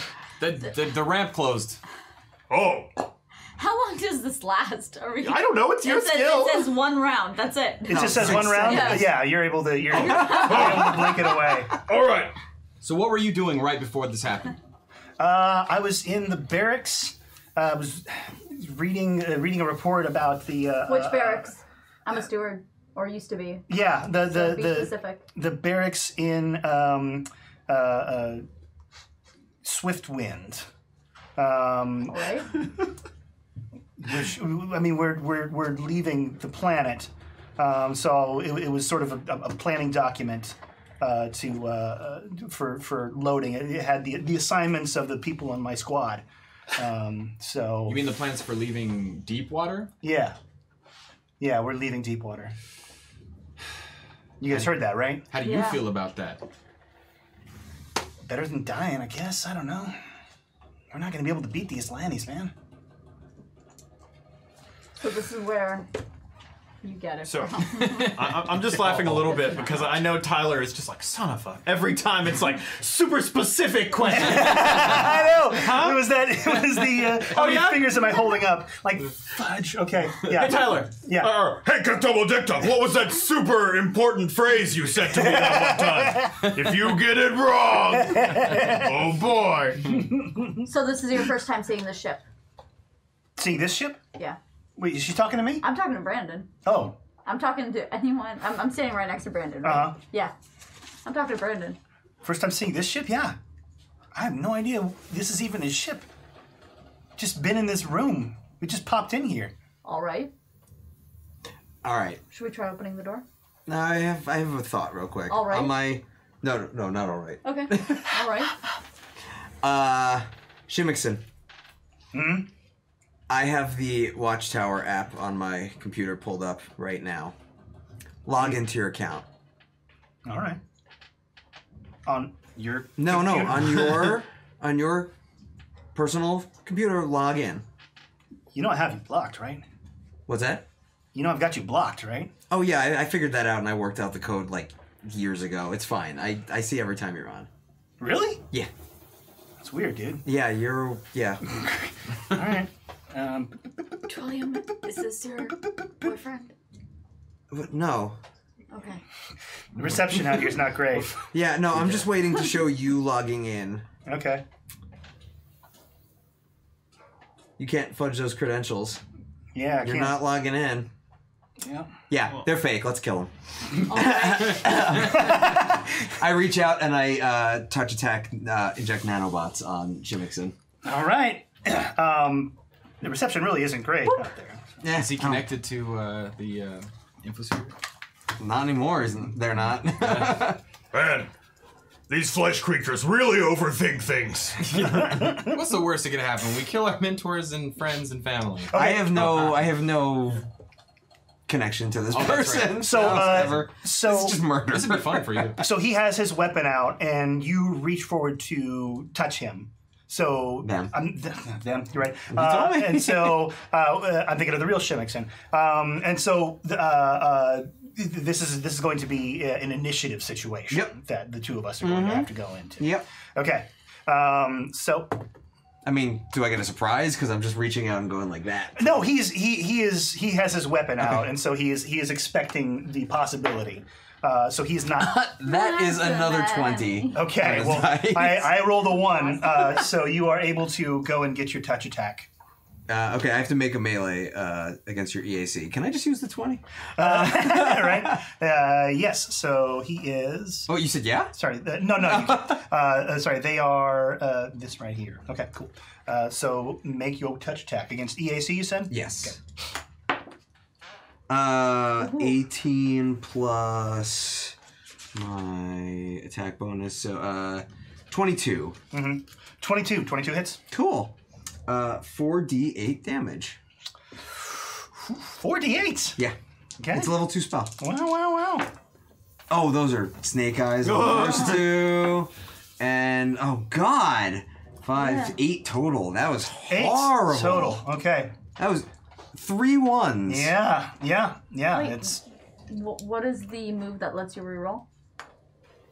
<laughs> The, the, the ramp closed. Oh, How long does this last? Are we... I don't know. It's your It says, skill. it says one round. That's it. It just says one round. Yes. Yeah, you're able to. You're, you're <laughs> able to blink it away. all right. So what were you doing right before this happened? Uh, I was in the barracks. Uh, I was reading uh, reading a report about the uh, Which uh, barracks? I'm a steward, or used to be. Yeah, the the Be the, specific. the barracks in um, uh, uh, Swiftwind. Um, Right? <laughs> which I mean, we're we're we're leaving the planet, um, so it, it was sort of a, a planning document uh, to uh, uh, for for loading. It, it had the the assignments of the people in my squad. Um, so You mean the plans for leaving Deepwater? yeah, yeah, we're leaving Deepwater. You guys heard that, right? How do you Yeah. feel about that? Better than dying, I guess. I don't know. We're not gonna be able to beat these Lannies, man. So this is where you get it. So. <laughs> I, I'm just laughing a little bit because I know Tyler is just like son of a. Every time it's like <laughs> super specific question. <laughs> I know. It was that. It was the. Uh, how many yeah? fingers am I holding up? Like fudge. Okay. Yeah. Hey Tyler. Yeah. Uh, Hey, Double Dick Duck, what was that super important phrase you said to me that one time? If you get it wrong, oh boy. so this is your first time seeing the ship. See this ship? Yeah. Wait, is she talking to me? I'm talking to Brandon. Oh. I'm talking to anyone. I'm, I'm standing right next to Brandon. Right? Uh-huh. Yeah. I'm talking to Brandon. First time seeing this ship? Yeah. I have no idea this is even a ship. Just been in this room. We just popped in here. All right. All right. Should we try opening the door? Now I have I have a thought real quick. All right. On my no no no not all right. Okay. <laughs> All right. Uh, Shimmickson. Hmm. I have the Watchtower app on my computer pulled up right now. Log into your account. All right. On your No, no, on your <laughs> on your personal computer. Log in. You know I have you blocked, right? What's that? You know I've got you blocked, right? Oh yeah, I, I figured that out and I worked out the code like years ago. It's fine. I I see every time you're on. Really? Yeah. That's weird, dude. Yeah, you're yeah. <laughs> All right. Um, Trillium, is this your boyfriend? But no. Okay. the reception out here is not great. <laughs> Yeah, no, I'm just waiting to show you logging in. Okay. You can't fudge those credentials. Yeah, I You're can't. not logging in. Yeah. Yeah, they're fake. Let's kill them. <laughs> <laughs> I reach out and I uh, touch attack, uh, inject nanobots on Shimmickson. All right. <clears throat> Um, the reception really isn't great out there. Yeah, Is he connected to uh, the uh, infosphere? Not anymore, isn't? They're not. <laughs> Man, these flesh creatures really overthink things. <laughs> What's the worst that could happen? We kill our mentors and friends and family. I have no. I have no connection to this Oh, that's right. person. So, uh, ever. so it's just murder. This would be fun for you. so he has his weapon out, and you reach forward to touch him. So Them. I'm, <laughs> them, you're right. Uh, and so uh, uh, I'm thinking of the real Shimmickson. Um, and so uh, uh, this is this is going to be uh, an initiative situation Yep. Mm-hmm. that the two of us are going to have to go into. Yep. Okay. Um, so I mean, do I get a surprise because I'm just reaching out and going like that? no, he's he he is he has his weapon out, and so he is he is expecting the possibility. Uh, so he's not. <laughs> That is another twenty. Okay, well, dice. I, I rolled a one, uh, so you are able to go and get your touch attack. Uh, okay, I have to make a melee uh, against your EAC. Can I just use the twenty? <laughs> right? Uh, yes. So he is. Oh, you said yeah. Sorry. Uh, no, no. you- <laughs> uh, uh, sorry. They are uh, this right here. Okay. Cool. Uh, so make your touch attack against EAC. You said. Yes. Uh, 18 plus my attack bonus, so uh, 22. Twenty-two. Twenty-two hits. Cool. Uh, 4d8 damage. Four d8. Yeah. Okay. It's a level 2 spell. Wow! Wow! Wow! Oh, those are snake eyes the <laughs> first two. And, oh god! Five, eight total. That was Eight horrible. total. Okay. That was three ones. Yeah. Yeah. Yeah. Wait. It's Wh- what is the move that lets you reroll?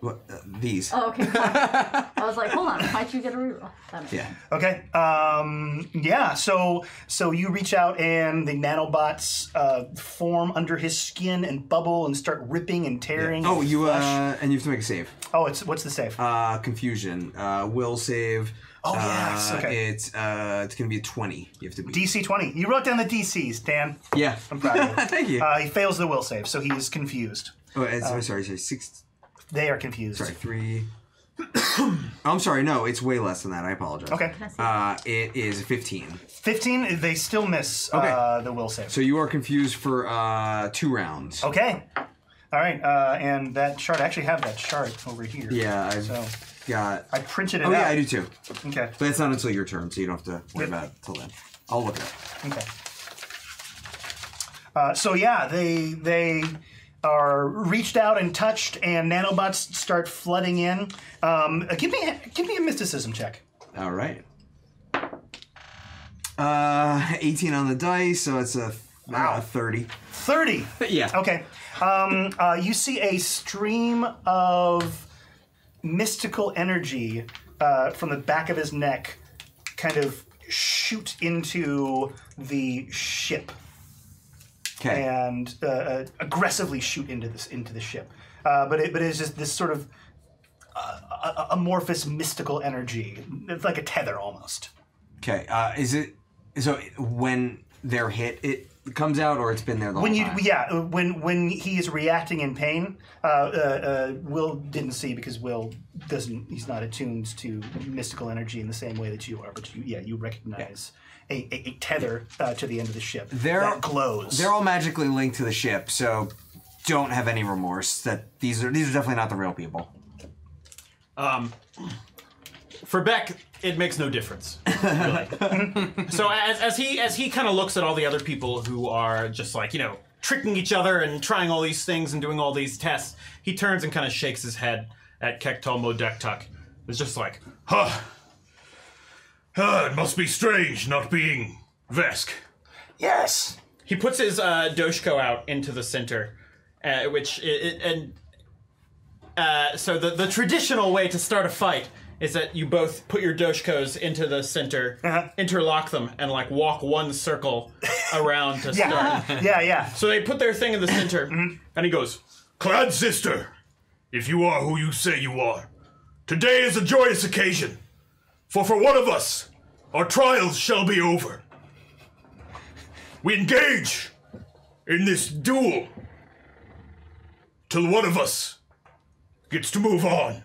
What, uh, these. Oh, okay. fine. <laughs> I was like, hold on, why'd you get a reroll? That makes Yeah. Okay. Um, yeah. So so you reach out and the nanobots uh, form under his skin and bubble and start ripping and tearing. Oh, you uh, and you have to make a save. oh, it's what's the save? Uh, confusion. Uh, will save. Oh, yes, Uh, okay. It's uh, it's gonna be a twenty. You have to be. DC twenty. You wrote down the DCs, Dan. yeah. I'm proud of you. <laughs> Thank you. Uh, he fails the will save, so he is confused. oh, uh, sorry, sorry, sorry. Six. They are confused. Sorry, three. <coughs> I'm sorry. No, it's way less than that. I apologize. Okay. Uh, it is fifteen. Fifteen. They still miss Okay. uh, the will save. So you are confused for uh, two rounds. Okay. All right. Uh, and that chart. I actually have that chart over here. Yeah, I've So got. I printed it Oh out. yeah, I do too. Okay. But it's not until your turn, so you don't have to worry Yep. about it till then. I'll look at it up. Okay. Uh, so yeah, they they are reached out and touched, and nanobots start flooding in. Um, uh, give me a, give me a mysticism check. All right. Uh, 18 on the dice, so it's a Wow. uh, 30. Thirty. <laughs> Yeah. Okay. Um, uh, you see a stream of mystical energy uh, from the back of his neck, kind of shoot into the ship. Okay. and uh, uh, aggressively shoot into this into the ship. Uh, but it but it's just this sort of uh, a- a- amorphous mystical energy. It's like a tether almost. Okay. Uh, is it so when they're hit, it comes out, or it's been there the When whole you time? yeah uh, when when he is reacting in pain, uh, uh, uh, Will didn't see because Will doesn't he's not attuned to mystical energy in the same way that you are. But you yeah you recognize. A, a, a tether uh, to the end of the ship They're- that glows. They're all magically linked to the ship, so don't have any remorse that these are these are definitely not the real people. Um, for Beck, it makes no difference. Really. <laughs> so as, as he as he kind of looks at all the other people who are just like you know tricking each other and trying all these things and doing all these tests, he turns and kind of shakes his head at Kektal Modektuk. It's just like, Huh. Ah, it must be strange not being Vesk. yes. he puts his uh, Doshko out into the center, uh, which it, it, and uh, so the the traditional way to start a fight is that you both put your Doshkos into the center, Uh-huh. interlock them, and like walk one circle <laughs> around to start. Yeah, yeah, yeah. So they put their thing in the center, and he goes, Clan sister, if you are who you say you are, today is a joyous occasion. For for one of us, our trials shall be over. We engage in this duel till one of us gets to move on.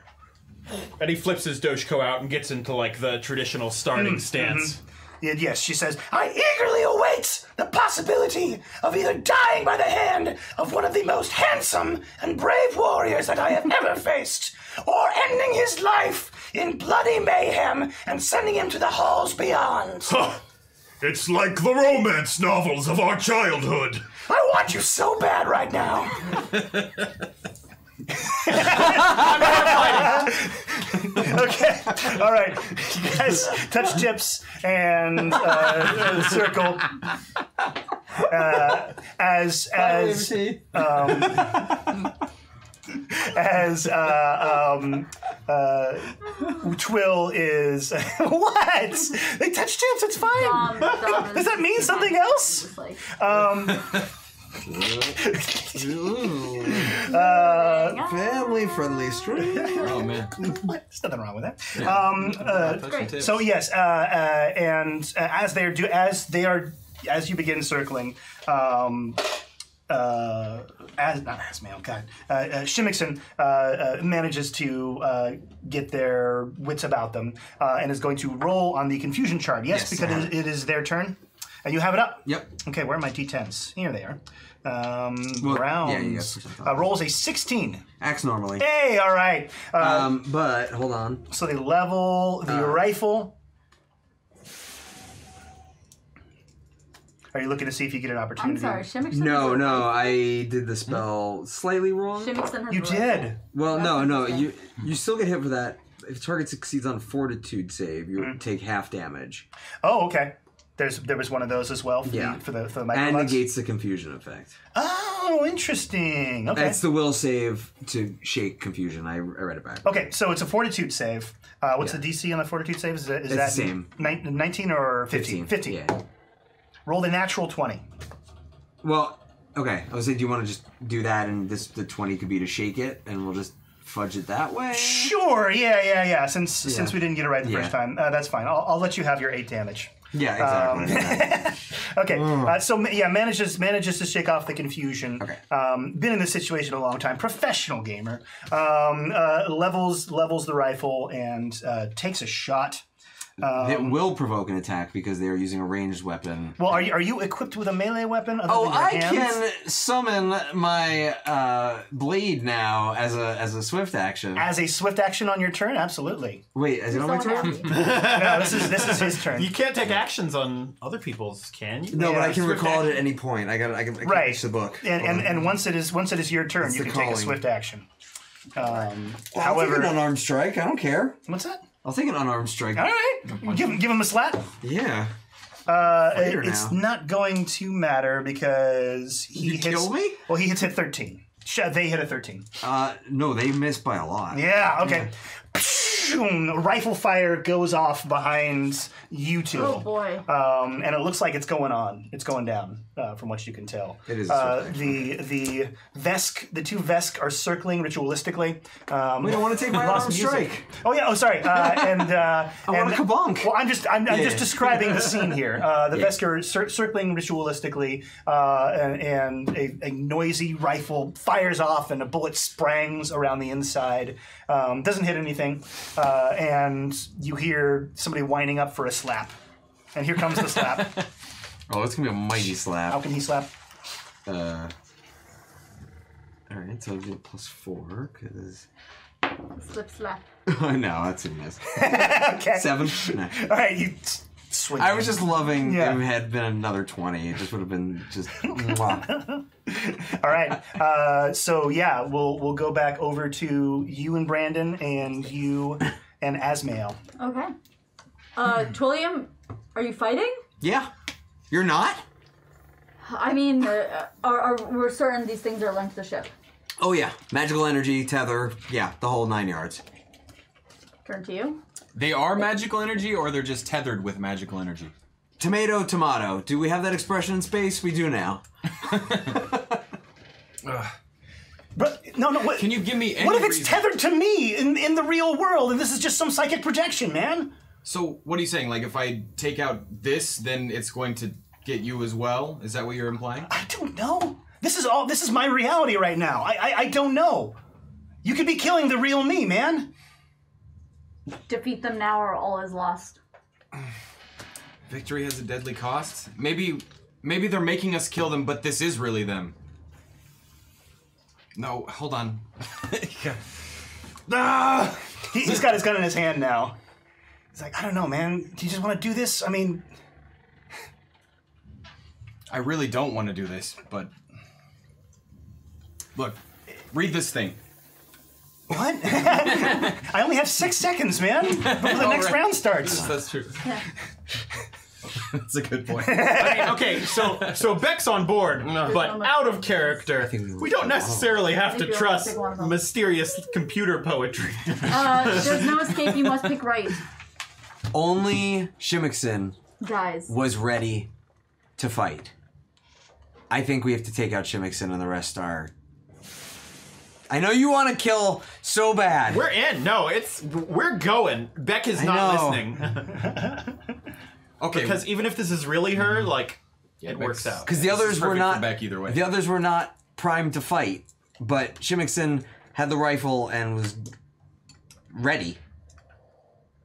<sighs> and he flips his Doshko out and gets into like the traditional starting Mm, stance. And yes, she says, I eagerly await the possibility of either dying by the hand of one of the most handsome and brave warriors that I have ever <laughs> faced, or ending his life in bloody mayhem and sending him to the halls beyond. Huh. <laughs> It's like the romance novels of our childhood. I want you so bad right now. <laughs> <laughs> okay, all right. You guys touch tips and uh, uh, circle uh, as as um, as uh, um, uh, Twill is <laughs> what? They touch tips. It's fine. Dom, Dom Does that mean something else? just like, Um, Family friendly stream. Oh man. <laughs> There's nothing wrong with that. Um, uh, so yes, uh, uh, and uh, as they are do as they are as you begin circling, um, uh, as not Asmael, God, uh, uh, Shimmickson uh, uh, manages to uh, get their wits about them uh, and is going to roll on the confusion chart. Yes, Yes, because I have it, it is their turn, and you have it up. Yep. Okay, where are my d10s? Here they are. Um, Well, rounds. yeah, you got percentile. uh, rolls a 16. Acts normally. Hey, all right. Uh, Um, but hold on. so they level the Uh, rifle. Are you looking to see if you get an I'm opportunity? sorry, Shimmickson. No, no, I did the spell slightly wrong. Shimmickson has You a rifle. did. Well, no, no, you you still get hit for that. If target succeeds on fortitude save, you Mm. take half damage Oh, okay. There's there was one of those as well for Yeah. the for the for the and negates the confusion effect. Oh, interesting. Okay. That's the will save to shake confusion. I, I read it back. Okay, so it's a fortitude save. Uh, what's Yeah. the DC on the fortitude save? Is, that is that the same. nine- 19 or 15? 15. Yeah. Rolled a natural 20. Well, okay. I was saying, do you want to just do that, and this the twenty could be to shake it, and we'll just fudge it that way. Sure, yeah, yeah, yeah. Since since we didn't get it right the Yeah. first time, uh, that's fine. I'll, I'll let you have your 8 damage. Yeah, Um, exactly. <laughs> Okay, uh, so yeah, manages manages to shake off the confusion. Okay. Um, been in this situation a long time. Professional gamer. Um, uh, levels levels the rifle and uh, takes a shot. It will provoke an attack because they are using a ranged weapon. Well, are you are you equipped with a melee weapon? Other Oh, than your I hands? can summon my uh, blade now as a as a swift action. As a swift action on your turn, absolutely. Wait, is it on my turn? <laughs> No, this is this is his turn. You can't take actions on other people's, can you? No, but I can swift recall it at any point. I got I can, I can Right. reach the book. And, and and once it is once it is your turn, It's you the can take a swift action. Um, Well, I'll however, an unarmed strike. I don't care. what's that? I'll take an unarmed strike. All right, give him give him a slap. Yeah. Uh, it's now. not going to matter because he You hits. kill me? Well, he hits hit thirteen. Sh- They hit a thirteen. Uh, no, they missed by a lot. Yeah. Okay. Rifle fire goes off behind you two. Oh boy. um, and it looks like it's going on. It's going down, uh, from what you can tell. It is Uh, the the Vesk, the two Vesk are circling ritualistically. Um, We don't want to take my <laughs> lost unarmed music. strike. Oh yeah. Oh sorry. Uh, <laughs> and uh, I want a kabonk. Well, I'm just I'm, I'm Yeah, just describing the scene <laughs> here. Uh, the Yeah. Vesk are cir- circling ritualistically, uh, and, and a, a noisy rifle fires off, and a bullet sprangs around the inside. Um, doesn't hit anything, uh, and you hear somebody winding up for a slap. And here comes the slap. <laughs> Oh, it's gonna be a mighty slap. How can he slap? Uh, all right, so I'll do plus four because. Slip slap. <laughs> no, that's a miss. <laughs> okay. Seven. No. All right, you s- swing. I was just loving Yeah. if it had been another twenty. It just would have been just. <laughs> mwah. All right. Uh, so yeah, we'll we'll go back over to you and Brandon, and you and Asmael. Okay. Uh, Twilliam, are you fighting? yeah, you're not. I mean, uh, are, are we're certain these things are linked to the ship? Oh yeah, magical energy tether. Yeah, the whole nine yards. Turn to you. They are magical energy, or they're just tethered with magical energy. Tomato, tomato. Do we have that expression in space? We do now. <laughs> But no, no. What, Can you give me any what if it's reason- tethered to me in in the real world, and this is just some psychic projection, man? So what are you saying? Like if I take out this, then it's going to get you as well? Is that what you're implying? I don't know. This is all. This is my reality right now. I I, I don't know. You could be killing the real me, man. Defeat them now, or all is lost. Victory has a deadly cost. Maybe, maybe they're making us kill them, but this is really them. No, hold on. <laughs> Ah! He, he's got his gun in his hand now. He's like, I don't know, man. Do you just want to do this? I mean, I really don't want to do this, but look, read this thing. What? <laughs> I only have six seconds, man, before the next right. round starts. That's true. <laughs> That's a good point. <laughs> I mean, okay, so so Beck's on board, but out of character. We don't necessarily have to trust pick one of them. mysterious computer poetry. Uh, there's no escape. You must pick right, Only Shimmickson guys. was ready to fight. I think we have to take out Shimmickson and the rest are. I know you want to kill so bad. We're in. No, it's we're going. Beck is I not know. listening <laughs> Okay, because even if this is really her, mm-hmm. like it works out. Because the This others were not for Beck either way. The others were not primed to fight, but Shimmickson had the rifle and was ready.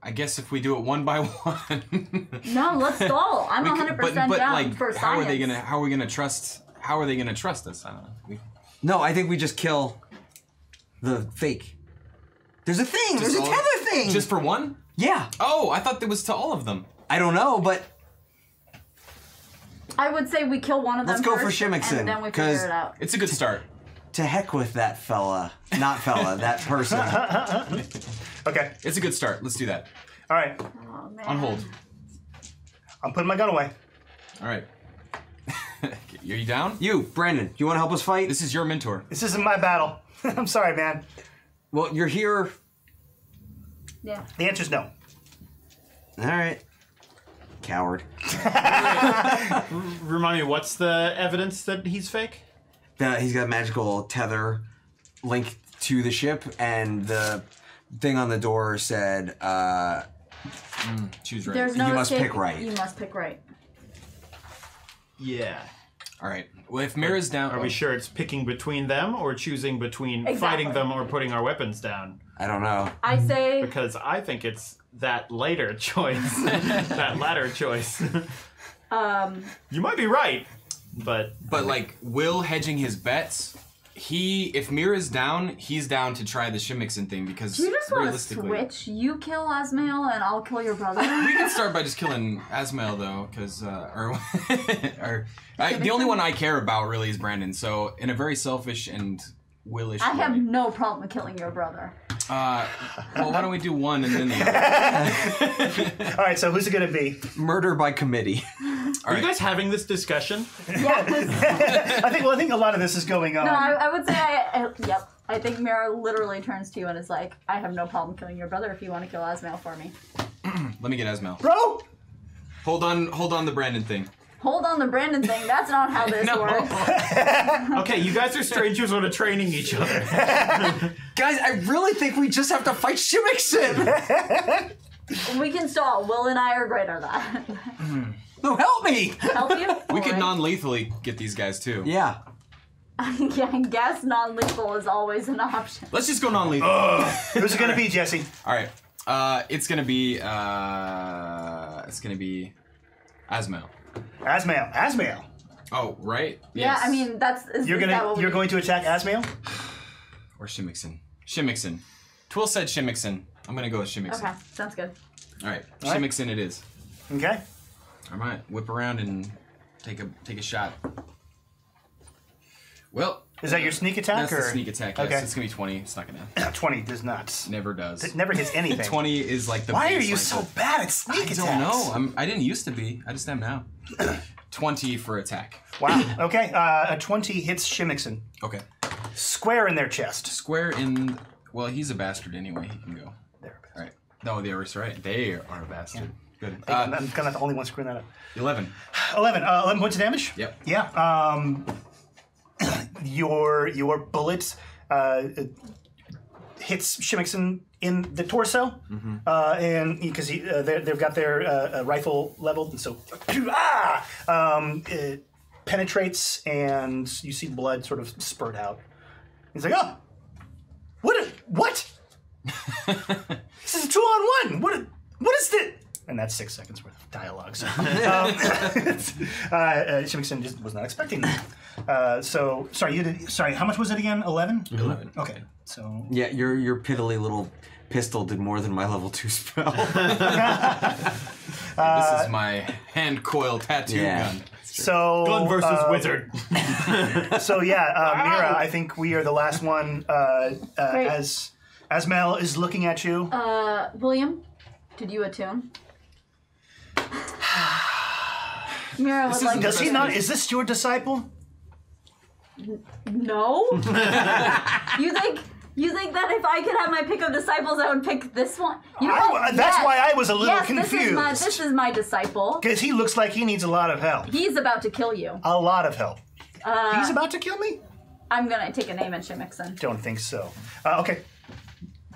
I guess if we do it one by <laughs> one. No, let's stall. I'm we 100 could- but percent but down like, for how science. are they gonna? How are we gonna trust? How are they gonna trust us? I don't know. We, No, I think we just kill the fake. There's a thing. There's a all- tether thing. just for one? yeah. Oh, I thought that was to all of them. I don't know, but I would say we kill one of them. Let's go for first, Shimmickson, and then we 'cause- figure it out. It's a good start. <laughs> to heck with that fella. Not fella, that person. <laughs> Okay. It's a good start. Let's do that. All right. Oh, man. On hold. I'm putting my gun away. All right. <laughs> Are you down? You, Brandon, you want to help us fight? This is your mentor. This isn't my battle. <laughs> I'm sorry, man. Well, you're here. Yeah. The answer's no. All right. Coward. <laughs> Remind me, what's the evidence that he's fake? That he's got a magical tether linked to the ship, and the thing on the door said, uh, Choose right. There's no You must escape. pick right. You must pick right. Yeah. All right. Well, if Mira's down, Are we sure it's picking between them or choosing between Exactly. fighting them or putting our weapons down? I don't know. I say Because I think it's that later <laughs> choice. that latter choice. um, you might be right, but But like Will hedging his bets, he if Mira's down, he's down to try the Shimmickson thing because do you just want to realistically, switch? You kill Asmael and I'll kill your brother. <laughs> we can start by just <laughs> killing Asmael though, because uh, or, <laughs> or I, the only one I care about really is Brandon. So in a very selfish and willish I have way. no problem killing your brother. Uh, well, why don't we do one and then the <laughs> other? All right, so who's it going to be? Murder by committee. <laughs> are you guys having this discussion? Yeah. 'cause- <laughs> I think. Well, I think a lot of this is going on. no, I, I would say I, I. Yep. I think Mira literally turns to you and is like, "I have no problem killing your brother if you want to kill Asmael for me." <clears throat> Let me get Asmael. Bro, Hold on, hold on the Brandon thing. Hold on, the Brandon thing. That's not how this <laughs> No. works. <laughs> Okay, you guys are strangers on a training each other. <laughs> Guys, I really think we just have to fight Shimmickson. We can stall. Will and I are great at that. no, help me. Help you? We could non-lethally get these guys too. Yeah. yeah, I guess non-lethal is always an option. Let's just go non-lethal. who's it going to be, Jesse? All right. Uh, it's gonna be uh, it's gonna be Asmael. Asmael. Asmael. Oh, right. Yeah, Yes. I mean that's. Is, You're is that gonna what you're we- going to attack Asmael. <sighs> or Shimmickson. Shimmickson. Twill said Shimmickson. I'm gonna go with Shimmickson. Okay, sounds good. All right, All right. Shimmickson it is. Okay. I might whip around and take a take a shot. Well, Is that your sneak attack that's or the sneak attack. Yes, Okay. it's gonna be 20. It's not gonna. <clears throat> Twenty does not. Never does. It never hits <laughs> anything. 20 is like the. Why are you so bad at sneak I attacks? don't know. I'm, I didn't used to be. I just am now. <clears throat> 20 for attack. Wow. Okay. Uh, a twenty hits Shimmickson Okay. square in their chest. Square in. Well, he's a bastard anyway. He can go. There. All right. No, they were right. They are a bastard. Good. I'm, Uh, I'm kind of the only one screwing that up. 11. 11. Uh, 11 points of damage? Yep. Yeah. Um, your your bullet uh, hits Shimmickson in the torso, uh, and because uh, they- they've got their uh, uh, rifle leveled, and so <clears throat> ah, um, it penetrates, and you see blood sort of spurt out. He's like, "Oh, what? A, what? <laughs> this is a two on one. What? A, what is this?" And that's six seconds worth of dialogue. <laughs> Um, <laughs> uh, uh, Shimmickson just was not expecting that. Uh, so, sorry, you did. Sorry, how much was it again? 11? 11. Okay, so Yeah, your your piddly little pistol did more than my level two spell. <laughs> this is my hand coil tattoo Yeah. gun. so Gun versus uh, wizard. So yeah, uh, Mira, I think we are the last one. Uh, uh, Great. Asmael is looking at you. Uh, William, did you attune? Mira would like. Does he not? Is this your disciple? No. <laughs> you think? You think that if I could have my pick of disciples, I would pick this one? You I- know- that's yes. why I was a little yes, This is, my, confused. this is my disciple. Because he looks like he needs a lot of help. He's about to kill you. A lot of help. Uh, He's about to kill me? I'm gonna take a name in Shimmickson. Don't think so. Uh, okay.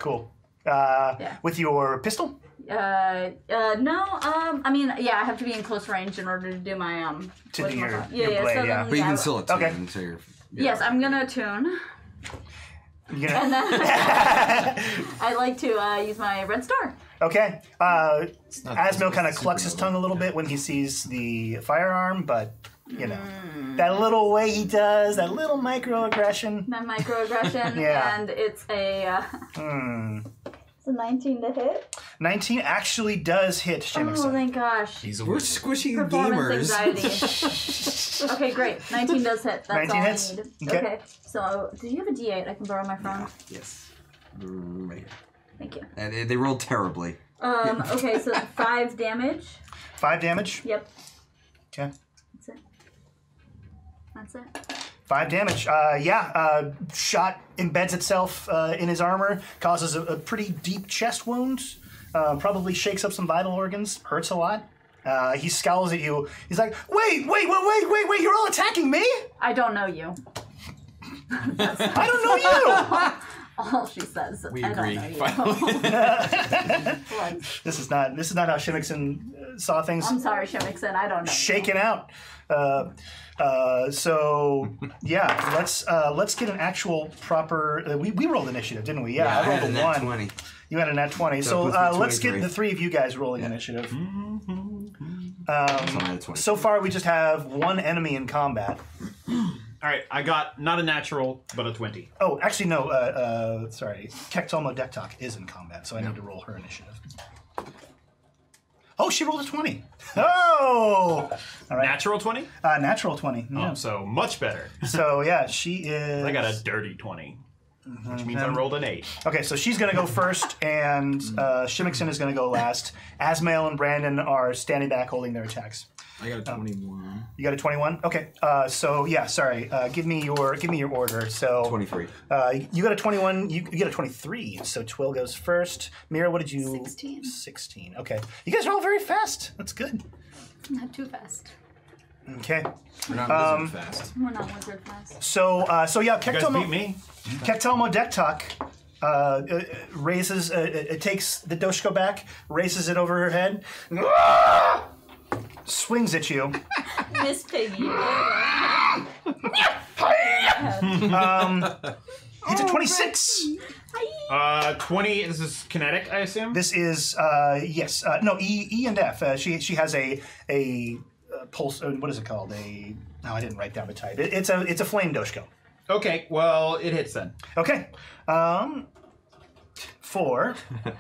Cool. Uh, Yeah. With your pistol? Uh, uh, no. Um, I mean, yeah, I have to be in close range in order to do my um. To do your- whatchamacallit. your yeah, blade, so yeah. then, but you can still attune Okay. to your. Yes, I'm gonna attune, You gonna- and then <laughs> <laughs> I like to uh, use my red star. Okay. Uh, not Asmael kind of clucks his tongue a little bit when he sees the firearm, but you know Hmm. that little way he does, that little microaggression. My microaggression, <laughs> Yeah. and it's a uh, It's 19 to hit. 19 actually does hit Oh, Shimmickson. thank gosh. He's a We're wizard. squishy Performance gamers. anxiety. <laughs> okay, great. 19 does hit. That's 19 all hits? I need. Okay. Okay. So, did you have a D8 I can borrow my phone? yes. Mm, Right here. Thank you. And they- they rolled terribly. Um, okay, so <laughs> 5 damage. Five damage. Yep. Okay. That's it. That's it. Five damage. Uh, yeah, uh, shot embeds itself uh, in his armor, causes a, a pretty deep chest wound, uh, probably shakes up some vital organs, hurts a lot. Uh, he scowls at you. He's like, "Wait, wait, wait, wait, wait, wait! You're all attacking me? I don't know you. <laughs> I don't know you." <laughs> All she says. We I agree. Don't know you. Finally. <laughs> <laughs> Like, This is not. This is not how Shimmickson uh, saw things. I'm sorry, Shimmickson. I don't know. you. shaken out. Uh, uh, so yeah, let's uh, let's get an actual proper. Uh, we, we rolled initiative, didn't we? Yeah, I I rolled had a a one. 20. You had a net twenty. So So, it puts me uh, let's get the three of you guys rolling initiative. So I had a 20. So far, we just have one enemy in combat. All right, I got not a natural, but a twenty. Oh, actually, no. Uh, uh, sorry, Kektomo Dektok is in combat, so I need to roll her initiative. Oh, she rolled a twenty. Oh, all right. Natural twenty. Uh, natural twenty. Yeah. Oh, so much better. So yeah, she is. I got a dirty twenty, Mm-hmm. which means I rolled an eight. Okay, so she's gonna go first, and uh, Shimmickson is gonna go last. Asmael and Brandon are standing back, holding their attacks. I got a 21. You got a twenty-one. Okay, uh, so yeah, sorry. Uh, give me your give me your order. So 23. Uh, you got a twenty-one. You, you got a twenty-three. So Twill goes first. Mira, what did you? 16. Sixteen. Okay, you guys are all very fast. That's good. Not too fast. Okay, We're not Um, wizard fast. We're not wizard fast. so uh, so yeah, You guys beat Kektomo me. Kektomo Dektok. Uh, uh, raises, uh, it it takes the Doshko back, raises it over her head, swings at you. <laughs> Miss Piggy. <laughs> um, It's a 26. Uh, twenty. This is kinetic, I assume. This is uh, yes, uh, no E E and F. Uh, she she has a a uh, pulse. Uh, what is it called? A no, I didn't write down the type. It, it's a it's a flame Doshko. Okay, well, it hits then. Okay, um, four. <laughs>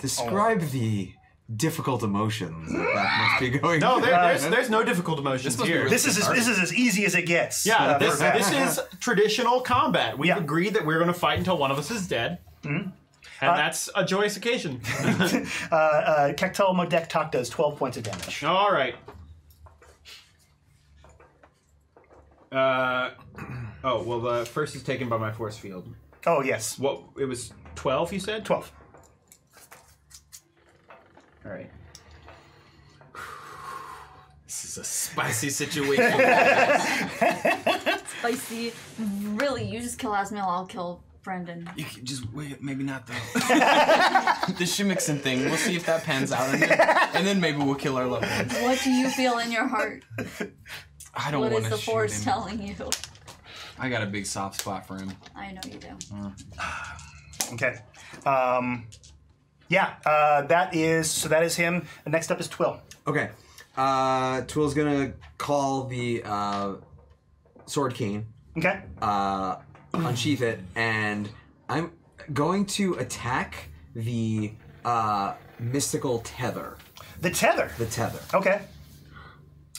Describe the difficult emotions that, that must be going No, there, there's there's no difficult emotions must be here. really This is as, this is as easy as it gets. yeah, uh, this, this is <laughs> traditional combat. We've Yeah. agreed that we're going to fight until one of us is dead, Mm-hmm. and that's a joyous occasion. <laughs> uh, uh, Kektel Modek Talk does twelve points of damage. All right. Uh, oh well, the first is taken by my force field. Oh yes, What it was twelve? You said twelve. All right. This is a spicy <laughs> situation. Spicy. Really, you just kill Asmael, I'll kill Brendan. you can just wait, maybe not though. <laughs> the Shimmickson thing. We'll see if that pans out, and then, and then maybe we'll kill our loved ones. What do you feel in your heart? I don't What want is to the shoot force him. telling you? I got a big soft spot for him. I know you do. Okay. Um, yeah, uh, that is so. That is him. The Next up is Twill. Okay. Uh, Twill's gonna call the uh, sword cane, Okay. uh, unsheath it, and I'm going to attack the uh, mystical tether. The tether. The tether. Okay.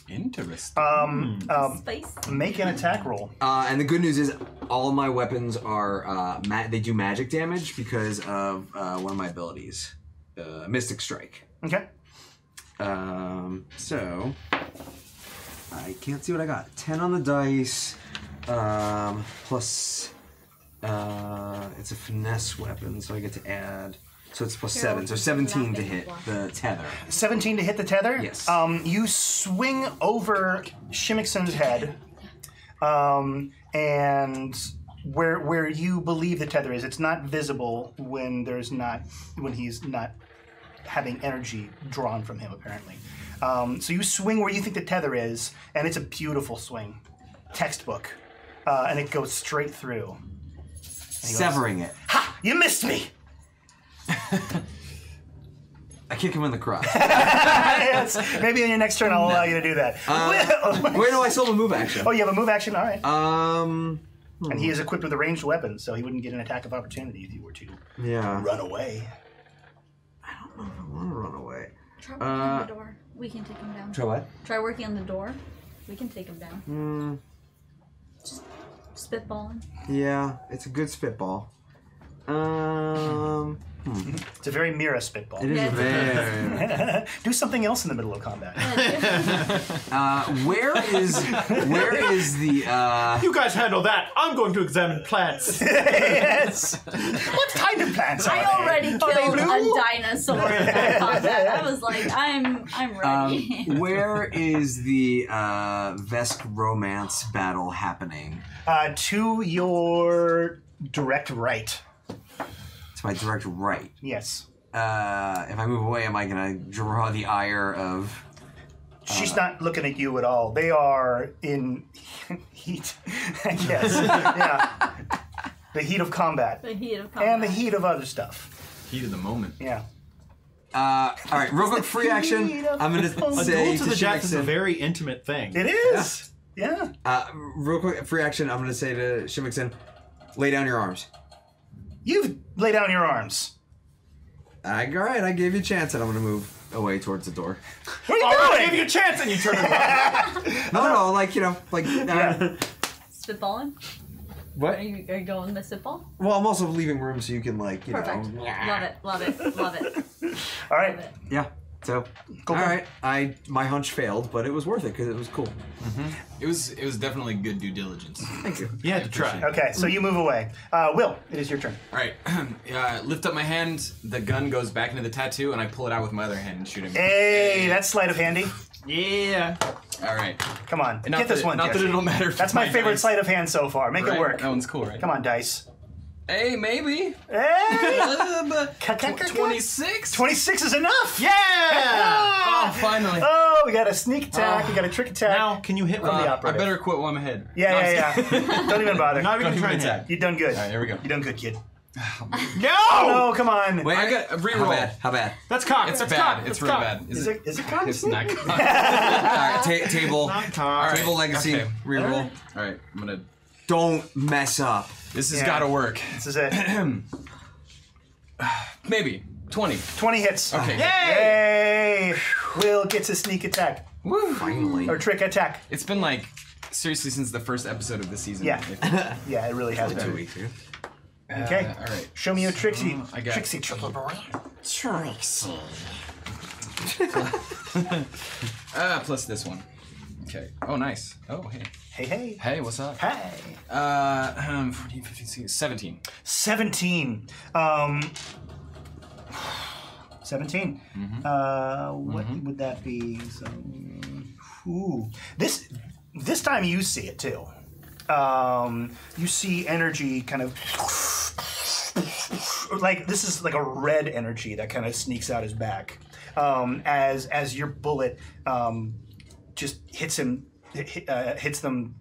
Interesting. Um, um, Space. make an attack roll. Uh, and the good news is all my weapons are uh, ma- they do magic damage because of uh, one of my abilities, uh, Mystic Strike. Okay. Um, so I can't see what I got. Ten on the dice, um, plus uh, it's a finesse weapon, so I get to add. So it's plus seven, so seventeen to hit the tether. 17 to hit the tether. Yes. Um, you swing over Shimmickson's head, um, and where where you believe the tether is, it's not visible when there's not when he's not having energy drawn from him. Apparently, um, so you swing where you think the tether is, and it's a beautiful swing, textbook, uh, and it goes straight through. Severing it. Ha! You missed me. I kick him in the crotch. <laughs> Yes. Maybe in your next turn, I'll allow you to do that. <laughs> Wait, no, I still have a move action. oh, you have a move action. All right. Um, And he is equipped with a ranged weapon, so he wouldn't get an attack of opportunity if you were to yeah. run away. I don't know if I want to run away. Try working on the door. We can take him down. Try what? Try working on the door. We can take him down. Hmm. Spitballing. Yeah, it's a good spitball. Um, It's a very Mira spitball. It is very. <laughs> Do something else in the middle of combat. Uh, where is where is the uh, You guys handle that. I'm going to examine plants. <laughs> yes. what kind of plants are I they? already Are they killed blue? a dinosaur in that combat. I was like, I'm I'm ready. um, where is the uh, Vesk romance battle happening? Uh, to your direct right. It's my direct right. Yes. Uh, if I move away, am I gonna draw the ire of? She's not looking at you at all. They are in <laughs> heat, I guess. <laughs> yeah. The heat of combat. the heat of combat. And the heat of other stuff. Heat of the moment. Yeah. Uh, all right, real quick, free action. I'm gonna A say duel to to the death is a very intimate thing. It is. Yeah. Uh, real quick, free action. I'm gonna say to Shimmickson, lay down your arms. You lay down your arms. I, all right, I gave you a chance, and I'm gonna move away towards the door. What are you All right, I gave you a chance and you turned around. No, <laughs> no, like you know, like. <laughs> Uh, Spitballing? What? Are you, are you going with spitball? Well, I'm also leaving room so you can like you Perfect. know. Love it. Love it. Love it. <laughs> All right. Love it. Yeah. So, Go all for it. right, I my hunch failed, but it was worth it because it was cool. It was it was definitely good due diligence. Thank you. You had to try. Okay, so you move away. Uh, Will, it is your turn. All right, <clears throat> uh, lift up my hand. The gun goes back into the tattoo, and I pull it out with my other hand and shoot him. Hey, that's sleight of handy. Yeah. All right. Come on, And not get this that, one. Not that Jesse. it'll matter. for That's my favorite dice, sleight of hand so far. Make right? it work. That one's cool, right? Come on, dice. Hey, maybe. Hey, Uh, but Ca- ca- ca- ca- Twenty-six. 26 is enough. Yeah! Oh, finally. Oh, we got a sneak attack. we got a trick attack. Now, can you hit From me? the Uh, I better quit while I'm ahead. Yeah, No, yeah, yeah. <laughs> Don't even bother. Not even Don't try and attack. hit. You done good. All right, here we go. You've done good, kid. No! Oh, come on. Wait, I got a How reroll. bad? How bad? That's cock. It's That's bad. cock. It's That's real bad. Is it? Is it cocked? It's not. <laughs> All right, ta- table. Not cock. Table legacy. Okay. Reroll. All right, I'm gonna. Don't mess up. This has Yeah. got to work. This is it. <clears throat> Maybe twenty. 20 hits. Okay. Yay! Will gets a sneak attack Woo. Finally. or trick attack. It's been like seriously since the first episode of the season. Yeah. If- <laughs> Yeah, it really has Two been. weeks ago. Okay. Uh, all right. Show me your Trixie. I got- Trixie, Trixie boy. Uh, plus this one. Okay. Oh, nice. Oh, hey. Hey, hey. Hey, what's up? Hey. Uh, um, 14, 15, 16, 17. 17. Um, 17. Uh, what would that be? So, ooh. This, this time you see it too. Um, you see energy kind of like this is like a red energy that kind of sneaks out his back um, as as your bullet um, just hits him uh, hits them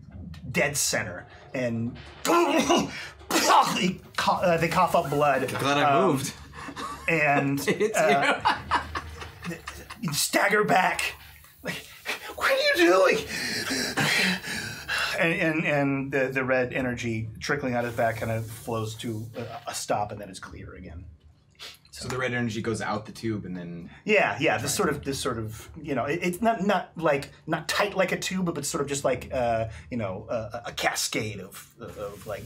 dead center and <laughs> they, cough, uh, they cough up blood. Glad I Um, moved. and <laughs> uh, <laughs> you. stagger back. Like what are you doing? And and, and the, the red energy trickling out of his back kind of flows to a, a stop and then it's clear again So the red energy goes out the tube and then. yeah yeah this sort of this sort of you know it, it's not not like not tight like a tube but sort of just like uh you know a, a cascade of of like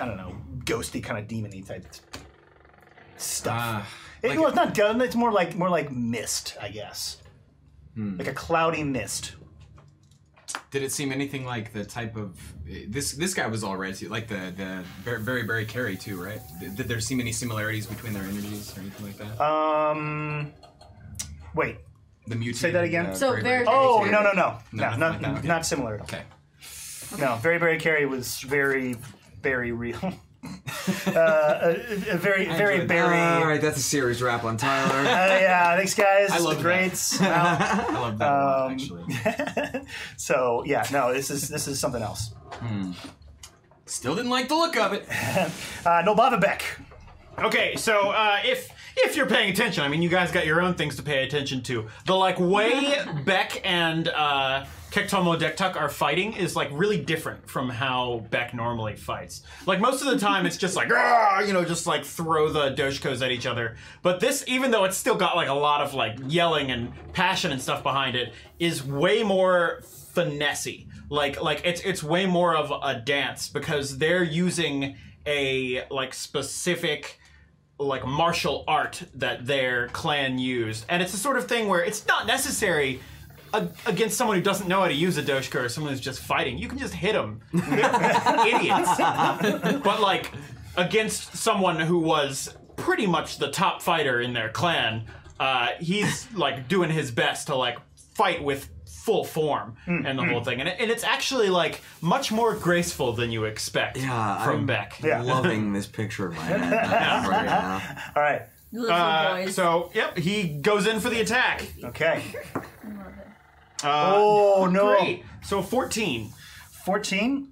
i don't know ghosty kind of demony type stuff Ah, It- like- well, it's not gun. It's more like more like mist, I guess. Like a cloudy mist. Did it seem anything like the type of this? This guy was all red too, like the the very very, very carry too, right? Did, did there seem any similarities between their energies or anything like that? Um, wait. the mutated. say that again? uh, So very- Oh carry no too? no no no nothing not like okay. not similar at all. Okay. No, very very carry was very very real. <laughs> uh, a, a very very enjoyed that. berry. All right, that's a series wrap on Tyler. Uh, yeah, thanks guys. <laughs> I the love that. greats. <laughs> I love that a lot, Um, actually. <laughs> so yeah, no, this is this is something else. Still didn't like the look of it. Uh, no Beck. Okay, so uh, if if you're paying attention, I mean, you guys got your own things to pay attention to. The like way Beck and uh, Kektomo Dektuk are fighting is like really different from how Beck normally fights. Like most of the time, it's just like <laughs> "Argh," you know, just like throw the doshkos at each other. But this, even though it's still got like a lot of like yelling and passion and stuff behind it, is way more finessey. Like like it's it's way more of a dance because they're using a like specific like martial art that their clan used, and it's the sort of thing where it's not necessary. A- Against someone who doesn't know how to use a doshko or someone who's just fighting, you can just hit them. <laughs> idiots. but like against someone who was pretty much the top fighter in their clan, uh, he's like doing his best to like fight with full form and the whole thing, and, it, and it's actually like much more graceful than you expect Yeah, from I'm Beck. Yeah. <laughs> loving this picture of my head right now. All right. Uh, so yep, he goes in for the attack. Okay. Uh, Oh no. Great. So 14. 14?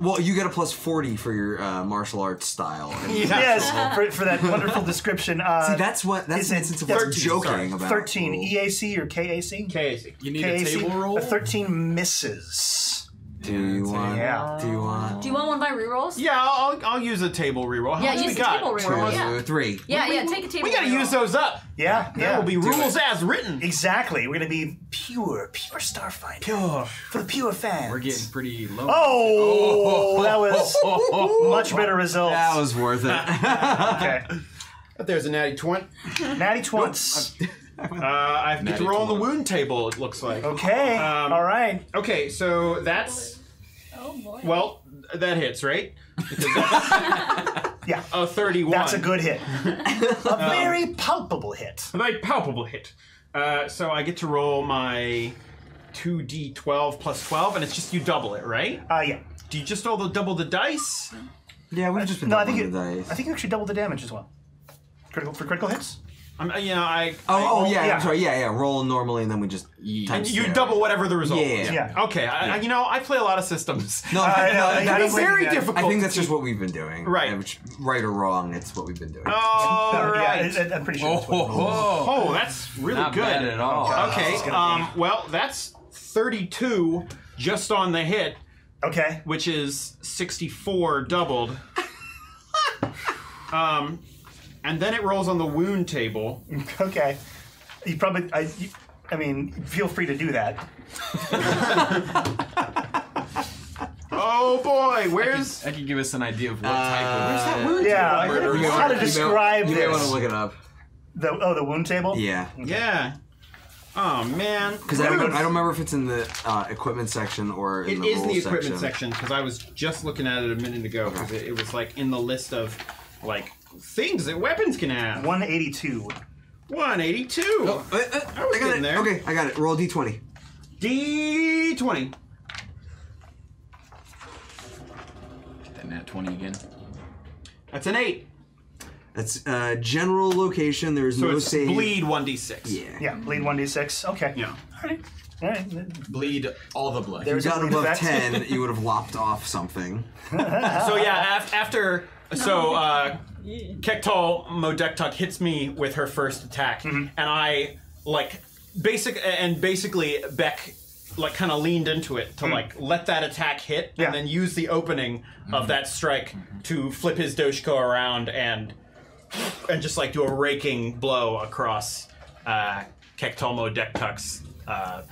Well, you get a plus 40 for your uh, martial arts style. <laughs> Yes, for, for that wonderful description. Uh, See, that's what that's is it instance of 13, joking sorry. about. 13. EAC or KAC? KAC. You need KAC. a table roll. A 13 misses. Do you want? Yeah. Do you want? Do you want one of my rerolls? Yeah, I'll, I'll use a table reroll. How Yeah, much use we the got? table Two, reroll. Yeah. three. Yeah, yeah. Take a table. We gotta reroll. use those up. Yeah, That yeah. will be rules as written. Exactly. We're going to be pure, pure Starfinder. Pure. For the pure fans. We're getting pretty low. Oh, that was <laughs> much better results. That was worth it. <laughs> okay. But there's a natty 20. Natty twants. Uh, I get to roll on the wound table, it looks like. Okay. Um, All right. Okay, so that's. Oh boy. Well, that hits, right? <laughs> Yeah. a 31. That's a good hit. a very palpable hit. A very palpable hit. Uh, so I get to roll my 2d12 plus 12, and it's just you double it, right? Uh, yeah. Do you just roll the double the dice? yeah, we've just been No, I think doubling it, the dice. I think you actually double the damage as well. Critical for critical hits. I'm, you know, I. Oh, oh yeah, yeah. I'm sorry. Yeah, yeah. Roll normally, and then we just And you two. double whatever the result Yeah. is. Yeah. Okay, I, I, you know, I play a lot of systems. <laughs> No, <laughs> Uh, no, no, that- I think very yeah. difficult. I think that's just what we've been doing. Right. Which, right or wrong, it's what we've been doing. All No, right. Yeah, I, I'm pretty sure. Oh, that's what- Oh, that's really Not good. bad at all. Okay, um, well, that's 32 just on the hit, Okay. which is 64 doubled. <laughs> um, and then it rolls on the wound table. <laughs> Okay. You probably. I, you, I mean, feel free to do that. <laughs> Oh boy, where's That could give us an idea of what Uh, type of. where's that wound Yeah. table? I gotta You may How wanna- to you may- describe You may want this? to look it up. The oh, the wound table. Yeah. Yeah. Oh man. Because I don't, I don't remember if it's in the uh, equipment section or in It the is in the rules equipment section because I was just looking at it a minute ago because it, it was like in the list of like things that weapons can have. 182. 182. Uh, uh, I was I got getting it. there. Okay, I got it. Roll d20. D20. That nat 20 again. That's an 8. That's uh, general location. There's So no it's save. bleed 1d6. Yeah. Yeah. Bleed 1d6. Okay. Yeah. All right. All right. Bleed all the blood. If you There's a got above effect. 10, <laughs> you would have lopped off something. So yeah, af- after so uh Kektal Modektuk hits me with her first attack and I like basic and basically Beck like kind of leaned into it to like let that attack hit Yeah. and then use the opening of that strike to flip his Doshko around and and just like do a raking blow across uh Kektal Modektuk's uh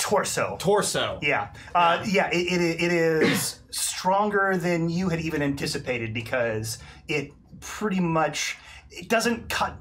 Torso. torso. Yeah. Uh, yeah, it, it, it is stronger than you had even anticipated because it pretty much it doesn't cut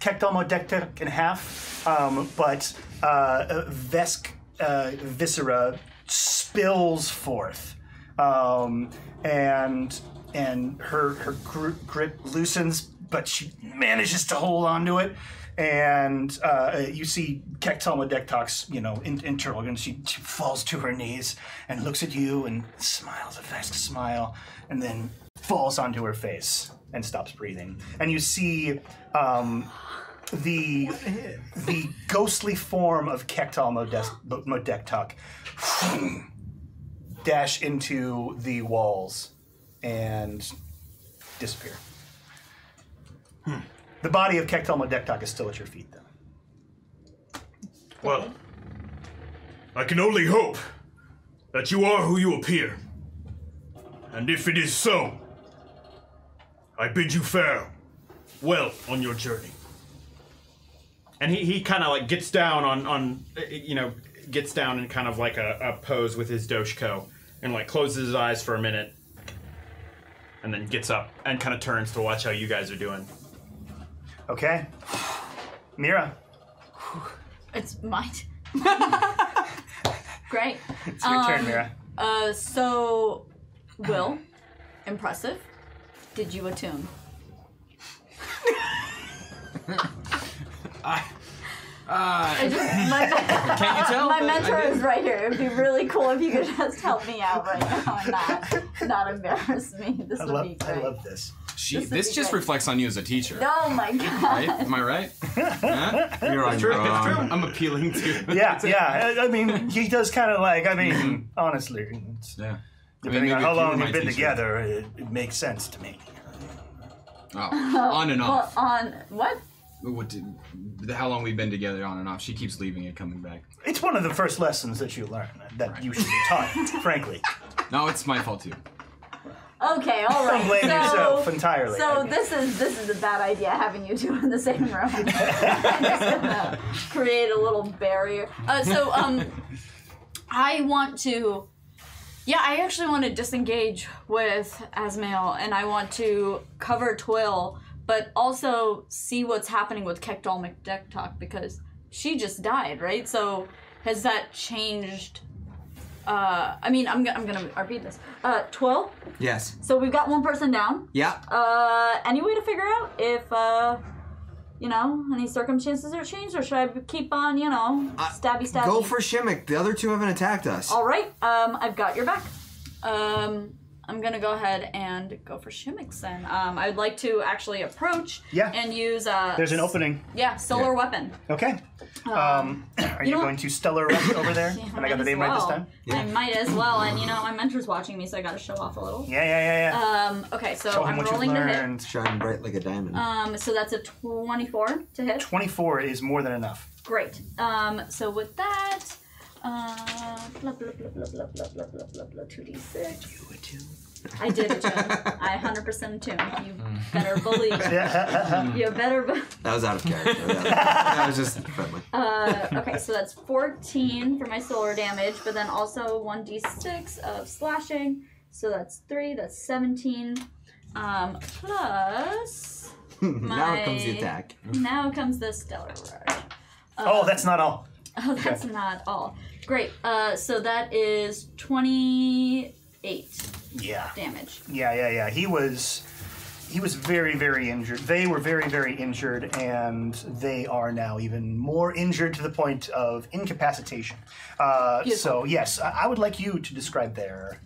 Kekdalmodektek in half, um, but uh, Vesk uh, viscera spills forth, um, and and her her gr- grip loosens, but she manages to hold on to it. And uh, you see Kektalmodektox, you know, in, internal, and she, she falls to her knees and looks at you and smiles a vast smile, and then falls onto her face and stops breathing. And you see um, the the ghostly form of Kektal Modektok <sniffs> dash into the walls and disappear. The body of Kektal Modektok is still at your feet, though. Well, I can only hope that you are who you appear. And if it is so, I bid you fare well on your journey. and he, he kind of like gets down on on uh, you know gets down in kind of like a, a pose with his doshko and like closes his eyes for a minute and then gets up and kind of turns to watch how you guys are doing. Okay. Mira, It's mine. <laughs> Great. it's your turn, Um, Mira. Uh, so, Will, impressive. Did you attune? <laughs> I just, my, <laughs> Can't you tell? my mentor is right here. It'd be really cool if you could just help me out right now and not, not embarrass me. This I would love, be I great. love this. She, This this just great. reflects on you as a teacher. Oh my god. Right? Am I right? <laughs> Huh? You're on your own. I'm appealing to. Yeah, yeah. I, I mean, he does kind of like. I mean, mm-hmm. honestly, it's, Yeah. I mean, depending on how if you were long my you've been teacher. together, it, it makes sense to me. Oh, <laughs> on and Well, off. on what? What did, the- how long we've been together on and off. She keeps leaving and coming back. It's one of the first lessons that you learn that you should be taught. <laughs> frankly, No, it's my fault too. Okay, all <laughs> right. don't blame so, yourself entirely. So I mean, this is this is a bad idea having you two in the same room. I'm <laughs> <laughs> just gonna create a little barrier. Uh, so um, I want to. Yeah, I actually want to disengage with Asmael, and I want to cover Twill, but also see what's happening with Kekdal McDecktalk because she just died, right? So has that changed? Uh, I mean, I'm, go- I'm gonna repeat this. Uh, Twill. Yes. So we've got one person down. Yeah. Uh, any way to figure out if, uh, you know, any circumstances are changed, or should I keep on, you know, stabby stabby? Go for Shimmick. The other two haven't attacked us. All right. Um, I've got your back. Um, I'm gonna go ahead and go for Shimmix then. Um, I'd like to actually approach Yeah. and use uh there's an opening. yeah solar weapon. Okay. Um, are you, know going to stellar rush over there? Yeah, and I got the name as right this well. time. I might as well, and you know my mentor's watching me, so I gotta show off a little. Yeah, yeah, yeah, yeah. Um, okay, so Show him I'm what you've rolling to hit. learned. Shine bright like a diamond. Um, so that's a 24 to hit. 24 is more than enough. Great. Um, so with that, uh, blah blah blah blah blah blah blah blah blah blah two d six. I did attune. I 100% attune. You better believe. <laughs> you better. Be- that was out of character. That, that was just friendly. uh, okay, so that's 14 for my solar damage, but then also 1d6 of slashing. So that's three. That's 17. Um, plus. <laughs> now comes the attack. Now comes the stellar rush. oh, that's not all. <laughs> Oh, that's not all. Great. Uh, so that is 28 Yeah. damage. Yeah, yeah, yeah. He was he was very, very injured. They were very, very injured, and they are now even more injured to the point of incapacitation. Uh, so, yes, I I would like you to describe their.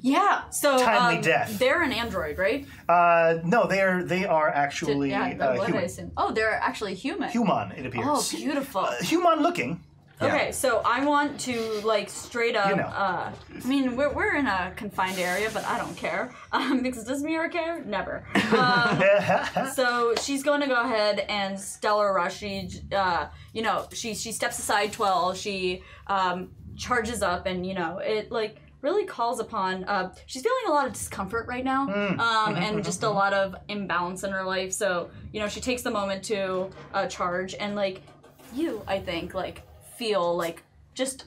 Yeah. So Timely um, death. They're an android, right? Uh, no, they are they are actually yeah. uh, what I human. assume. Oh, they're actually human. Human, it appears. Oh, beautiful. Uh, human looking. Okay, so I want to like straight up. You know. Uh, I mean, we're, we're in a confined area, but I don't care <laughs> um, because does Mira care? Never. Um, <laughs> so she's going to go ahead and stellar rush. She, uh, you know, she she steps aside twelve. She um, charges up, and you know, it like really calls upon. Uh, she's feeling a lot of discomfort right now, um, and just a lot of imbalance in her life. So you know, she takes the moment to uh, charge, and like you, I think, like feel like just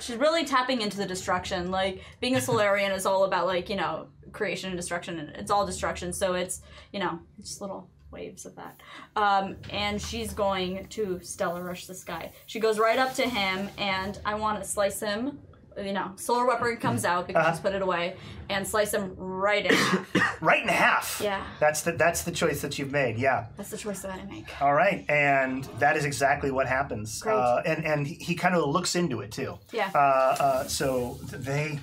she's really tapping into the destruction. Like being a Solarian is all about like you know creation and destruction, and it's all destruction. So it's you know just little waves of that. Um, and she's going to stellar rush this guy. She goes right up to him, and I want to slice him. You know, solar weapon comes out because she's put it away, and slice him right in half. <coughs> right in half. Yeah. That's the that's the choice that you've made. Yeah. That's the choice that I make. All right, and that is exactly what happens. Great. Uh, and and he, he kind of looks into it too. Yeah. Uh, uh, so they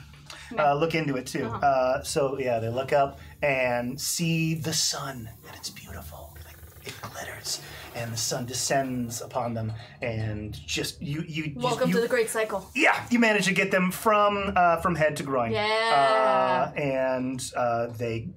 uh, look into it too. Uh-huh. Uh, so yeah, they look up and see the sun, and it's beautiful. Like, it glitters, and the sun descends upon them, and just you you. Welcome you, to the Great Cycle. Yeah, you manage to get them from uh, from head to groin. Yeah. Uh, and uh, they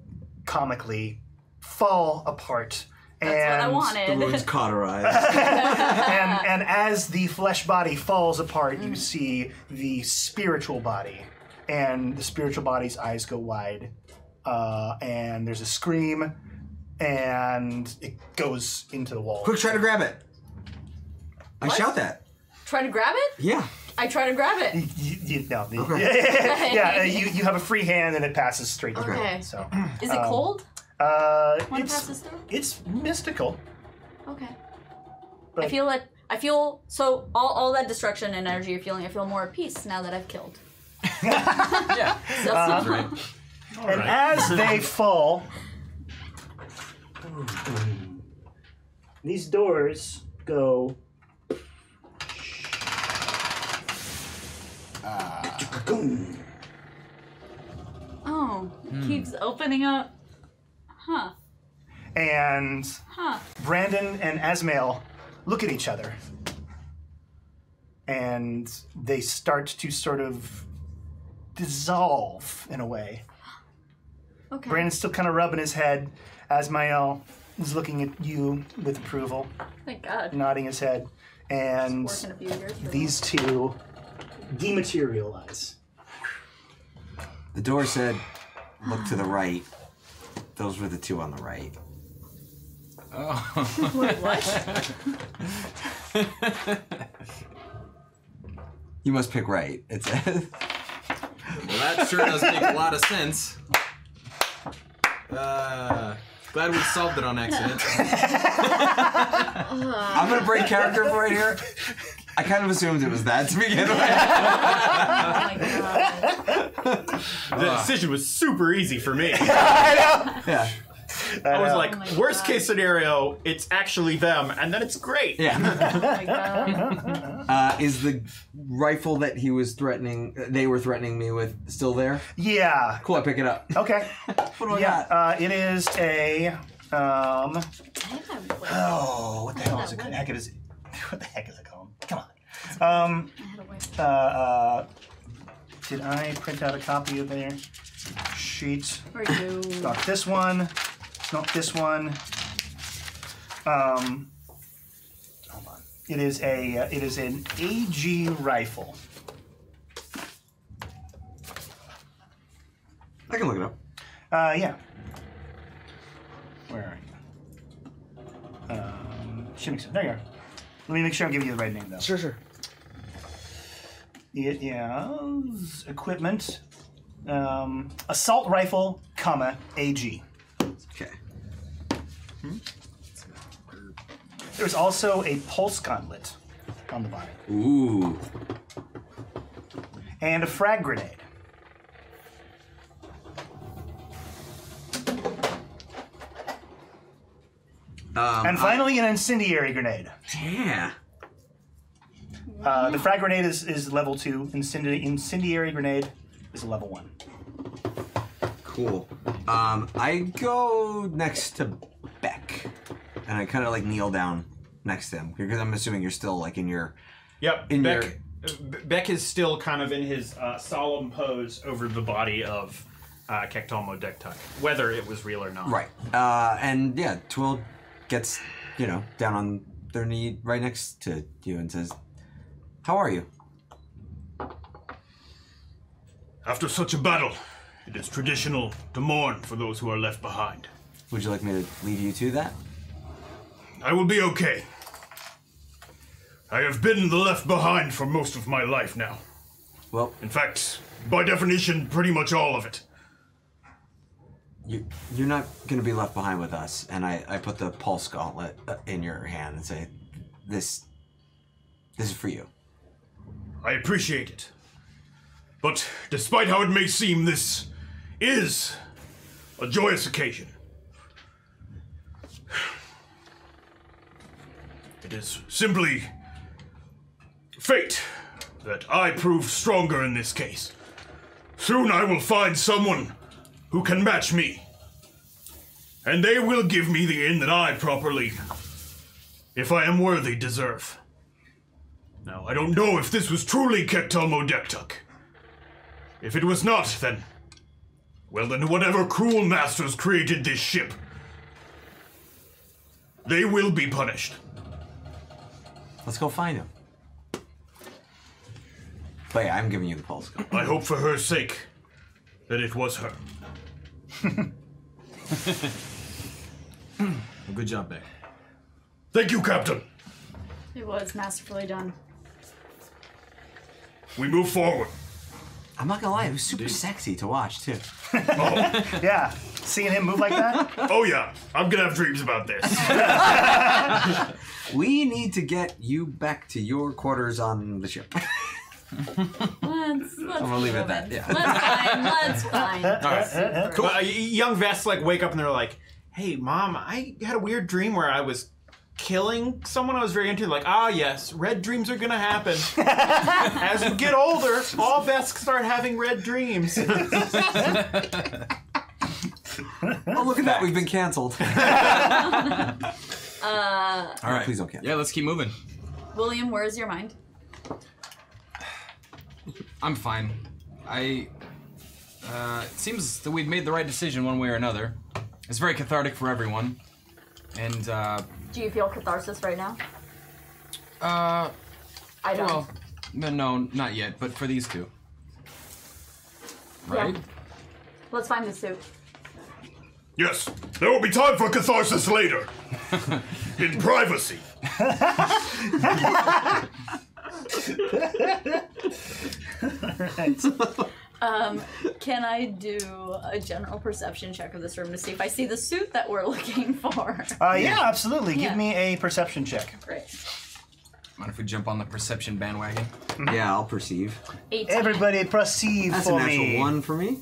comically fall apart. That's and what I The wanted. wounds <laughs> cauterized. <laughs> and and as the flesh body falls apart, Mm. you see the spiritual body, and the spiritual body's eyes go wide, uh, and there's a scream, and it goes into the wall. Quick, try to grab it. I What? shout that. Try to grab it? Yeah. I try to grab it. You, you, no, the, <laughs> yeah, uh, <laughs> you, you have a free hand and it passes straight through. Okay. So, <clears throat> Is it Um, cold uh, when it it's passes through? it's mystical. Okay. I But- feel like I feel so all, all that destruction and energy you're feeling. I feel more at peace now that I've killed. <laughs> Yeah. So, Sounds right. And as they fall, these doors go. Ah. oh, it keeps opening up. Huh. And Huh. Brandon and Asmael look at each other. And they start to sort of dissolve in a way. Okay. Brandon's still kind of rubbing his head. Asmael is looking at you with approval, Thank God. nodding his head. And Working a few years. for these two dematerialize. The door said, "Look to the right." Those were the two on the right. that. Wait, what? <laughs> You must pick right. It says. Well, that sure does make a lot of sense. Uh, glad we solved it on accident. <laughs> I'm gonna break character for right here. I kind of assumed it was that to begin with. <laughs> Oh my God. The decision was super easy for me. <laughs> yeah. I was like, Oh my worst God. case scenario, it's actually them, and then it's great. Yeah. <laughs> Oh my God. Uh, is the rifle that he was threatening, they were threatening me with, still there? Yeah. Cool. I pick it up. Okay. <laughs> What do I Yeah. got? Uh, it is a. Um, I think I'm oh, what the hell is it? That Heck, it is. <laughs> What the heck is it called? Come on. Um, I had a wait. uh, uh, did I print out a copy of their sheet? Or you. Not this one. Not this one. Um, hold on. It is a. Uh, it is an AG rifle. I can look it up. Uh, yeah. Where are you? Um, shouldn't accept- There you are. Let me make sure I'm giving you the right name though. Sure, sure. It is equipment. Um, assault rifle, comma AG. Okay. There's also a pulse gauntlet on the body Ooh. and a frag grenade. Um, And finally, an incendiary grenade. yeah. Uh, the frag grenade is, is level two. Incendi- incendiary grenade is level one. Cool. Um, I go next to Beck, and I kind of like kneel down next to him because I'm assuming you're still like in your. Yep. In Beck, your- uh, Beck is still kind of in his uh, solemn pose over the body of uh, Kektalmo Dektuk, whether it was real or not. Right. Uh, and yeah, Twill gets you know down on their knee right next to you and says, "How are you?" After such a battle, it is traditional to mourn for those who are left behind. Would you like me to leave you to that? I will be okay. I have been the left behind for most of my life now. Well, In fact, by definition, pretty much all of it. you, you're not going to be left behind with us. And I, I put the pulse gauntlet uh, in your hand and say, "This, this is for you." I appreciate it. But despite how it may seem, this is a joyous occasion. It is simply fate that I prove stronger in this case. Soon I will find someone who can match me. And they will give me the end that I properly, if I am worthy, deserve. Now, I don't know if this was truly Kektalmo Dektuk. If it was not, then. Well, then, whatever cruel masters created this ship, they will be punished. Let's go find him. But yeah, I'm giving you the pulse gauntlet. I hope for her sake that it was her. Well, good job, Beck. Thank you, Captain. It was masterfully done. we move forward. I'm not gonna lie, it was super sexy to watch too. oh. <laughs> Yeah, seeing him move like that. <laughs> Oh yeah, I'm gonna have dreams about this. <laughs> We need to get you back to your quarters on the ship. <laughs> Let's, let's I'm gonna leave it at that. Yeah. Let's fine. Let's fine. Cool. Uh, young vesks like wake up and they're like, "Hey, mom, I had a weird dream where I was killing someone I was very into." Like, ah, yes, red dreams are gonna happen. As you get older, all vesks start having red dreams. Oh, look at that, we've been canceled. <laughs> Uh, All right. please don't cancel. Yeah, let's keep moving. William, where's your mind? I'm fine. I. Uh, it seems that we've made the right decision one way or another. It's very cathartic for everyone. And, uh. Do you feel catharsis right now? Uh. I don't. Well, no, no, not yet, but for these two. Right? Yeah. Let's find the suit. Yes, there will be time for catharsis later. <laughs> In privacy. Um, can I do a general perception check of this room to see if I see the suit that we're <laughs> looking for? Uh, yeah, absolutely. Yeah. Give me a perception check. Great. Mind if we jump on the perception bandwagon? Yeah, I'll perceive. 18. Everybody perceive That's a for natural me. one for me.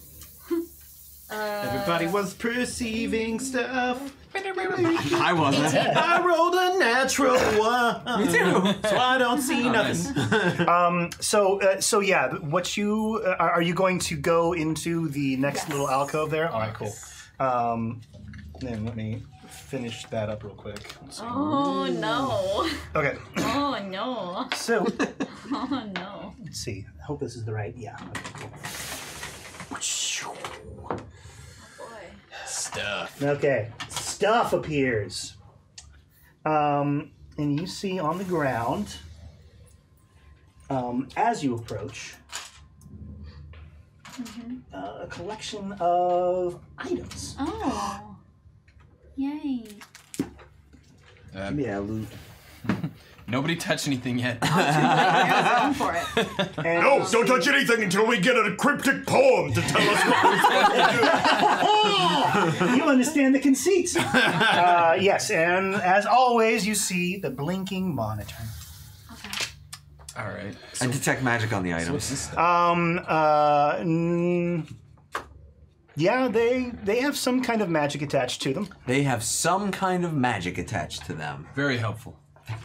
Everybody was perceiving stuff. I wasn't. I rolled a natural one. Me too. So I don't see Oh, nothing. <laughs> So, uh, so yeah, what you uh, are are you going to go into the next Yes. little alcove there? All right, cool. Um, then let me finish that up real quick. Let's see. Oh no. Okay, Oh no. so <laughs> Oh no. let's see. I hope this is the right. Yeah. Okay, cool. Boy. Stuff. Okay, stuff appears. Um, and you see on the ground, um, as you approach, uh, a collection of items. Oh. Yay. Uh, Yeah, loot. <laughs> nobody touch anything yet. Going for it. And <laughs> No, don't touch anything until we get a cryptic poem to tell us what we're supposed to do. <laughs> you understand the conceit. <laughs> uh, yes, and as always, you see the blinking monitor. All right. I detect magic on the items. this stuff? Um, uh, mm, yeah, they they have some kind of magic attached to them. They have some kind of magic attached to them. Very helpful. <laughs>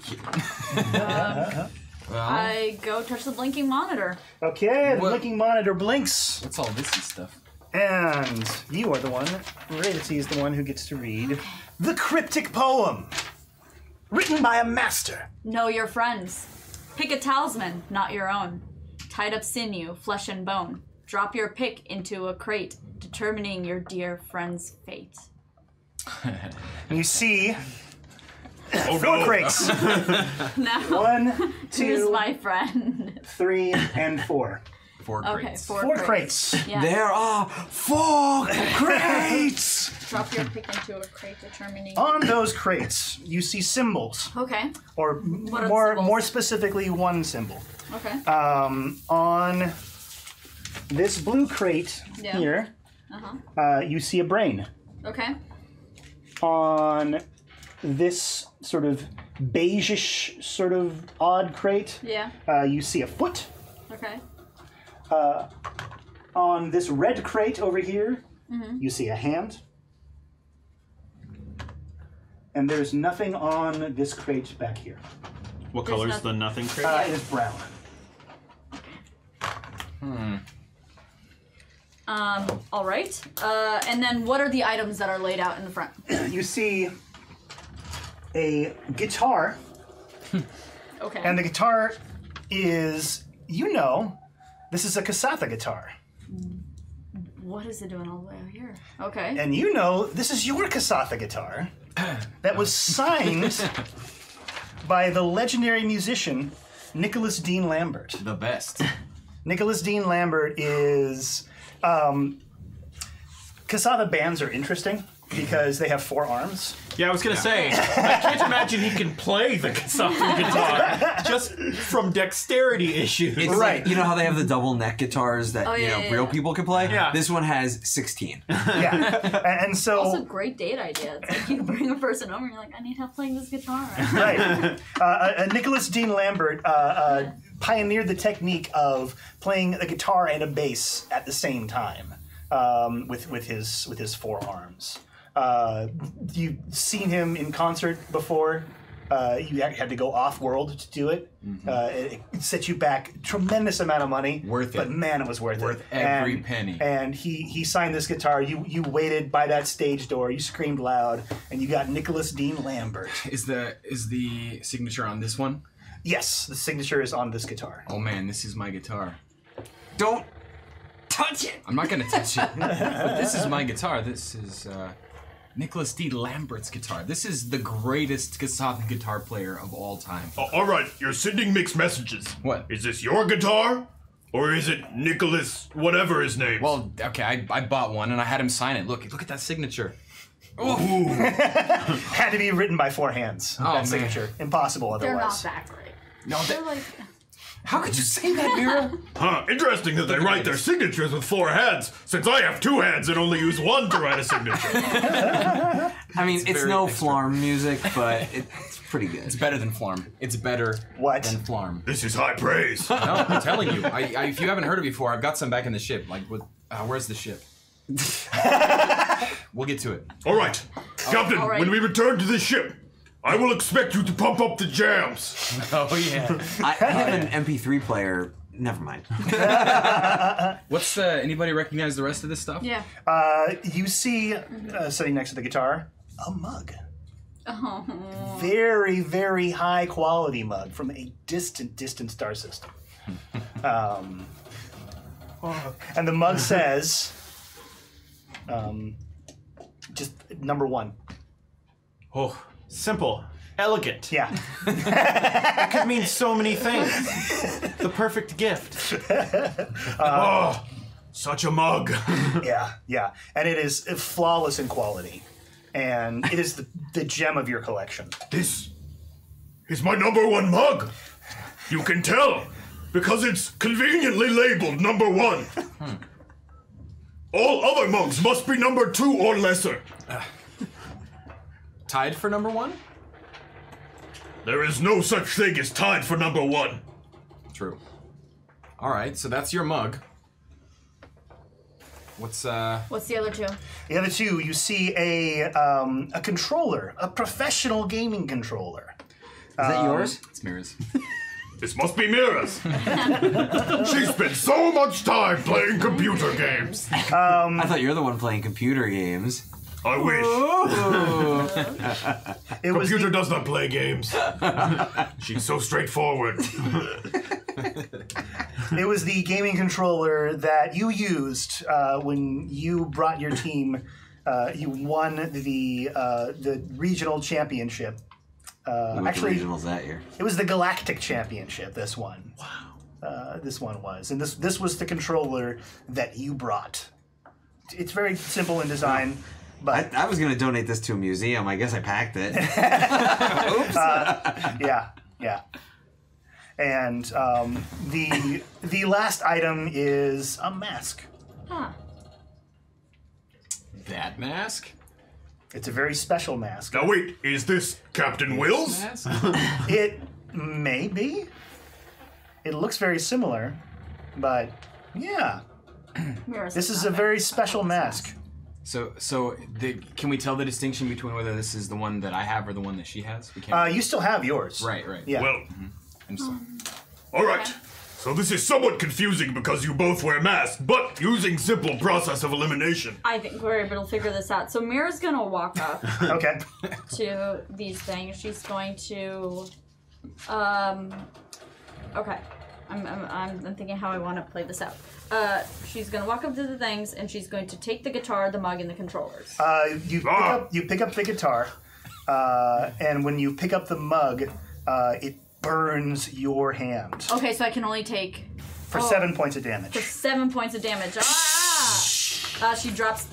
Um, well, I go touch the blinking monitor. Okay, the What- blinking monitor blinks, what's all this stuff? and you are the one. Rarity is the one who gets to read the cryptic poem, written by a master. Know your friends. Pick a talisman, not your own. Tied up sinew, flesh and bone. Drop your pick into a crate, determining your dear friend's fate. And you see Oh four no. crates: <laughs> Now, one, <laughs> who's my friend? three, and four. Four Okay, crates. four, Four crates. crates. Yeah. There are four <laughs> crates. Drop your pick into a crate, determining. On those crates, you see symbols, Okay. or are the more symbols? more specifically, one symbol. Okay. Um, on this blue crate Yeah. here, Uh-huh. uh, you see a brain. Okay. On this sort of beigeish, sort of odd crate, Yeah. uh, you see a foot. Okay. On this red crate over here, Mm-hmm. you see a hand. And there's nothing on this crate back here. What There's color's nothing- the nothing crate? Uh, it is brown. Hmm. Um. All right. Uh. And then, what are the items that are laid out in the front? <clears throat> You see a guitar, <laughs> Okay. and the guitar is, you know, this is a Kasatha guitar. what is it doing all the way out here? Okay. And you know, this is your Kasatha guitar <coughs> that was signed by the legendary musician Nicholas Dean Lambert. The best. <laughs> Nicholas Dean Lambert is. Um, Kasatha bands are interesting because they have four arms. Yeah, I was gonna say, I can't imagine he can play the Kasathan <laughs> guitar just from dexterity issues. It's like, you know how they have the double neck guitars that Oh, you yeah, know yeah, real yeah. people can play? Yeah. This one has 16. <laughs> yeah, and, and so Also, great date idea. It's like you bring a person over and you're like, I need help playing this guitar. <laughs> right. Uh, uh, Nicholas Dean Lambert uh, uh, pioneered the technique of playing a guitar and a bass at the same time um, with with his with his forearms. Uh, you've seen him in concert before. Uh, you had had to go off world to do it. Uh, it, it set you back tremendous amount of money. Worth it. but man, it was worth, Worth it. Worth every And- penny. And he he signed this guitar. You you waited by that stage door. You screamed loud, and you got Nicholas Dean Lambert. Is the is the signature on this one? Yes, the signature is on this guitar. Oh man, this is my guitar. Don't touch it. I'm not gonna touch it. but <laughs> this is my guitar. This is uh, Nicholas D. Lambert's guitar. This is the greatest Kasathan guitar player of all time. Uh, all right, you're sending mixed messages. What? Is this your guitar? Or is it Nicholas, whatever his name? Well, okay, I, I bought one and I had him sign it. Look, look at that signature. Ooh. <laughs> Had to be written by four hands. Oh, that man. signature. Impossible otherwise. They're not otherwise. that great. No, They're that, like, how could you say that, Mira? <laughs> huh, interesting that they write their signatures with four hands, since I have two hands and only use one to write a signature. <laughs> I mean, it's, very no extra. flarm music, but it's pretty good. It's better than Flarm. It's better What? than Flarm. this is high praise. No, I'm telling you. I, I, if you haven't heard it before, I've got some back in the ship. Like, what? Uh, where's the ship? <laughs> we'll get to it. All right, Captain, all right. when we return to the ship, I will expect you to pump up the jams. <laughs> Oh yeah. <laughs> I, I have an MP3 player. Never mind. <laughs> What's uh, anybody recognize the rest of this stuff? yeah. Uh, you see, uh, sitting next to the guitar, a mug. Oh. Very, very high quality mug from a distant, distant star system. Um, and the mug says, um, just number one. oh, simple, elegant. Yeah. could mean so many things. the perfect gift. <laughs> oh, uh, such a mug. <laughs> Yeah, yeah, and it is uh, flawless in quality, and it is the, the gem of your collection. This is my number one mug. You can tell because it's conveniently labeled number one. Hmm. All other mugs must be number two or lesser. Tied for number one? There is no such thing as tied for number one. True. All right, so that's your mug. What's uh? What's the other two? The other two, you see a um, a controller, a professional gaming controller. Is that yours? <laughs> It's Mira's. This must be Mira's. <laughs> she spent so much time playing computer games. I thought you were the one playing computer games. I wish. <laughs> It was Computer the, does not play games. <laughs> She's so straightforward. <laughs> it was the gaming controller that you used uh, when you brought your team. Uh, you won the uh, the regional championship. Uh, We went to actually, regionals that year. It was the Galactic Championship. This one. Wow. Uh, this one was, and this this was the controller that you brought. It's very simple in design, but I was gonna donate this to a museum. I guess I packed it. <laughs> Oops. Yeah, yeah. And um, the the last item is a mask. Huh. That mask? It's a very special mask. Now wait, is this Captain Wills? Mask? <laughs> It may be. It looks very similar, but yeah, this is a very special mask. So, so the, can we tell the distinction between whether this is the one that I have or the one that she has? We can't. Uh, you still have yours, right, right. Yeah. Well, I'm sorry. all right. So this is somewhat confusing because you both wear masks, but using simple process of elimination. I think we're able to figure this out. So Mira's gonna walk up <laughs> Okay. to these things. She's going to, um, okay. I'm, I'm, I'm, thinking how I want to play this out. Uh, she's gonna walk up to the things and she's going to take the guitar, the mug, and the controllers. Uh, you pick Ah. up you pick up the guitar, uh, and when you pick up the mug, uh, it burns your hand Okay, so I can only take for oh, seven points of for damage. seven points of damage. Ah! Uh, she drops.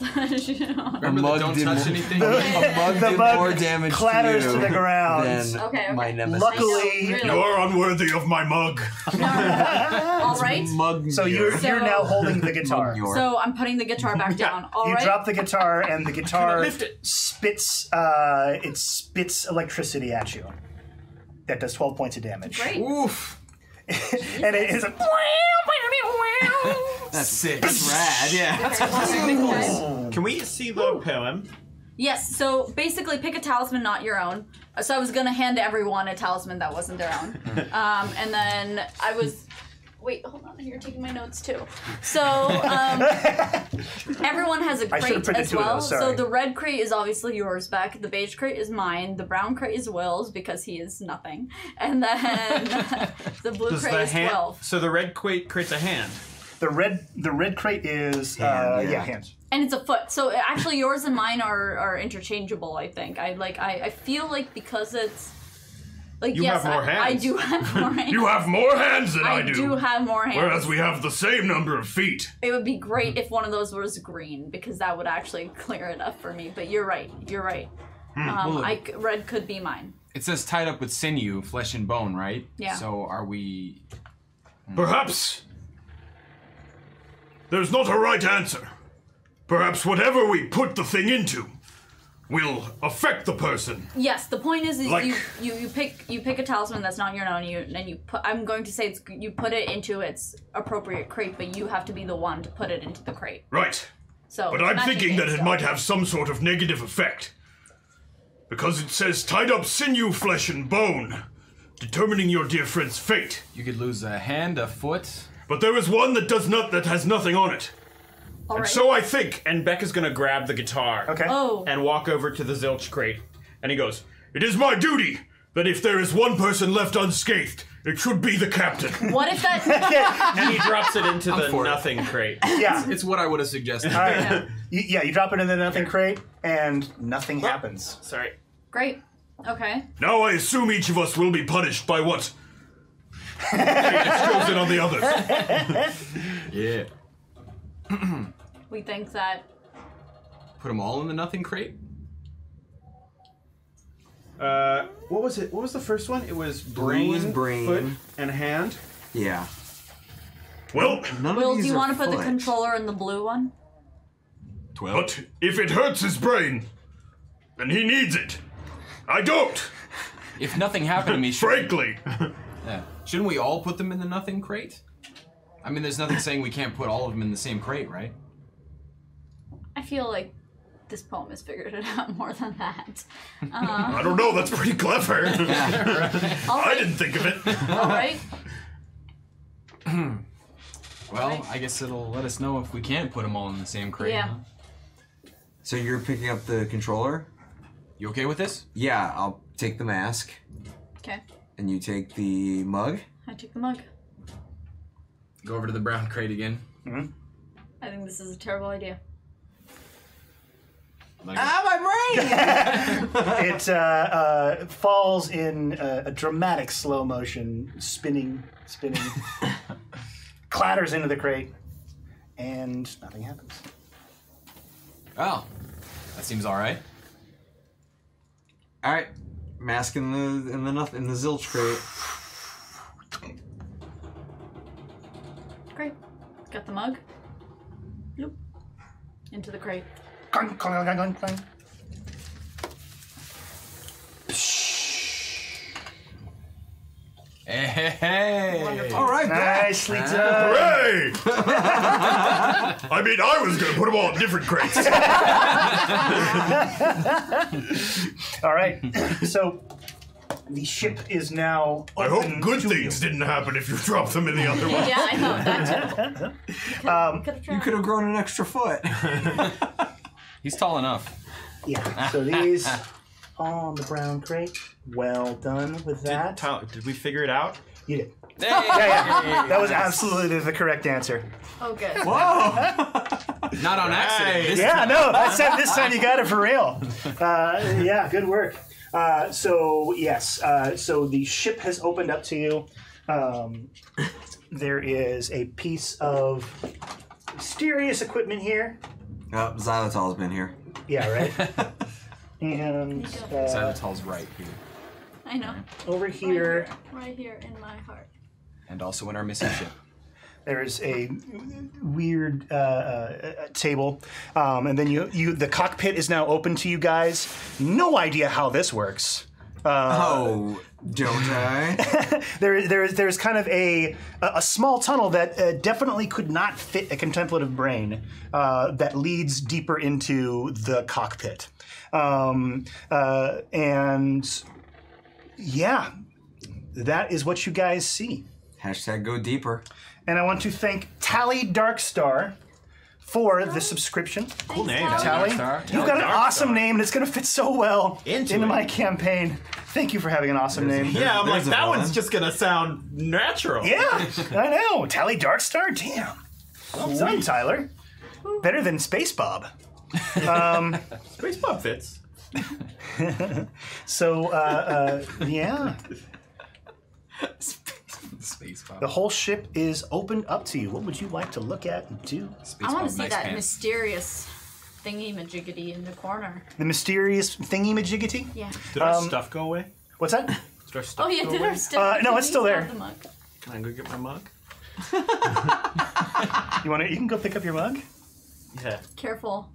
she, <laughs> Remember mug the don't did touch more- anything? <laughs> A mug <laughs> The did mug more damage clatters to, to you the ground. than Okay, okay. my nemesis. Luckily, Really? You are unworthy of my mug. All right. mug. so you're So- you're now holding the guitar. Mug So I'm putting the guitar back down. All you right. drop the guitar, and the guitar lift it. spits. Uh, it spits electricity at you. That does twelve points of damage. Great. Oof. And it is. A, That's Sick. That's rad. Yeah. Okay. Can we see the poem? Yes. So basically, pick a talisman not your own. So I was gonna hand everyone a talisman that wasn't their own, <laughs> um, and then I was. Wait, hold on. You're taking my notes too. So um, <laughs> everyone has a crate printed as well. those, So the red crate is obviously yours, Beck. The beige crate is mine. The brown crate is Will's because he is nothing, and then <laughs> the blue Does crate the is hand? twelve. So the red crate creates a hand. The red the red crate is uh, yeah. yeah. hands. and it's a foot. So actually, yours and mine are, are interchangeable. I think. I like. I, I feel like because it's like You yes, have more I, I do have <laughs> more hands. You have more hands than I, do. I do have more hands. Whereas we have the same number of feet. It would be great if one of those was green because that would actually <laughs> clear it up for me. But you're right. You're right. Hmm. Um, Well, I c red could be mine. It says tied up with sinew, flesh and bone, right? Yeah. So are we? Perhaps there's not a right answer. Perhaps whatever we put the thing into will affect the person. Yes. The point is, is Like- you, you you pick you pick a talisman that's not your own. You and you put. I'm going to say it's you put it into its appropriate crate, but you have to be the one to put it into the crate. Right. So. But I'm thinking that things it up. might have some sort of negative effect. Because it says tied up sinew, flesh, and bone, determining your dear friend's fate. You could lose a hand, a foot. But there is one that does not that has nothing on it. All right. So I think And Beck is gonna grab the guitar. Okay. Oh. And walk over to the zilch crate. And he goes, it is my duty that if there is one person left unscathed, it should be the captain. <laughs> What if that? <laughs> and he <laughs> drops it into the for it. nothing crate. Yeah. It's what I would have suggested. All right. You- yeah, you drop it in the nothing crate, and nothing happens. Sorry. Great. Okay. now I assume each of us will be punished by what fate throws it on the others. <laughs> Yeah. We think that. Put them all in the nothing crate. Uh, what was it? What was the first one? It was brain, was brain. foot, and hand. Yeah. Well, None Will, of do you want to put the controller in the blue one? Twelve. but if it hurts his brain, then he needs it. I don't, If nothing happened to me, should, frankly. <laughs> yeah. Shouldn't we all put them in the nothing crate? I mean, there's nothing saying we can't put all of them in the same crate, right? I feel like this poem has figured it out <laughs> more than that. <laughs> I don't know, that's pretty clever. <laughs> All I right. didn't think of it. All right. <clears throat> Well, I guess it'll let us know if we can't put them all in the same crate. Yeah. huh? So you're picking up the controller? You okay with this? Yeah, I'll take the mask, Okay. And you take the mug. I took the mug. Go over to the brown crate again. I think this is a terrible idea. Let it- Ah, my brain! <laughs> It uh, uh, falls in uh, a dramatic slow motion, spinning, spinning, <laughs> clatters into the crate, and nothing happens. Oh, that seems all right. All right, mask in the in the noth- in the zilch crate. Great. Got the mug. Bloop. Into the crate. Clang, clang, clang, clang, Hey, hey, hey. All right, Beck. Nicely done. Hooray! <laughs> I mean, I was gonna put them all in different crates. <laughs> All right. <clears throat> So the ship is now. I hope good to things you. didn't happen if you dropped them in the other one. <laughs> Yeah, I know that too. Um, You could have grown an extra foot. He's tall enough. Yeah. So these on the brown crate. Well done with that. Tyler, did we figure it out? You did. Hey. <laughs> Yeah, yeah. That was absolutely the correct answer. Oh, good. <laughs> Not on accident. This Yeah, no, I said this time you got it for real. Uh, yeah, good work. Uh, so yes, uh, so the ship has opened up to you. Um, there is a piece of mysterious equipment here. Oh, Xylitol's been here. Yeah, right. <laughs> and uh, Xylitol's right here. I know. over here, Right here in my heart. And also in our missing ship. <coughs> there's a weird uh, uh, table, um, and then you, you the cockpit is now open to you guys. No idea how this works. Oh, don't <laughs> I? There, there, there's kind of a a small tunnel that uh, definitely could not fit a contemplative brain uh, that leads deeper into the cockpit, um, uh, and yeah, that is what you guys see. Hashtag go deeper. And I want to thank Tally Darkstar for the subscription. Cool name. Tally, Darkstar. you've got an awesome name, and it's going to fit so well Into into my campaign. Thank you for having an awesome name. <laughs> Yeah, I'm like that villain. one's just gonna sound natural. Yeah, <laughs> I know. Tally Darkstar? Damn. Well done, Tyler. Better than Space Bob. <laughs> Space Bob fits. So, uh, uh, yeah, Space Bob. the whole ship is opened up to you. What would you like to look at and do? Space I want to see nice that pants. mysterious thingy majiggity in the corner. The mysterious thingy majiggity? Yeah. Did our stuff go away? What's that? Did our stuff Oh yeah, go did away? our still? Uh, no, it's still there. the mug? Can I go get my mug? <laughs> You want to? You can go pick up your mug. Yeah. Careful.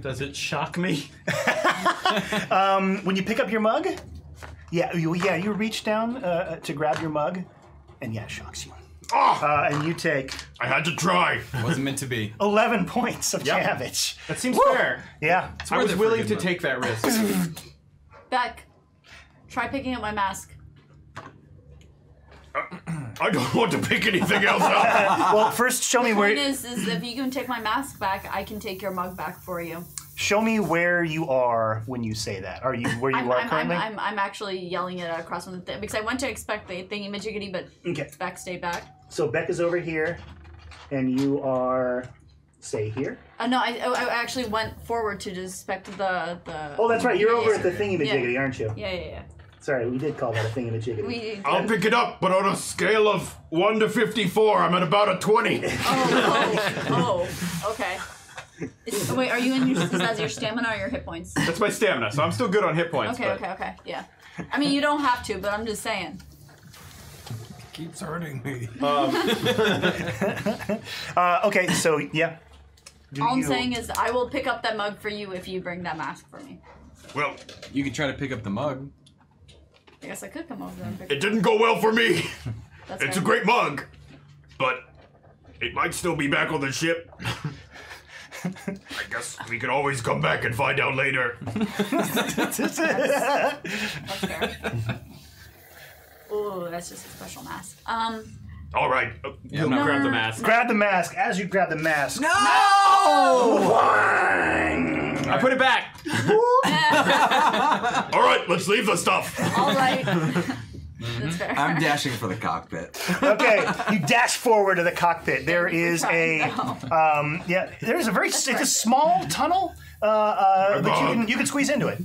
Does it shock me? <laughs> When you pick up your mug, yeah, you, yeah, you reach down uh, to grab your mug, and yeah, it shocks you. Uh, and you take I had to try. It wasn't meant to be. <laughs> 11 points of Yep. damage. That seems Woo! fair. Yeah. I worth was willing to mug. take that risk. <laughs> Beck, try picking up my mask. <clears throat> I don't want to pick anything else up. <laughs> Well, first show me where. Point where is, is if you can take my mask back, I can take your mug back for you. Show me where you are when you say that. Are you where you I'm, are I'm, I'm, currently? I'm, I'm actually yelling it across from the thing because I went to expect the thingy majiggity, but okay. Beck stay back. So Beck is over here, and you are say here. Uh, no, I, I I actually went forward to just expect the the. Oh, that's right. You're over at the thingy majiggity, aren't you? Yeah, yeah, yeah. Sorry, we did call that a thingy majiggity. We. I'll pick it up, but on a scale of 1 to 54, I'm at about a 20. Oh, oh, oh, okay. Is, wait, are you in your, is that your stamina or your hit points? That's my stamina, so I'm still good on hit points. Okay, but okay, okay, yeah. I mean, you don't have to, but I'm just saying. Keeps hurting me. <laughs> Uh, okay, so yeah. Do All I'm you- saying is, I will pick up that mug for you if you bring that mask for me. Well, You could try to pick up the mug. I guess I could come over there and pick it didn't go well for me. That's It's a fair. great mug, but it might still be back on the ship. <laughs> I guess we can always come back and find out later. <laughs> That's fair. Ooh, that's just a special mask. Um, All right. uh, He'll grab the mask. grab the mask. As you grab the mask, No! I put it back. <laughs> All right, let's leave the stuff. all right. <laughs> that's fair. I'm dashing for the cockpit. <laughs> okay, you dash forward to the cockpit. There is a um, yeah. There is a very it's a small tunnel, uh, uh, but you can you can squeeze into it.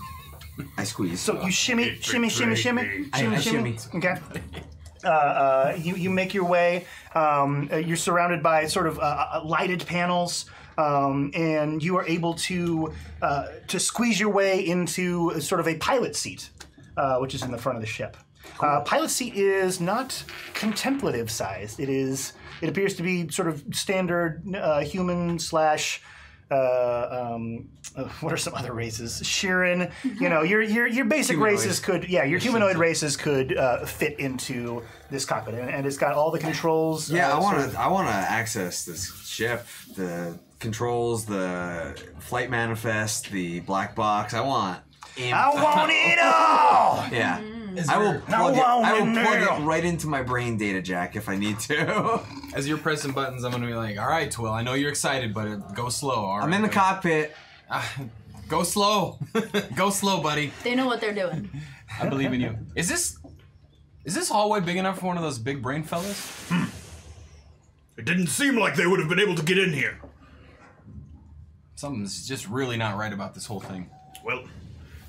I squeeze. So you shimmy, shimmy, shimmy, shimmy, I- shimmy, I shimmy. shimmy. Okay. Uh, uh, you you make your way. Um, uh, you're surrounded by sort of uh, uh, lighted panels. Um, and you are able to uh, to squeeze your way into sort of a pilot seat, uh, which is in the front of the ship. Uh, pilot seat is not contemplative sized. It is. It appears to be sort of standard uh, human slash. Uh, um, uh, what are some other races? Shirren. You know, your your your basic Humanoid. races could yeah, your humanoid races could uh, fit into this cockpit, and, and it's got all the controls. Yeah, uh, I sort want of- to. I want to access this ship, the controls, the flight manifest, the black box. I want. I want it <laughs> all. Yeah, I will plug it. I will plug it right into my brain data jack if I need to. <laughs> As you're pressing buttons, I'm gonna be like, "All right, Twill. I know you're excited, but uh, go slow. All I'm in the buddy. cockpit. Go slow. <laughs> go slow, buddy. They know what they're doing. I believe in you. Is this is this hallway big enough for one of those big brain fellas? It didn't seem like they would have been able to get in here. Something's just really not right about this whole thing. Well,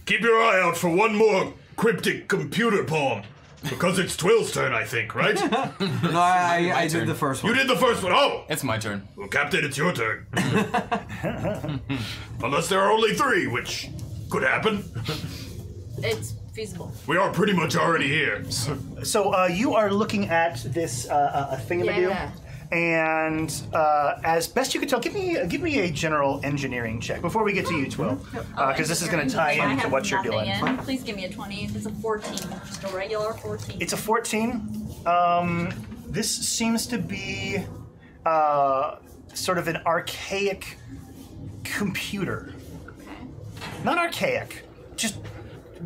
keep your eye out for one more cryptic computer poem. Because it's Twill's turn, I think, right? <laughs> No, I, I, I did the first one. you did the first one. Oh! It's my turn. Well, Captain, it's your turn. <laughs> Unless there are only three, which could happen. It's feasible. We are pretty much already here. So uh, you are looking at this uh, uh, thingamadoo, Yeah. And uh, as best you can tell, give me give me a general engineering check before we get to you, Twill, because this is going to tie I into what you're doing. In. Please give me a 20. It's a 14. Just a regular 14. It's a 14. Um, this seems to be uh, sort of an archaic computer. Okay. Not archaic, just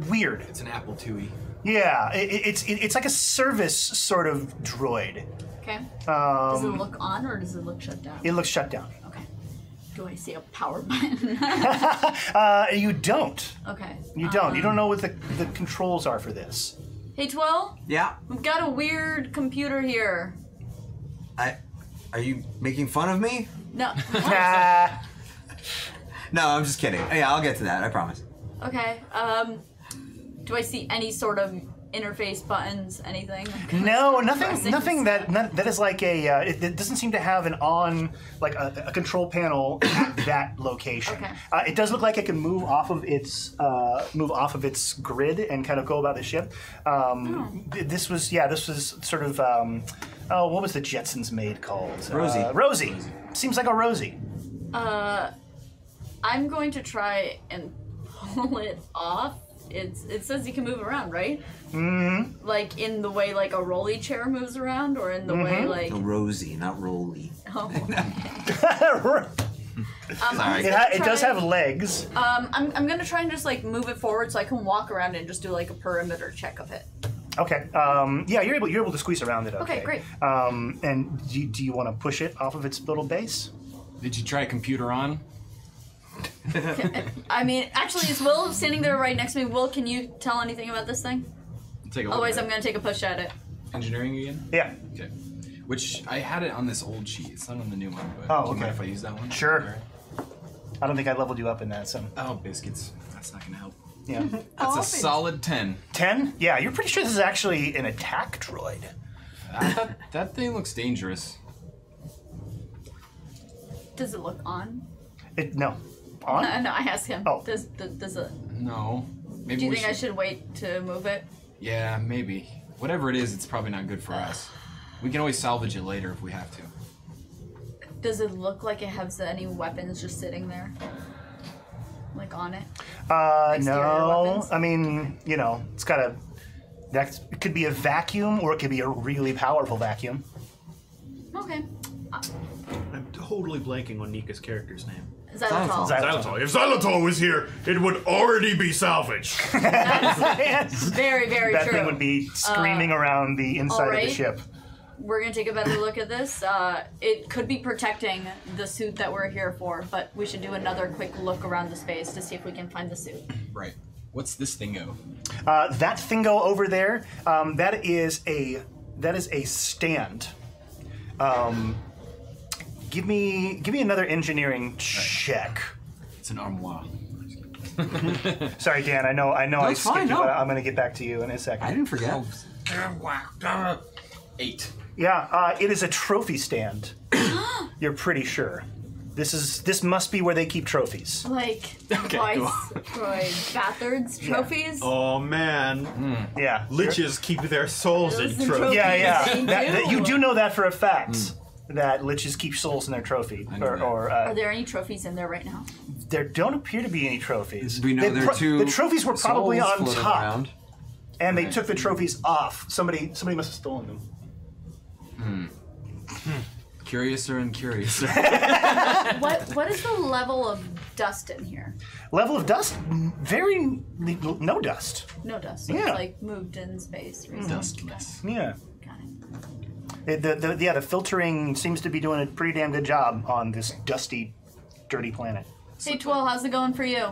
weird. It's an Apple IIe. Yeah, it, it- it's it, it's like a service sort of droid. Okay. does it Um, look on or does it look shut down? it looks shut down. okay. Do I see a power button? <laughs> Uh, you don't. okay. You don't. you Um, don't know what the, the controls are for this. Hey, Twill, Yeah. we've got a weird computer here. I, are you making fun of me? No. <laughs> No, I'm just kidding. Yeah, I'll get to that. I promise. okay. Um, do I see any sort of interface buttons? Anything? no, <laughs> nothing. Nothing that not, that is like a. Uh, it, it doesn't seem to have an on like a, a control panel <coughs> at that location. Okay. Uh, it does look like it can move off of its uh, move off of its grid and kind of go about the ship. Um, th- This was yeah. This was sort of. Um, oh, what was the Jetsons made called? Rosie. Uh, Rosie. Seems like a Rosie. Uh, I'm going to try and <laughs> pull it off. It's it says you can move around, right? Mm-hmm. Like in the way like a rolly chair moves around, or in the way like <laughs> No, Rosie, not Roly. oh. it, Um, I'm ha- gonna it does try- have legs. Um, I'm, I'm gonna try and just like move it forward so I can walk around and just do like a perimeter check of it. Okay. Um, yeah, you're able. You're able to squeeze around it. Okay. Okay, great. Um, and do you, do you want to push it off of its little base? Did you try computer on? <laughs> I mean, actually, is Will standing there right next to me? Will, can you tell anything about this thing? Take a look Otherwise, at I'm it. gonna take a push at it. engineering again. Yeah. Okay. Which I had it on this old sheet. It's not on the new one. But Oh, do you mind okay. if I use that one? Sure. Alright. I don't think I leveled you up in that. So Oh, biscuits. That's not gonna help. yeah. That's <laughs> a solid ten. Ten. Yeah, you're pretty sure this is actually an attack droid. Ah, I thought that thing looks dangerous. Does it look on? It no. On. No, no I asked him. Oh. Does, does, does it? No. Maybe Do you we think I should wait to move it? Yeah, maybe. Whatever it is, it's probably not good for us. We can always salvage it later if we have to. Does it look like it has any weapons just sitting there? Like on it? Uh, Exterior no. weapons? I mean, you know, it's got a. That it could be a vacuum, or it could be a really powerful vacuum. Okay. I'm totally blanking on Nika's character's name. Xylitol. Xylitol. If Xylitol was here, it would already be salvaged. <laughs> yes. Very, very That true. thing would be screaming around the inside of the ship. We're gonna take a better look at this. Uh, it could be protecting the suit that we're here for, but we should do another quick look around the space to see if we can find the suit. Right. What's this thingo? Uh, that thingo over there, um, that is a that is a stand. Um, give me give me another engineering check. It's an armoire. <laughs> Sorry, Dan. I know I know I it's skipped fine, you, no. but I'm going to get back to you in a second. I didn't forget. Eight. Yeah, uh, it is a trophy stand. <gasps> You're pretty sure. This is this must be where they keep trophies. Like <laughs> Okay, Royce, go Roy <laughs> Bathard's trophies. Oh man, Yeah. liches keep their souls in Those in trophies. trophies. Yeah, yeah. They That, that- you do. do know that for a fact. That liches keep souls in their trophy, know or, that. or Are uh, there any trophies in there right now? there don't appear to be any trophies. We know They there are two. The trophies were probably on top, around. and they took the trophies off. Somebody, somebody must have stolen them. Curiouser and curiouser. <laughs> What What is the level of dust in here? Level of dust, very no dust. No dust. So Yeah. It's like moved in space. recently. Dustless. Yeah. Got it. It- The, the, yeah, the filtering seems to be doing a pretty damn good job on this dusty, dirty planet. Hey, Twirl, how's it going for you?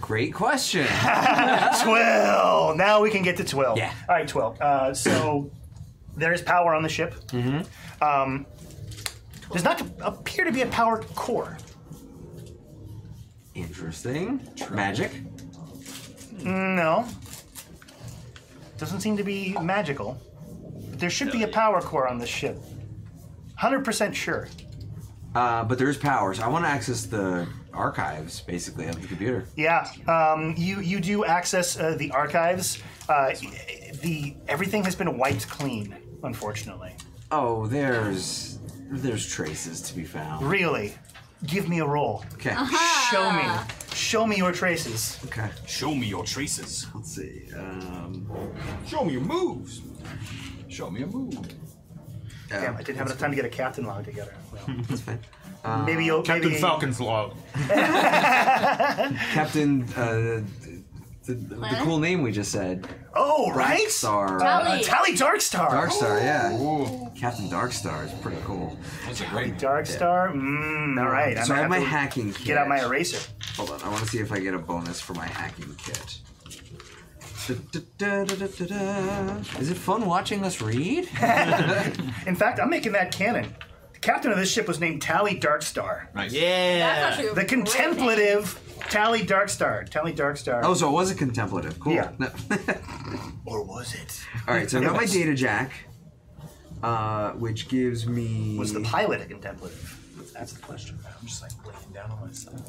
Great question. <laughs> Twill! Now we can get to Twill. Yeah. All right, Twill. Uh, so there is power on the ship. Mm-hmm. Um, does not appear to be a power core. Interesting. Magic. No. Doesn't seem to be magical. But there should be a power core on this ship. 100% sure. Uh, but there's powers. I want to access the archives, basically, of the computer. Yeah, um, you you do access uh, the archives. Uh, the everything has been wiped clean, unfortunately. Oh, there's there's traces to be found. Really, give me a roll. Okay. Show me, show me your traces. Okay. Show me your traces. Let's see. Um, Show me your moves. Show me a move. Damn, I didn't have enough time to get a captain log together. Well, <laughs> that's fine. maybe you'll Captain maybe, Falcon's log. <laughs> Captain, uh, the, the cool name we just said. Oh, right. Darkstar. Uh, Tally Darkstar. Darkstar, yeah. Captain Darkstar is pretty cool. That's a great. Darkstar. Mm, all right. I'm So I have my hacking kit. Get out my eraser. Hold on, I want to see if I get a bonus for my hacking kit. Is it fun watching us read? <laughs> In fact, I'm making that canon. The captain of this ship was named Tally Darkstar. Nice. Yeah. That's actually The great name. contemplative Tally Darkstar. Tally Darkstar. oh, so it was a contemplative. Cool. Yeah. No. <laughs> Or was it? All right, so I got my data jack, uh, which gives me. Was the pilot a contemplative? That's the question. I'm just like laying down on myself.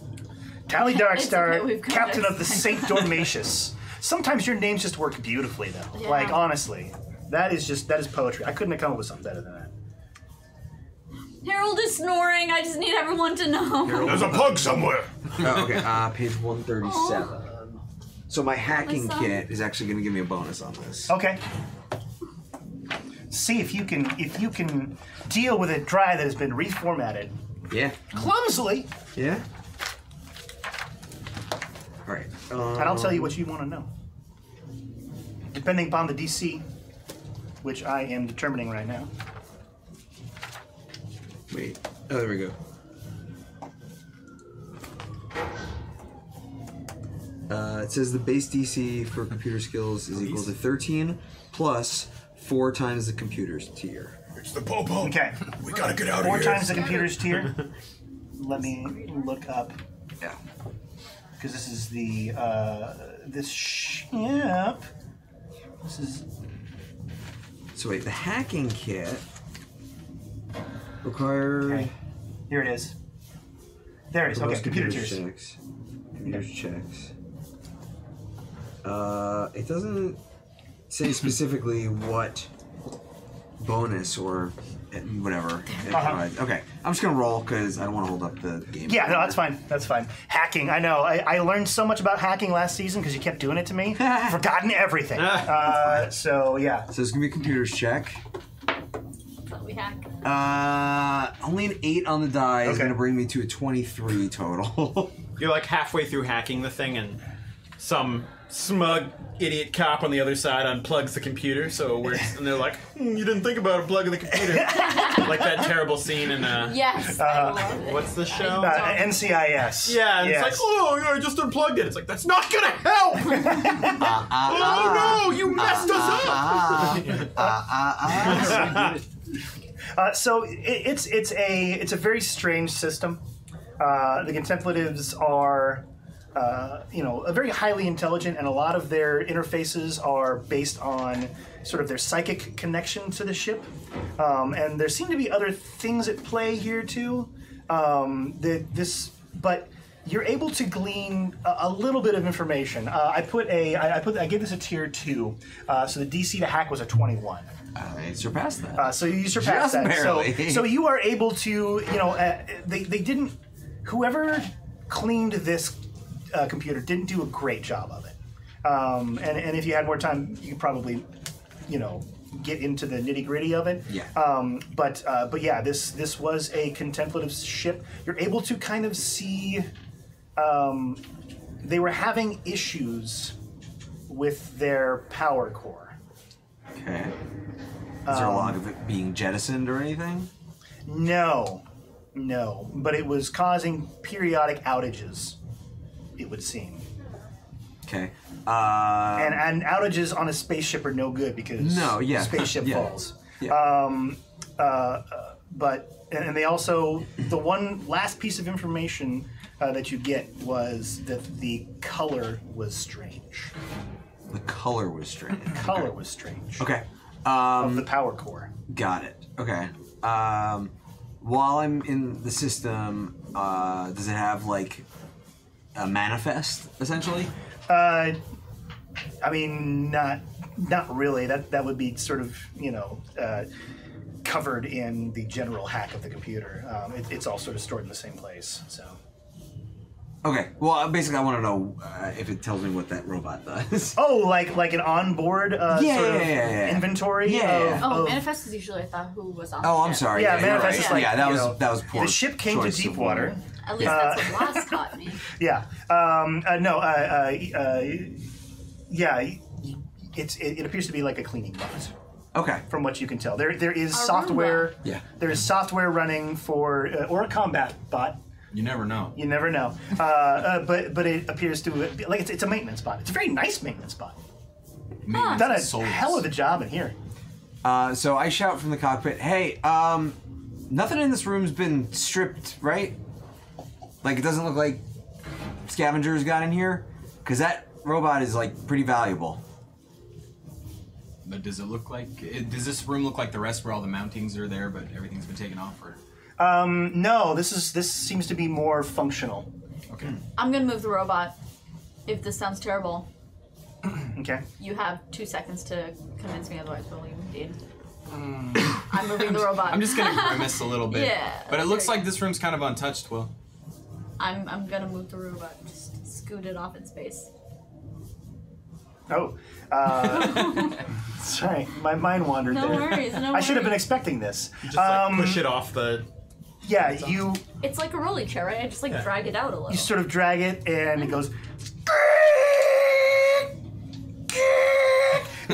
Tally <laughs> Darkstar, okay, captain of the Saint Dormatius. Sometimes your names just work beautifully, though. Yeah. Like honestly, that is just that is poetry. I couldn't have come up with something better than that. Harold is snoring. I just need everyone to know. There's a pug somewhere. <laughs> Oh, okay, uh, page 137. So my hacking My son. kit is actually going to give me a bonus on this. Okay. See if you can if you can deal with a drive that has been reformatted Yeah. clumsily, Yeah. All right. Um, and I'll tell you what you want to know. Depending upon the DC, which I am determining right now. Wait. Oh, there we go. Uh, it says the base DC for computer skills is equal to 13 plus four times the computer's tier. It's the Popo. Okay. We gotta get out of Four here. times the computer's <laughs> tier. Let me look up Yeah. Because this is the uh, this ship. This is So wait, the hacking kit requires okay. Here it is. There it is. Okay, computer tiers. checks. Computers checks. Uh, it doesn't say specifically what bonus or whatever. it Uh-huh. provides. Okay, I'm just gonna roll because I don't want to hold up the game. Yeah, no, that's fine. That's fine. Hacking. I know. I, I learned so much about hacking last season because you kept doing it to me. <laughs> Forgotten everything. <laughs> Uh, so yeah. So it's gonna be a computer's check. But we hack. Uh, only an eight on the die is gonna bring me to a 23 total. <laughs> You're like halfway through hacking the thing, and some smug idiot cop on the other side unplugs the computer. So we're <laughs> and they're like, "Hmm, "You didn't think about unplugging the computer," <laughs> like that terrible scene in uh, Yes, I love it. what's the show? Uh, NCIS. Yeah, and Yes. it's like, oh, I just unplugged it. It's like, that's not gonna help! <laughs> oh no, you messed us up! Uh, so it, it's it's a it's a very strange system. Uh, the contemplatives are, uh, you know, a very highly intelligent, and a lot of their interfaces are based on sort of their psychic connection to the ship. Um, and there seem to be other things at play here too. Um, that this, but you're able to glean a, a little bit of information. Uh, I put a I, I put I gave this a tier two, uh, so the DC to hack was a 21. I surpassed that. Uh, so you surpassed Just that. barely. So, <laughs> so you are able to, you know, uh, they, they didn't, whoever cleaned this uh, computer didn't do a great job of it. Um, and, and if you had more time, you could probably, you know, get into the nitty gritty of it. Yeah. Um, but uh, but yeah, this this was a contemplative ship. You're able to kind of see, um, they were having issues with their power core. okay. Is there a log of it being jettisoned or anything? No, no, but it was causing periodic outages. It would seem, Okay. Uh, and and outages on a spaceship are no good because No, yeah, spaceship <laughs> yeah, falls. yeah. Um, uh, but and they also the one last piece of information uh, that you get was that the color was strange. The color was strange. Color was strange. Okay. Of Um, the power core. got it. Okay. Um, while I'm in the system, uh, does it have like a manifest essentially? Uh, I mean, not not really. That that would be sort of you know uh, covered in the general hack of the computer. Um, it, it's all sort of stored in the same place. So Okay. Well, uh, basically, I want to know uh, if it tells me what that robot does. <laughs> oh, like like an onboard uh, Yeah, sort of yeah, yeah, yeah. inventory. Yeah, of, yeah. Oh, of- manifest is usually I thought who was on. Oh, the I'm sorry. Yeah, yeah, manifest right. is like, yeah, that you was know, that was poor. the ship came to choice of Deepwater. Word. At least that's what Lost <laughs> taught me. Yeah. Um, uh, no. Uh, uh, uh, yeah. It's it, it appears to be like a cleaning bot. Okay. From what you can tell, there there is Roomba. software. Yeah. There is software running for uh, or a combat bot. You never know. You never know. Uh, uh, but but it appears to be, like it's, it's a maintenance bot. It's a very nice maintenance bot. Maintenance Done a of souls. hell of a job in here. Uh, so I shout from the cockpit, "Hey, um, nothing in this room's been stripped, right? Like it doesn't look like scavengers got in here, because that robot is like pretty valuable." But does it look like? It, does this room look like the rest, where all the mountings are there, but everything's been taken off? Or Um, no, this is this seems to be more functional. okay, I'm gonna move the robot. If this sounds terrible, <clears throat> Okay. you have two seconds to convince me, otherwise we'll leave indeed. I'm moving the robot. <laughs> I'm just gonna grimace a little bit. <laughs> Yeah, But it looks like this room's kind of untouched. Will. I'm I'm gonna move the robot. Just scoot it off in space. Oh. Uh, <laughs> sorry, my mind wandered No there. worries, no I should have been worries. expecting this. Just like Um, push it off the. Yeah, you It's like a rolly chair, right? I just like drag it out a little. you sort of drag it and it goes.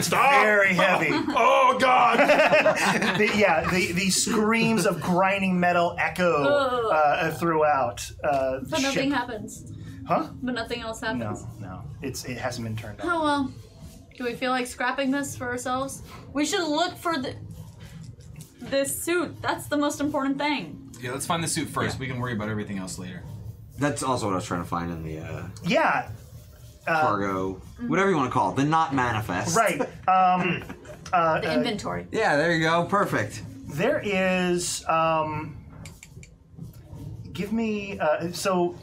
Stop! Very heavy. <laughs> Oh God! <laughs> the, yeah, the, the screams of grinding metal echo uh, uh, throughout. Uh, but ship. nothing happens. Huh? But nothing else happens. No, no. It's it hasn't been turned on. Oh well. Do we feel like scrapping this for ourselves? We should look for the this suit. That's the most important thing. Yeah, let's find the suit first. We can worry about everything else later. That's also what I was trying to find in the uh, Yeah, cargo, whatever you want to call it, the not manifest. right. Um, <laughs> uh, The uh, inventory. Yeah, there you go. Perfect. there is. Um, give me. Uh, so.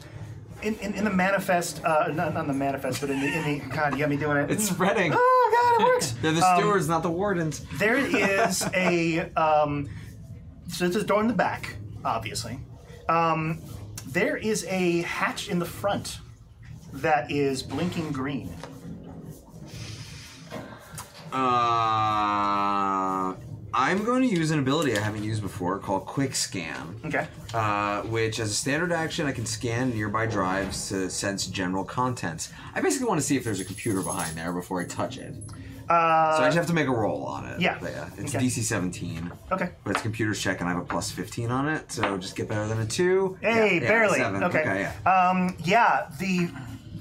In, in, in the manifest, uh, not, not the manifest, but in the, in the God, you got me doing it. It's spreading. Oh God, it works. <laughs> They're the Um, stewards, not the wardens. There <laughs> is a um, so there's a door in the back, obviously. Um, there is a hatch in the front that is blinking green. Uh, I'm going to use an ability I haven't used before called Quick Scan. Okay. Uh, which, as a standard action, I can scan nearby drives to sense general contents. I basically want to see if there's a computer behind there before I touch it. Uh, So I just have to make a roll on it. yeah. But yeah, it's Okay. DC 17. Okay. But it's computer's check, and I have a plus 15 on it, so just get better than a two. Hey, Yeah, yeah, barely. seven. Okay. yeah. Um, yeah. The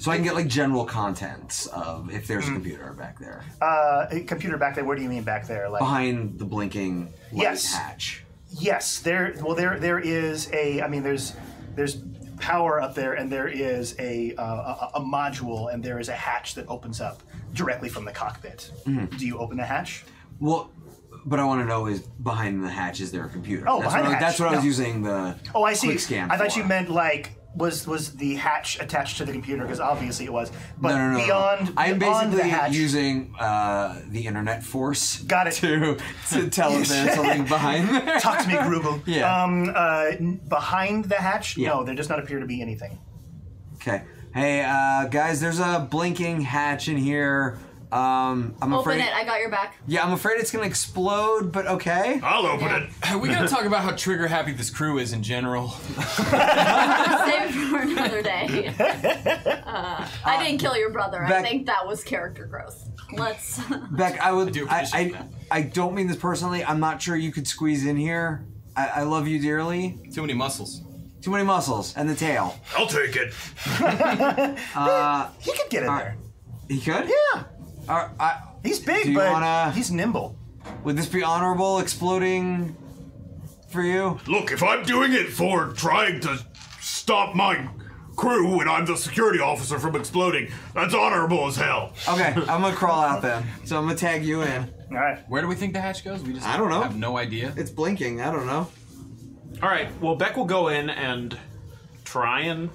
So I can get like general contents of if there's a computer back there uh, computer back there. What do you mean back there? Like behind the blinking light Yes. hatch. Yes, there. Well, there there is a. I mean, there's there's power up there, and there is a uh, a, a module, and there is a hatch that opens up directly from the cockpit. Mm-hmm. Do you open the hatch? Well, but I want to know is behind the hatch is there a computer? Oh, that's behind what the I, That's hatch. what I was No. using the Oh, I see. quick scan. I thought for. you meant like was was the hatch attached to the computer because obviously it was. But no, no, no, beyond I'm beyond basically the hatch, using uh, the internet force. Got it. To to tell if there's something <laughs> behind there. Talk to me, Grubel. <laughs> Yeah. Um, uh, behind the hatch, Yeah. no, there does not appear to be anything. Okay. Hey, uh, guys, there's a blinking hatch in here. Um, I'm Open afraid. it. I got your back. Yeah, I'm afraid it's gonna explode, but okay. I'll open Yeah. it. we gotta talk about how trigger happy this crew is in general. <laughs> Save it for another day. <laughs> Uh, I didn't kill your brother. I Beck- think that was character growth. Let's. <laughs> Beck, I would. I do I, appreciate I, that. I don't mean this personally. I'm not sure you could squeeze in here. I, I love you dearly. Too many muscles. Too many muscles and the tail. I'll take it. He could get in Alright. there. He could. Yeah, Uh, I, he's big, Do but wanna- he's nimble. would this be honorable exploding for you? Look, if I'm doing it for trying to stop my crew and I'm the security officer from exploding. That's honorable as hell. Okay, <laughs> I'm gonna crawl out then. So I'm gonna tag you in. All right. Where do we think the hatch goes? We just I don't know. have no idea. It's blinking. I don't know. All right. Well, Beck will go in and try and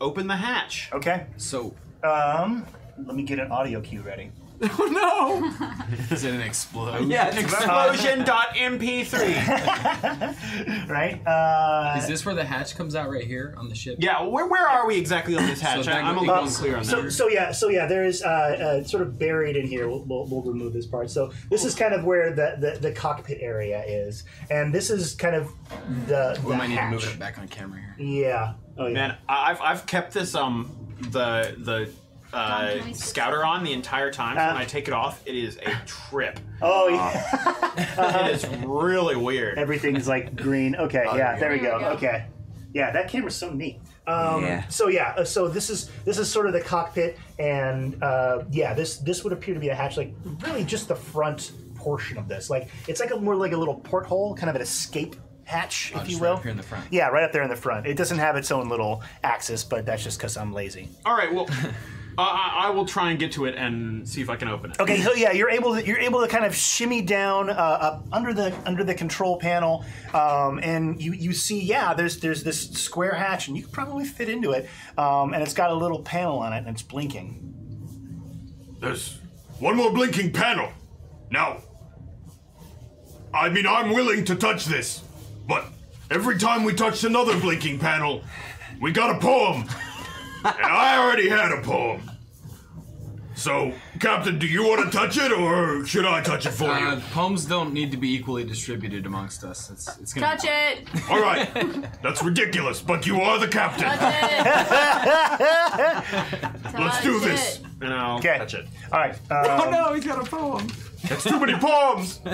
open the hatch. Okay. So, Um, let me get an audio cue ready. <laughs> Oh no! <laughs> is it an explode? Yeah, it's Explosion.mp3. <laughs> Right. Uh, Is this where the hatch comes out right here on the ship? yeah. Where, where are we exactly on this hatch? that I, am a goes- little Um, unclear on So, that. so yeah, so yeah, there is uh, uh, sort of buried in here. We'll, we'll, we'll remove this part. So this is kind of where the, the, the cockpit area is, and this is kind of the, the We might need to hatch. move it back on camera here. Yeah. Oh yeah. Man, I- I've I've kept this um the the uh, can we switch scouter on the entire time. So Uh. when I take it off, it is a trip. Oh yeah. It is really weird. Everything's like green. Okay. yeah. There we go. we go. Okay. Yeah, that camera's so neat. Um, Yeah. So yeah, uh, so this is this is sort of the cockpit, and uh, yeah, this this would appear to be a hatch, like really just the front portion of this. Like it's like a more like a little porthole, kind of an escape hatch, Oh, if you will. right up here in the front. Yeah, right up there in the front. It doesn't have its own little axis, but that's just because I'm lazy. All right. Well, uh, I, I will try and get to it and see if I can open it. Okay, so yeah, you're able to you're able to kind of shimmy down uh, up under the under the control panel, um, and you you see yeah, there's there's this square hatch, and you could probably fit into it, um, and it's got a little panel on it, and it's blinking. There's one more blinking panel. Now, I mean, I'm willing to touch this, but every time we touched another blinking panel, we got a poem. And I already had a poem. So, Captain, do you want to touch it, or should I touch it for Uh, you? poems don't need to be equally distributed amongst us. It's, it's gonna Touch it. All right, that's ridiculous, but you are the captain. Touch it. <laughs> Let's do this. And I'll Okay. touch it. All right, Oh um, no, he's got a poem. That's too many poems. <laughs>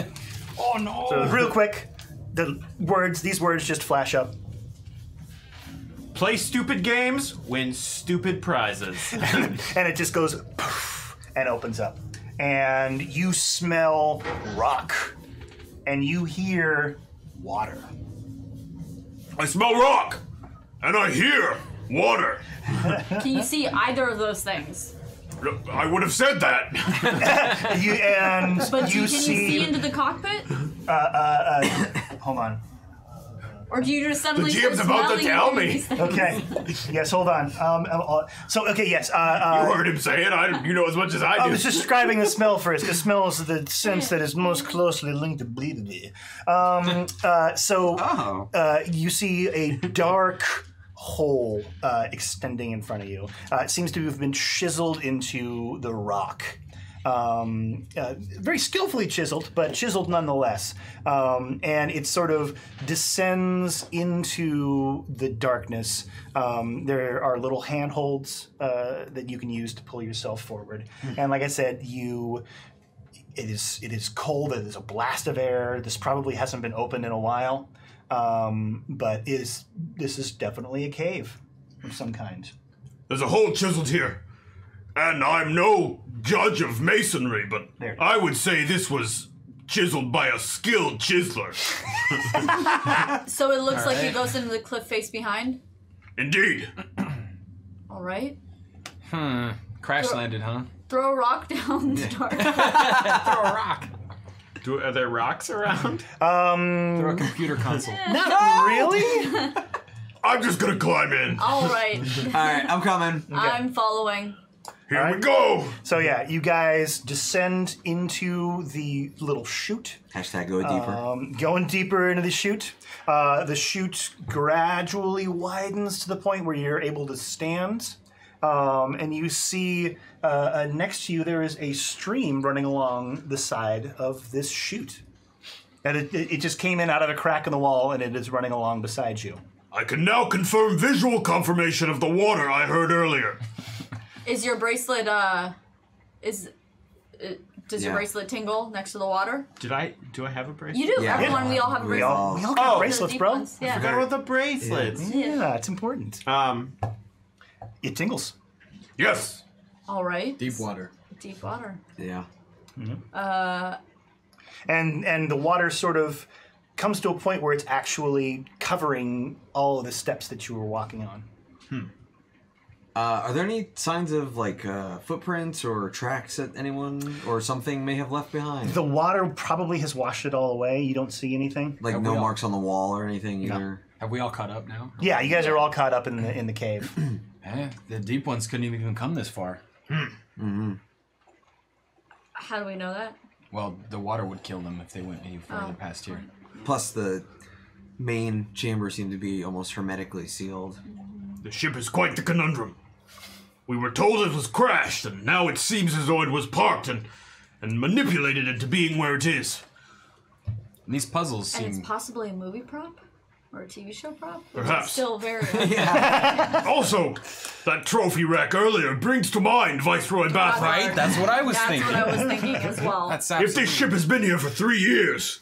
Oh no! so real quick, the words these words just flash up. Play stupid games, win stupid prizes. <laughs> and it just goes poof, and opens up and you smell rock and you hear water I smell rock, and I hear water. <laughs> Can you see either of those things? I would have said that. <laughs> you and But you you, can see, you see into the cockpit? Uh, <coughs> hold on Or do you just suddenly The GM's about to tell me. <laughs> okay yes hold on um, um, uh, so okay yes uh, uh, You heard him say it. I, you know as much as I I do. was just describing the <laughs> smell first. The smell is the sense that is most closely linked to bleeding. Um, uh, so Oh. uh, you see a dark hole uh, extending in front of you. Uh, it seems to have been chiseled into the rock. Um, uh, very skillfully chiseled, but chiseled nonetheless. Um, and it sort of descends into the darkness. Um, there are little handholds uh, that you can use to pull yourself forward. And like I said, you it is it is cold. It is a blast of air. This probably hasn't been opened in a while, um, but it is this is definitely a cave of some kind. There's a hole chiseled here. And I'm no judge of masonry, but There. I would say this was chiseled by a skilled chiseler. <laughs> So it looks like right. it goes into the cliff face behind. Indeed. <clears throat> All right. Hmm. Crash landed, huh? Throw a rock down the dark. <laughs> Throw a rock. Do, are there rocks around? <laughs> Um, Throw a computer console. not really. I'm just gonna climb in. All right. All right, I'm coming. I'm following. Here we go. So yeah, you guys descend into the little chute. Hashtag go deeper. Um, going deeper into the chute, uh, the chute gradually widens to the point where you're able to stand, um, and you see uh, uh, next to you there is a stream running along the side of this chute. And it, it, it just came in out of a crack in the wall, and it is running along beside you. I can now confirm visual confirmation of the water I heard earlier. Is your bracelet uh is uh, does your Yeah. bracelet tingle next to the water? Did I? Do I have a bracelet? You do. Yeah. Everyone, we all have a We bracelet. all, we all got Oh. Bracelets, deep bro. ones, Yeah. Forgot about the bracelets. Yeah, it's important. Um, It tingles. Yes. All right. Deep water. Deep water. yeah. Uh and and the water sort of comes to a point where it's actually covering all of the steps that you were walking on. Uh, are there any signs of like uh, footprints or tracks that anyone or something may have left behind? The water probably has washed it all away. You don't see anything. like Have no we all- marks on the wall or anything either. Have we all caught up now? Yeah, you guys are all caught up in the in the cave. <clears throat> Eh, the deep ones couldn't even come this far. How do we know that? Well, the water would kill them if they went any further Oh. past here. Plus, the main chamber seemed to be almost hermetically sealed. The ship is quite the conundrum. We were told it was crashed, and now it seems as though it was parked and, and manipulated into being where it is. And these puzzles And it's seem. possibly a movie prop or a TV show prop. which is Perhaps. Still very. <laughs> Also, that trophy rack earlier brings to mind Viceroy Bathurst. Right? That's what I was thinking. That's thinking. what I was thinking as <laughs> well. That's If absolutely. this ship has been here for three years,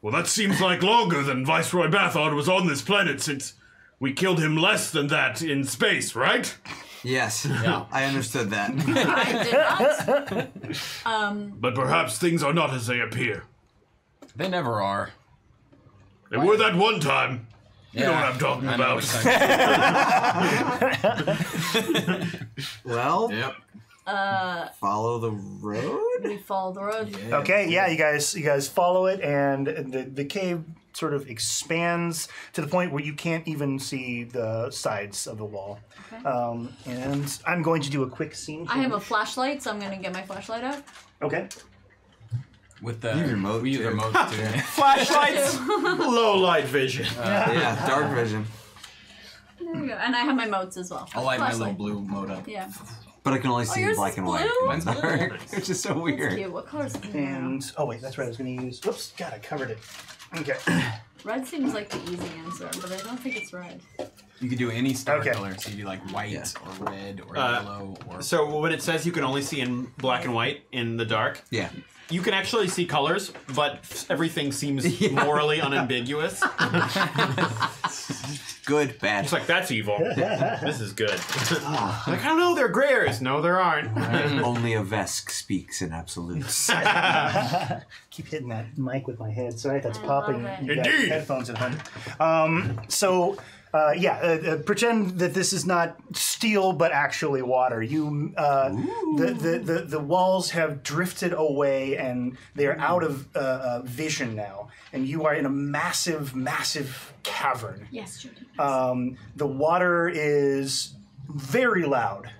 well, that seems like longer than Viceroy Bathard was on this planet since we killed him less than that in space, right? Yes, <laughs> I understood that. <laughs> I did not. <laughs> Um, but perhaps things are not as they appear. They never are. They were that one time. You know what I'm talking I know about. what well, Yep. Uh, follow the road. We follow the road. Okay, yeah, you guys you guys follow it, and the the cave sort of expands to the point where you can't even see the sides of the wall. Okay. Um, and I'm going to do a quick scene. I have a flashlight, so I'm gonna get my flashlight out. okay. With the You remote, we use too. remote <laughs> too. Flashlights, <laughs> low light vision. yeah, dark vision. There we go. And I have my motes as well. I'll light my little Flashlight. blue mode up. Yeah. But I can only see yours black is and white. blue? Mine's blue. Dark, <laughs> which is so weird. Cute. What color is it? And oh wait, that's right. I was going to use. Whoops, God, I covered it. Okay. Red seems like the easy answer, but I don't think it's red. You could do any star Okay. color, so you do like white Yeah. or red or Uh, yellow or. So when it says you can only see in black and white in the dark, Yeah. You can actually see colors, but everything seems <laughs> morally unambiguous. <laughs> Good, bad. It's like that's evil. <laughs> this is good. like I don't know, they're gray areas. No, there aren't. Only a Vesk speaks in absolutes. Keep hitting that mic with my head. Sorry if that's I popping. love it. You got Indeed. headphones at home. Um, so. Uh, yeah, uh, uh, pretend that this is not steel, but actually water. You, uh, the, the, the the walls have drifted away, and they are out of uh, uh, vision now. And you are in a massive, massive cavern. Yes, Judy. Um, the water is very loud,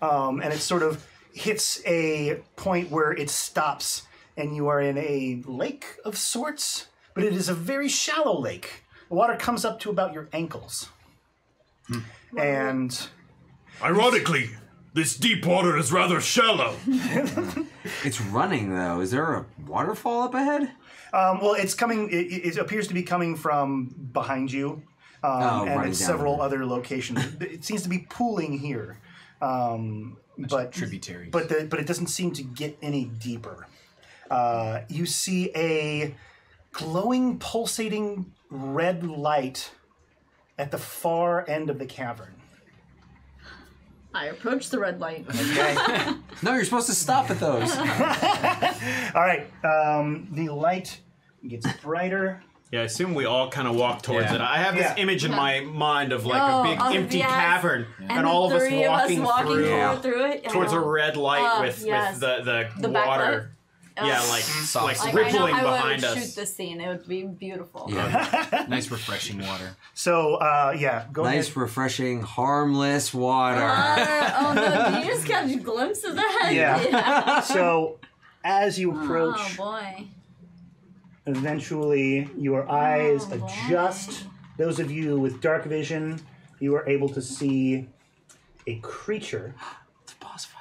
um, and it sort of hits a point where it stops, and you are in a lake of sorts, but it is a very shallow lake. The water comes up to about your ankles, and Ironically, this deep water is rather shallow. <laughs> it's running though. Is there a waterfall up ahead? um, well, it's coming. It, it appears to be coming from behind you, um, Oh, and running in down several there. other locations. it seems to be pooling here, um, but tributaries. but the, but it doesn't seem to get any deeper. Uh, you see a glowing, pulsating red light at the far end of the cavern. I approach the red light. Okay. <laughs> No, you're supposed to stop at those. <laughs> All right, um, the light gets brighter. Yeah, I assume we all kind of walk towards Yeah. it. I have this Yeah. image in my mind of like Oh, a big empty yes. cavern, and, And all of us three walking, of us walking through through, through it. towards a red light Oh, with yes. with the the, The water. Yeah, like Mm. like, Like, rippling I know how I behind would us. shoot this scene. It would be beautiful. Yeah. <laughs> nice refreshing water. So uh, yeah, go Nice, ahead. refreshing, harmless water. Uh, oh no! <laughs> Did you just catch a glimpse of that? <laughs> Yeah. So as you approach, Oh boy. eventually your eyes Oh, boy. adjust. Those of you with dark vision, you are able to see a creature It's a boss fight.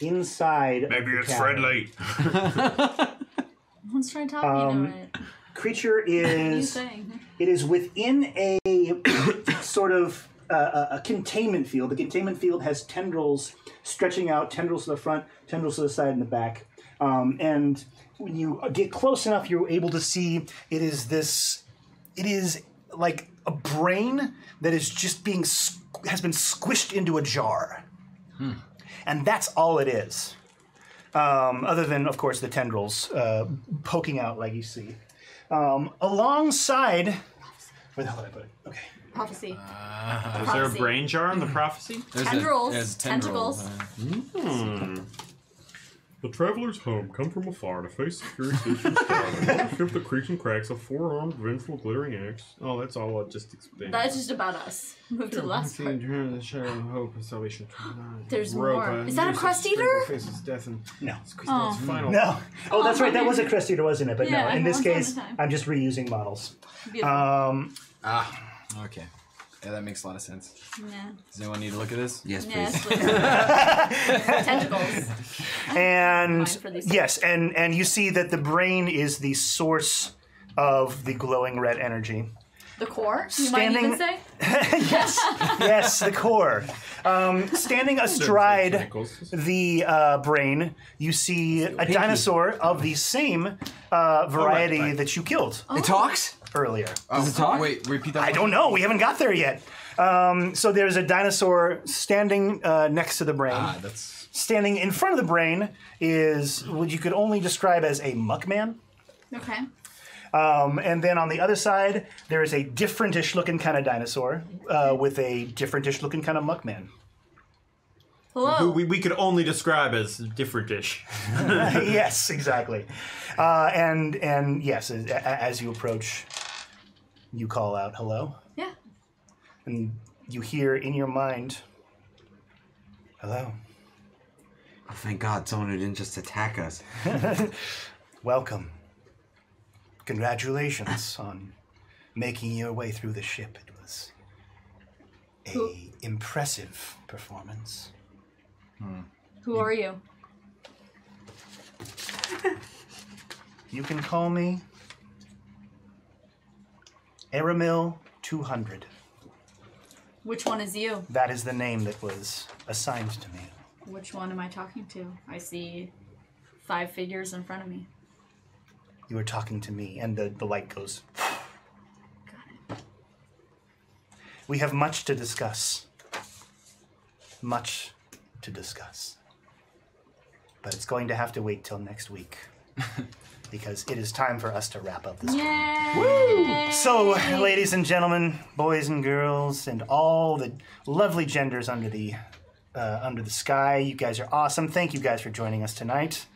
Inside. Maybe the it's cavern. friendly. Let's try talking Um, to it. Creature What <laughs> are you is saying? it is within a <coughs> sort of uh, a a containment field. The containment field has tendrils stretching out, tendrils to the front, tendrils to the side and the back. Um, and when you get close enough, you're able to see it is this. It is like a brain that is just being s- has been squished into a jar, and that's all it is. Um, other than, of course, the tendrils uh, poking out like you see. Um, alongside, where the hell did I put it? Okay. Prophecy. Is there a Prophecy. brain jar in the prophecy? There's Tendrils. there's tendrils, Tentacles. uh, The traveler's home come from afar to face security stations down ship the creaks and cracks of four-armed, vengeful, glittering axe. Oh, that's all I just explained. That's just about us. Move to the last part. the shadow of hope and salvation. There's more. Is that a crust eater? Faces death and No. Oh. final. No. Oh, that's right. That was a crest eater, wasn't it? But Yeah, no. In this once upon a case, time. I'm just reusing models. Beautiful. Um, ah, okay. Yeah, that makes a lot of sense. yeah. Does anyone need to look at this? Yes, please. Yes. <laughs> please. Tentacles. and for these. yes, and and you see that the brain is the source of the glowing red energy. The core. You might even say. <laughs> yes, yes, the core. Um, standing astride the uh, brain, you see a dinosaur of the same uh, variety right. that you killed Oh. It talks? Earlier. Does it talk? Wait, repeat that. I don't know. We haven't got there yet. Um, so there's a dinosaur standing uh, next to the brain. Ah, that's Standing in front of the brain is what you could only describe as a muckman. Okay. Um, and then on the other side, there is a differentish looking kind of dinosaur uh, with a differentish looking kind of muckman. Hello. Who we, we could only describe as different dish. <laughs> yes, exactly. Uh, and and yes, as, as you approach, you call out hello, yeah. and you hear in your mind, "Hello, Oh, thank God someone who didn't just attack us. <laughs> welcome, congratulations on making your way through the ship. It was a impressive performance." Hmm. Who are you? <laughs> You can call me Aramil 200. Which one is you? That is the name that was assigned to me. Which one am I talking to? I see five figures in front of me. You are talking to me, and the, the light goes. Got it. We have much to discuss. Much to discuss. But it's going to have to wait till next week. <laughs> because it is time for us to wrap up this. Yay! So, ladies and gentlemen, boys and girls, and all the lovely genders under the uh, under the sky, you guys are awesome. Thank you guys for joining us tonight.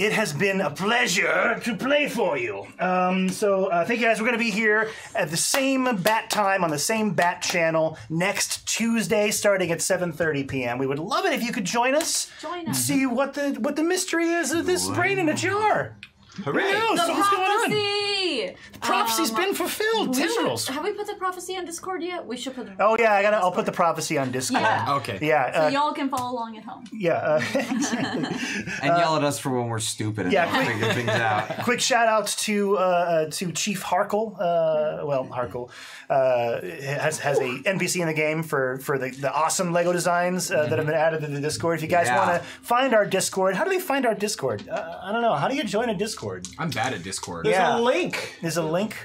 It has been a pleasure to play for you. Um, so, uh, thank you guys. We're going to be here at the same bat time on the same bat channel next Tuesday, starting at 7:30 p.m. We would love it if you could join us. Join us. See what the what the mystery is of this brain in a jar. Hooray! Who? The So what's going on? prophecy! Prophecy's Um, been fulfilled. we should- have we put the prophecy on Discord yet? We should put the Oh yeah, I gotta. I'll put the prophecy on Discord. Yeah. Okay. Yeah, So uh, y'all can follow along at home. yeah. Uh, <laughs> <laughs> And yell at us for when we're stupid and yeah, don't quick- figure things out. <laughs> quick shout out to uh, uh, to Chief Harkle. Uh, well, Harkle uh, has has a NPC in the game for for the, the awesome Lego designs uh, that have been added to the Discord. If you guys Yeah. want to find our Discord, how do they find our Discord? Uh, I don't know. How do you join a Discord? I'm bad at Discord. There's Yeah. a link. There's a link.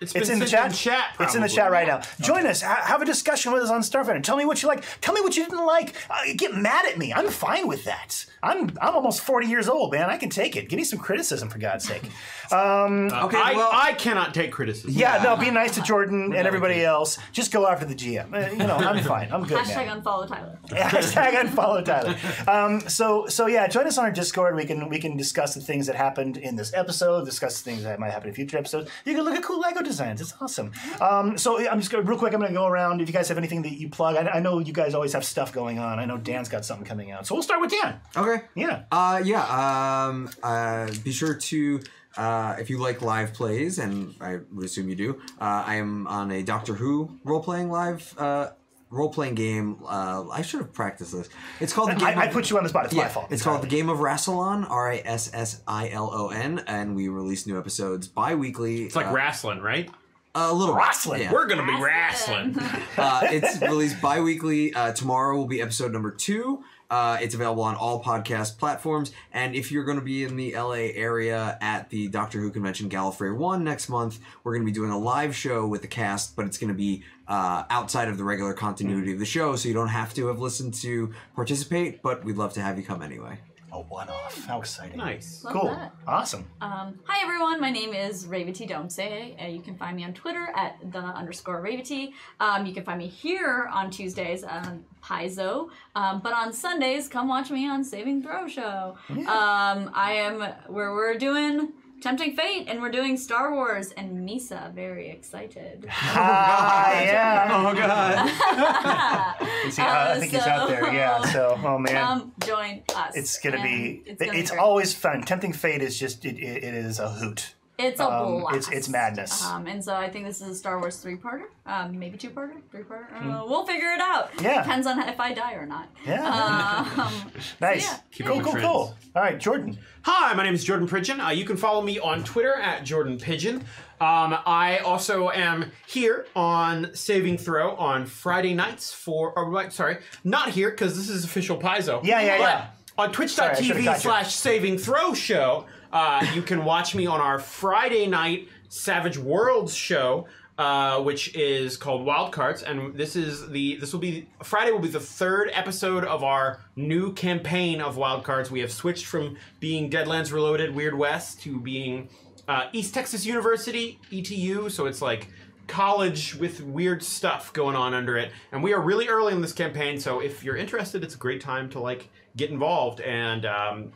It's, It's been in the chat. chat it's in the chat right now. Join us. Ha- have a discussion with us on Starfinder. Tell me what you like. Tell me what you didn't like. Uh, get mad at me. I'm fine with that. I'm I'm almost 40 years old, man. I can take it. Give me some criticism for God's sake. <laughs> Okay, I, well, I cannot take criticism. Yeah, no, be <laughs> nice to Jordan and everybody else. Just go after the GM. Uh, you know, I'm fine. I'm good, Hashtag man. unfollow Tyler. <laughs> Hashtag unfollow Tyler. Um, so so yeah, join us on our Discord. We can we can discuss the things that happened in this episode, discuss the things that might happen in future episodes. You can look at cool Lego designs. It's awesome. Um, so I'm just gonna real quick. I'm gonna go around. If you guys have anything that you plug, I, I know you guys always have stuff going on. I know Dan's got something coming out. So we'll start with Dan. okay. Yeah. Uh, yeah. Um, uh, be sure to. Uh, if you like live plays, and I would assume you do, uh, I am on a Doctor Who role playing live uh, role playing game. Uh, I should have practiced this. It's called the game. I, I put you on the spot. It's my fault. it's called the Game of Rassilon, R A S S I L O N, and we release new episodes bi-weekly. It's like uh, wrestling, right? a little Wrestling. Yeah. We're gonna be wrestling. <laughs> uh, it's released bi-weekly. Uh, tomorrow will be episode number two. Uh, it's available on all podcast platforms. And if you're going to be in the LA area at the Doctor Who convention Gallifrey One next month, we're going to be doing a live show with the cast, but it's going to be uh, outside of the regular continuity of the show, so you don't have to have listened to participate. But we'd love to have you come anyway. a one-off. How exciting! Nice. Love Cool. that. Awesome. Um, hi everyone, my name is Revati Dhomse. Uh, you can find me on Twitter at the underscore Revati. Um, you can find me here on Tuesdays on Paizo. Um, but on Sundays, come watch me on Saving Throw Show. Um, I am where we're doing Tempting Fate and we're doing Star Wars and Misa. Very excited. <laughs> Ah, <laughs> yeah. Oh god. <laughs> You see, uh, I think he's out there. Yeah. So, oh man. Come join us. it's gonna be. It's, It's, gonna be always fun. Tempting Fate is just. It, it, it is a hoot. It's a Um, blast. it's- it's madness. Um, and so I think this is a Star Wars three-parter, um, maybe two-parter, three-parter. I don't. We'll figure it out. Yeah. Depends on if I die or not. Yeah. Um, <laughs> nice. yeah. Keep cool, cool, trends. cool. All right, Jordan. Hi, my name is Jordan Pridgen. Uh, you can follow me on Twitter at Jordan Pigeon. Um, I also am here on Saving Throw on Friday nights for. Or, right, sorry, not here because this is official Paizo. Yeah, yeah, but yeah. On Sorry, I should've twitch.tv got slash Saving Throw show, uh, you can watch me on our Friday night Savage Worlds show. Uh, which is called Wild Cards, and this is the this will be Friday will be the third episode of our new campaign of Wild Cards. We have switched from being Deadlands Reloaded Weird West to being uh, East Texas University ETU, so it's like college with weird stuff going on under it. And we are really early in this campaign, so if you're interested, it's a great time to like get involved and um,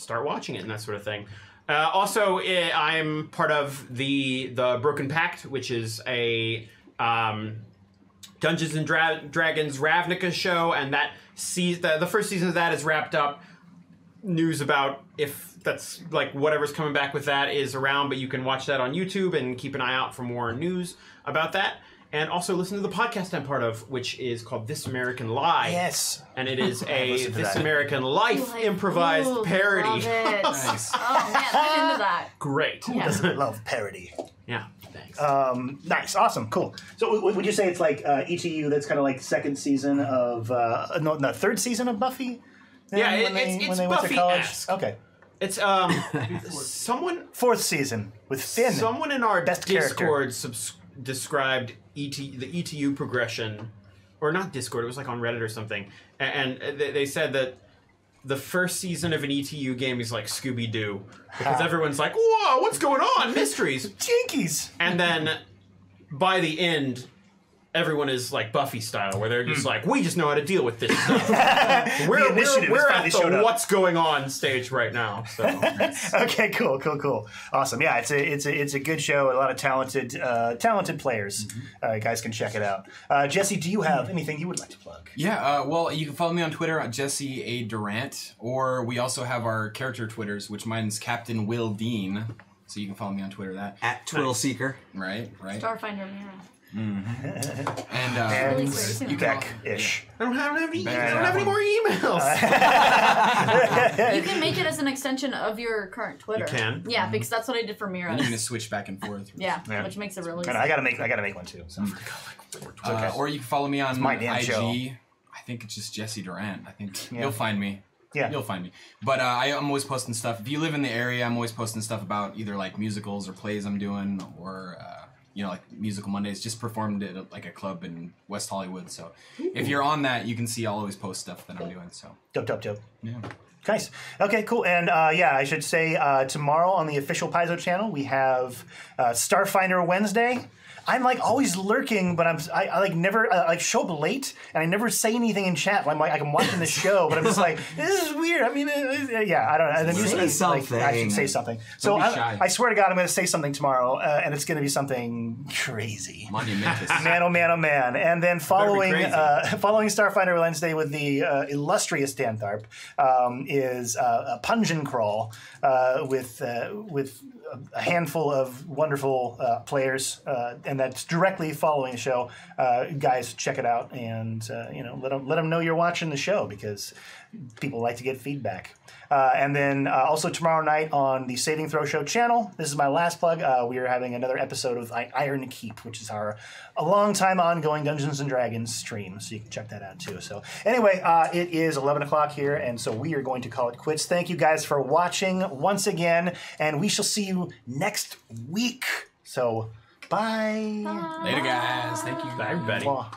start watching it and that sort of thing. Uh, also, eh, I'm part of the the Broken Pact, which is a um, Dungeons and Dra- Dragons Ravnica show, and that se- the, the first season of that is wrapped up. News about if that's like whatever's coming back with that is around, but you can watch that on YouTube and keep an eye out for more news about that. And also listen to the podcast I'm part of, which is called This American Lie. Yes. And it is <laughs> a This that. American Life Like, improvised ooh, parody. Love it. <laughs> Nice. Oh man, I'm into <laughs> that. Great. Yeah. Doesn't love parody. Yeah, thanks. Um, nice, awesome, cool. So, w- would you say it's like uh, ETU? That's kind of like second season of uh, no, no, third season of Buffy. Then Yeah, it- when they, it's- when it's they went to. Buffy-esque. Okay, It's um someone fourth season with Finn. someone in our Best character. Discord subs- described ET the ETU progression, or not Discord. It was like on Reddit or something, and, and they, they said that the first season of an ETU game is like Scooby Doo because everyone's like, "Whoa, what's going on? Mysteries!" <laughs> Jinkies. And then by the end. Everyone is like Buffy style, where they're just like, we just know how to deal with this <laughs> stuff. we're Hmm. The we're, we're at the up. what's going on stage right now. So <laughs> Okay, cool, cool, cool, awesome. Yeah, it's a it's a it's a good show. A lot of talented uh, talented players. Mm-hmm. Uh, guys can check it out. Uh, Jesse, do you have anything you would like to plug? Yeah, uh, well, you can follow me on Twitter at Jesse A. Durant, or we also have our character Twitters, which mine's Captain Will Dean. So you can follow me on Twitter that. At Twiddle Seeker. Right, right. Starfinder Mira. And uh, And Really great too. you can Beck-ish. I don't have, I don't have any, I don't have any more emails. <laughs> You can make it as an extension of your current Twitter. You can. Yeah, because that's what I did for Mira. and you can just switch back and forth. <laughs> Yeah, Yeah. which makes it really I, easy. I gotta make I gotta make one too. So. Uh, or you can follow me on my damn IG. show. I think it's just Jesse Durant. I think Yeah. you'll find me. Yeah. You'll find me. But uh, I, I'm always posting stuff. If you live in the area, I'm always posting stuff about either like musicals or plays I'm doing, or uh, you know, like musical Mondays. Just performed at like a club in West Hollywood. So if you're on that, you can see I'll always post stuff that I'm doing. So Dope, dope, dope. yeah. Nice. Okay, cool. And uh, yeah, I should say uh, tomorrow on the official Paizo channel we have uh, Starfinder Wednesday. I'm like always lurking, but I'm I, I like never uh, like show up late, and I never say anything in chat. I'm like I'm watching the <laughs> show, but I'm just like this is weird. I mean, uh, yeah, I don't know. And then Say usually, like, something. I should say something. So I. I swear to God, I'm going to say something tomorrow, uh, and it's going to be something crazy. Monumentous. <laughs> Man, oh man, oh man! And then following uh, <laughs> following Starfinder Wednesday with the uh, illustrious Dan Tharp um, is uh, a Pungeon Crawl uh, with uh, with a handful of wonderful uh, players, uh, and that's directly following the show. Uh, guys, check it out, and uh, you know let them let them know you're watching the show because people like to get feedback. Uh, and then uh, also tomorrow night on the Saving Throw Show channel, this is my last plug. Uh, we are having another episode of I- Iron Keep, which is our a long time ongoing Dungeons and Dragons stream. So you can check that out too. So anyway, uh, it is 11 o'clock here, and so we are going to call it quits. Thank you guys for watching once again, and we shall see you next week. So bye. Later, guys. Thank you. Bye, everybody. Mwah.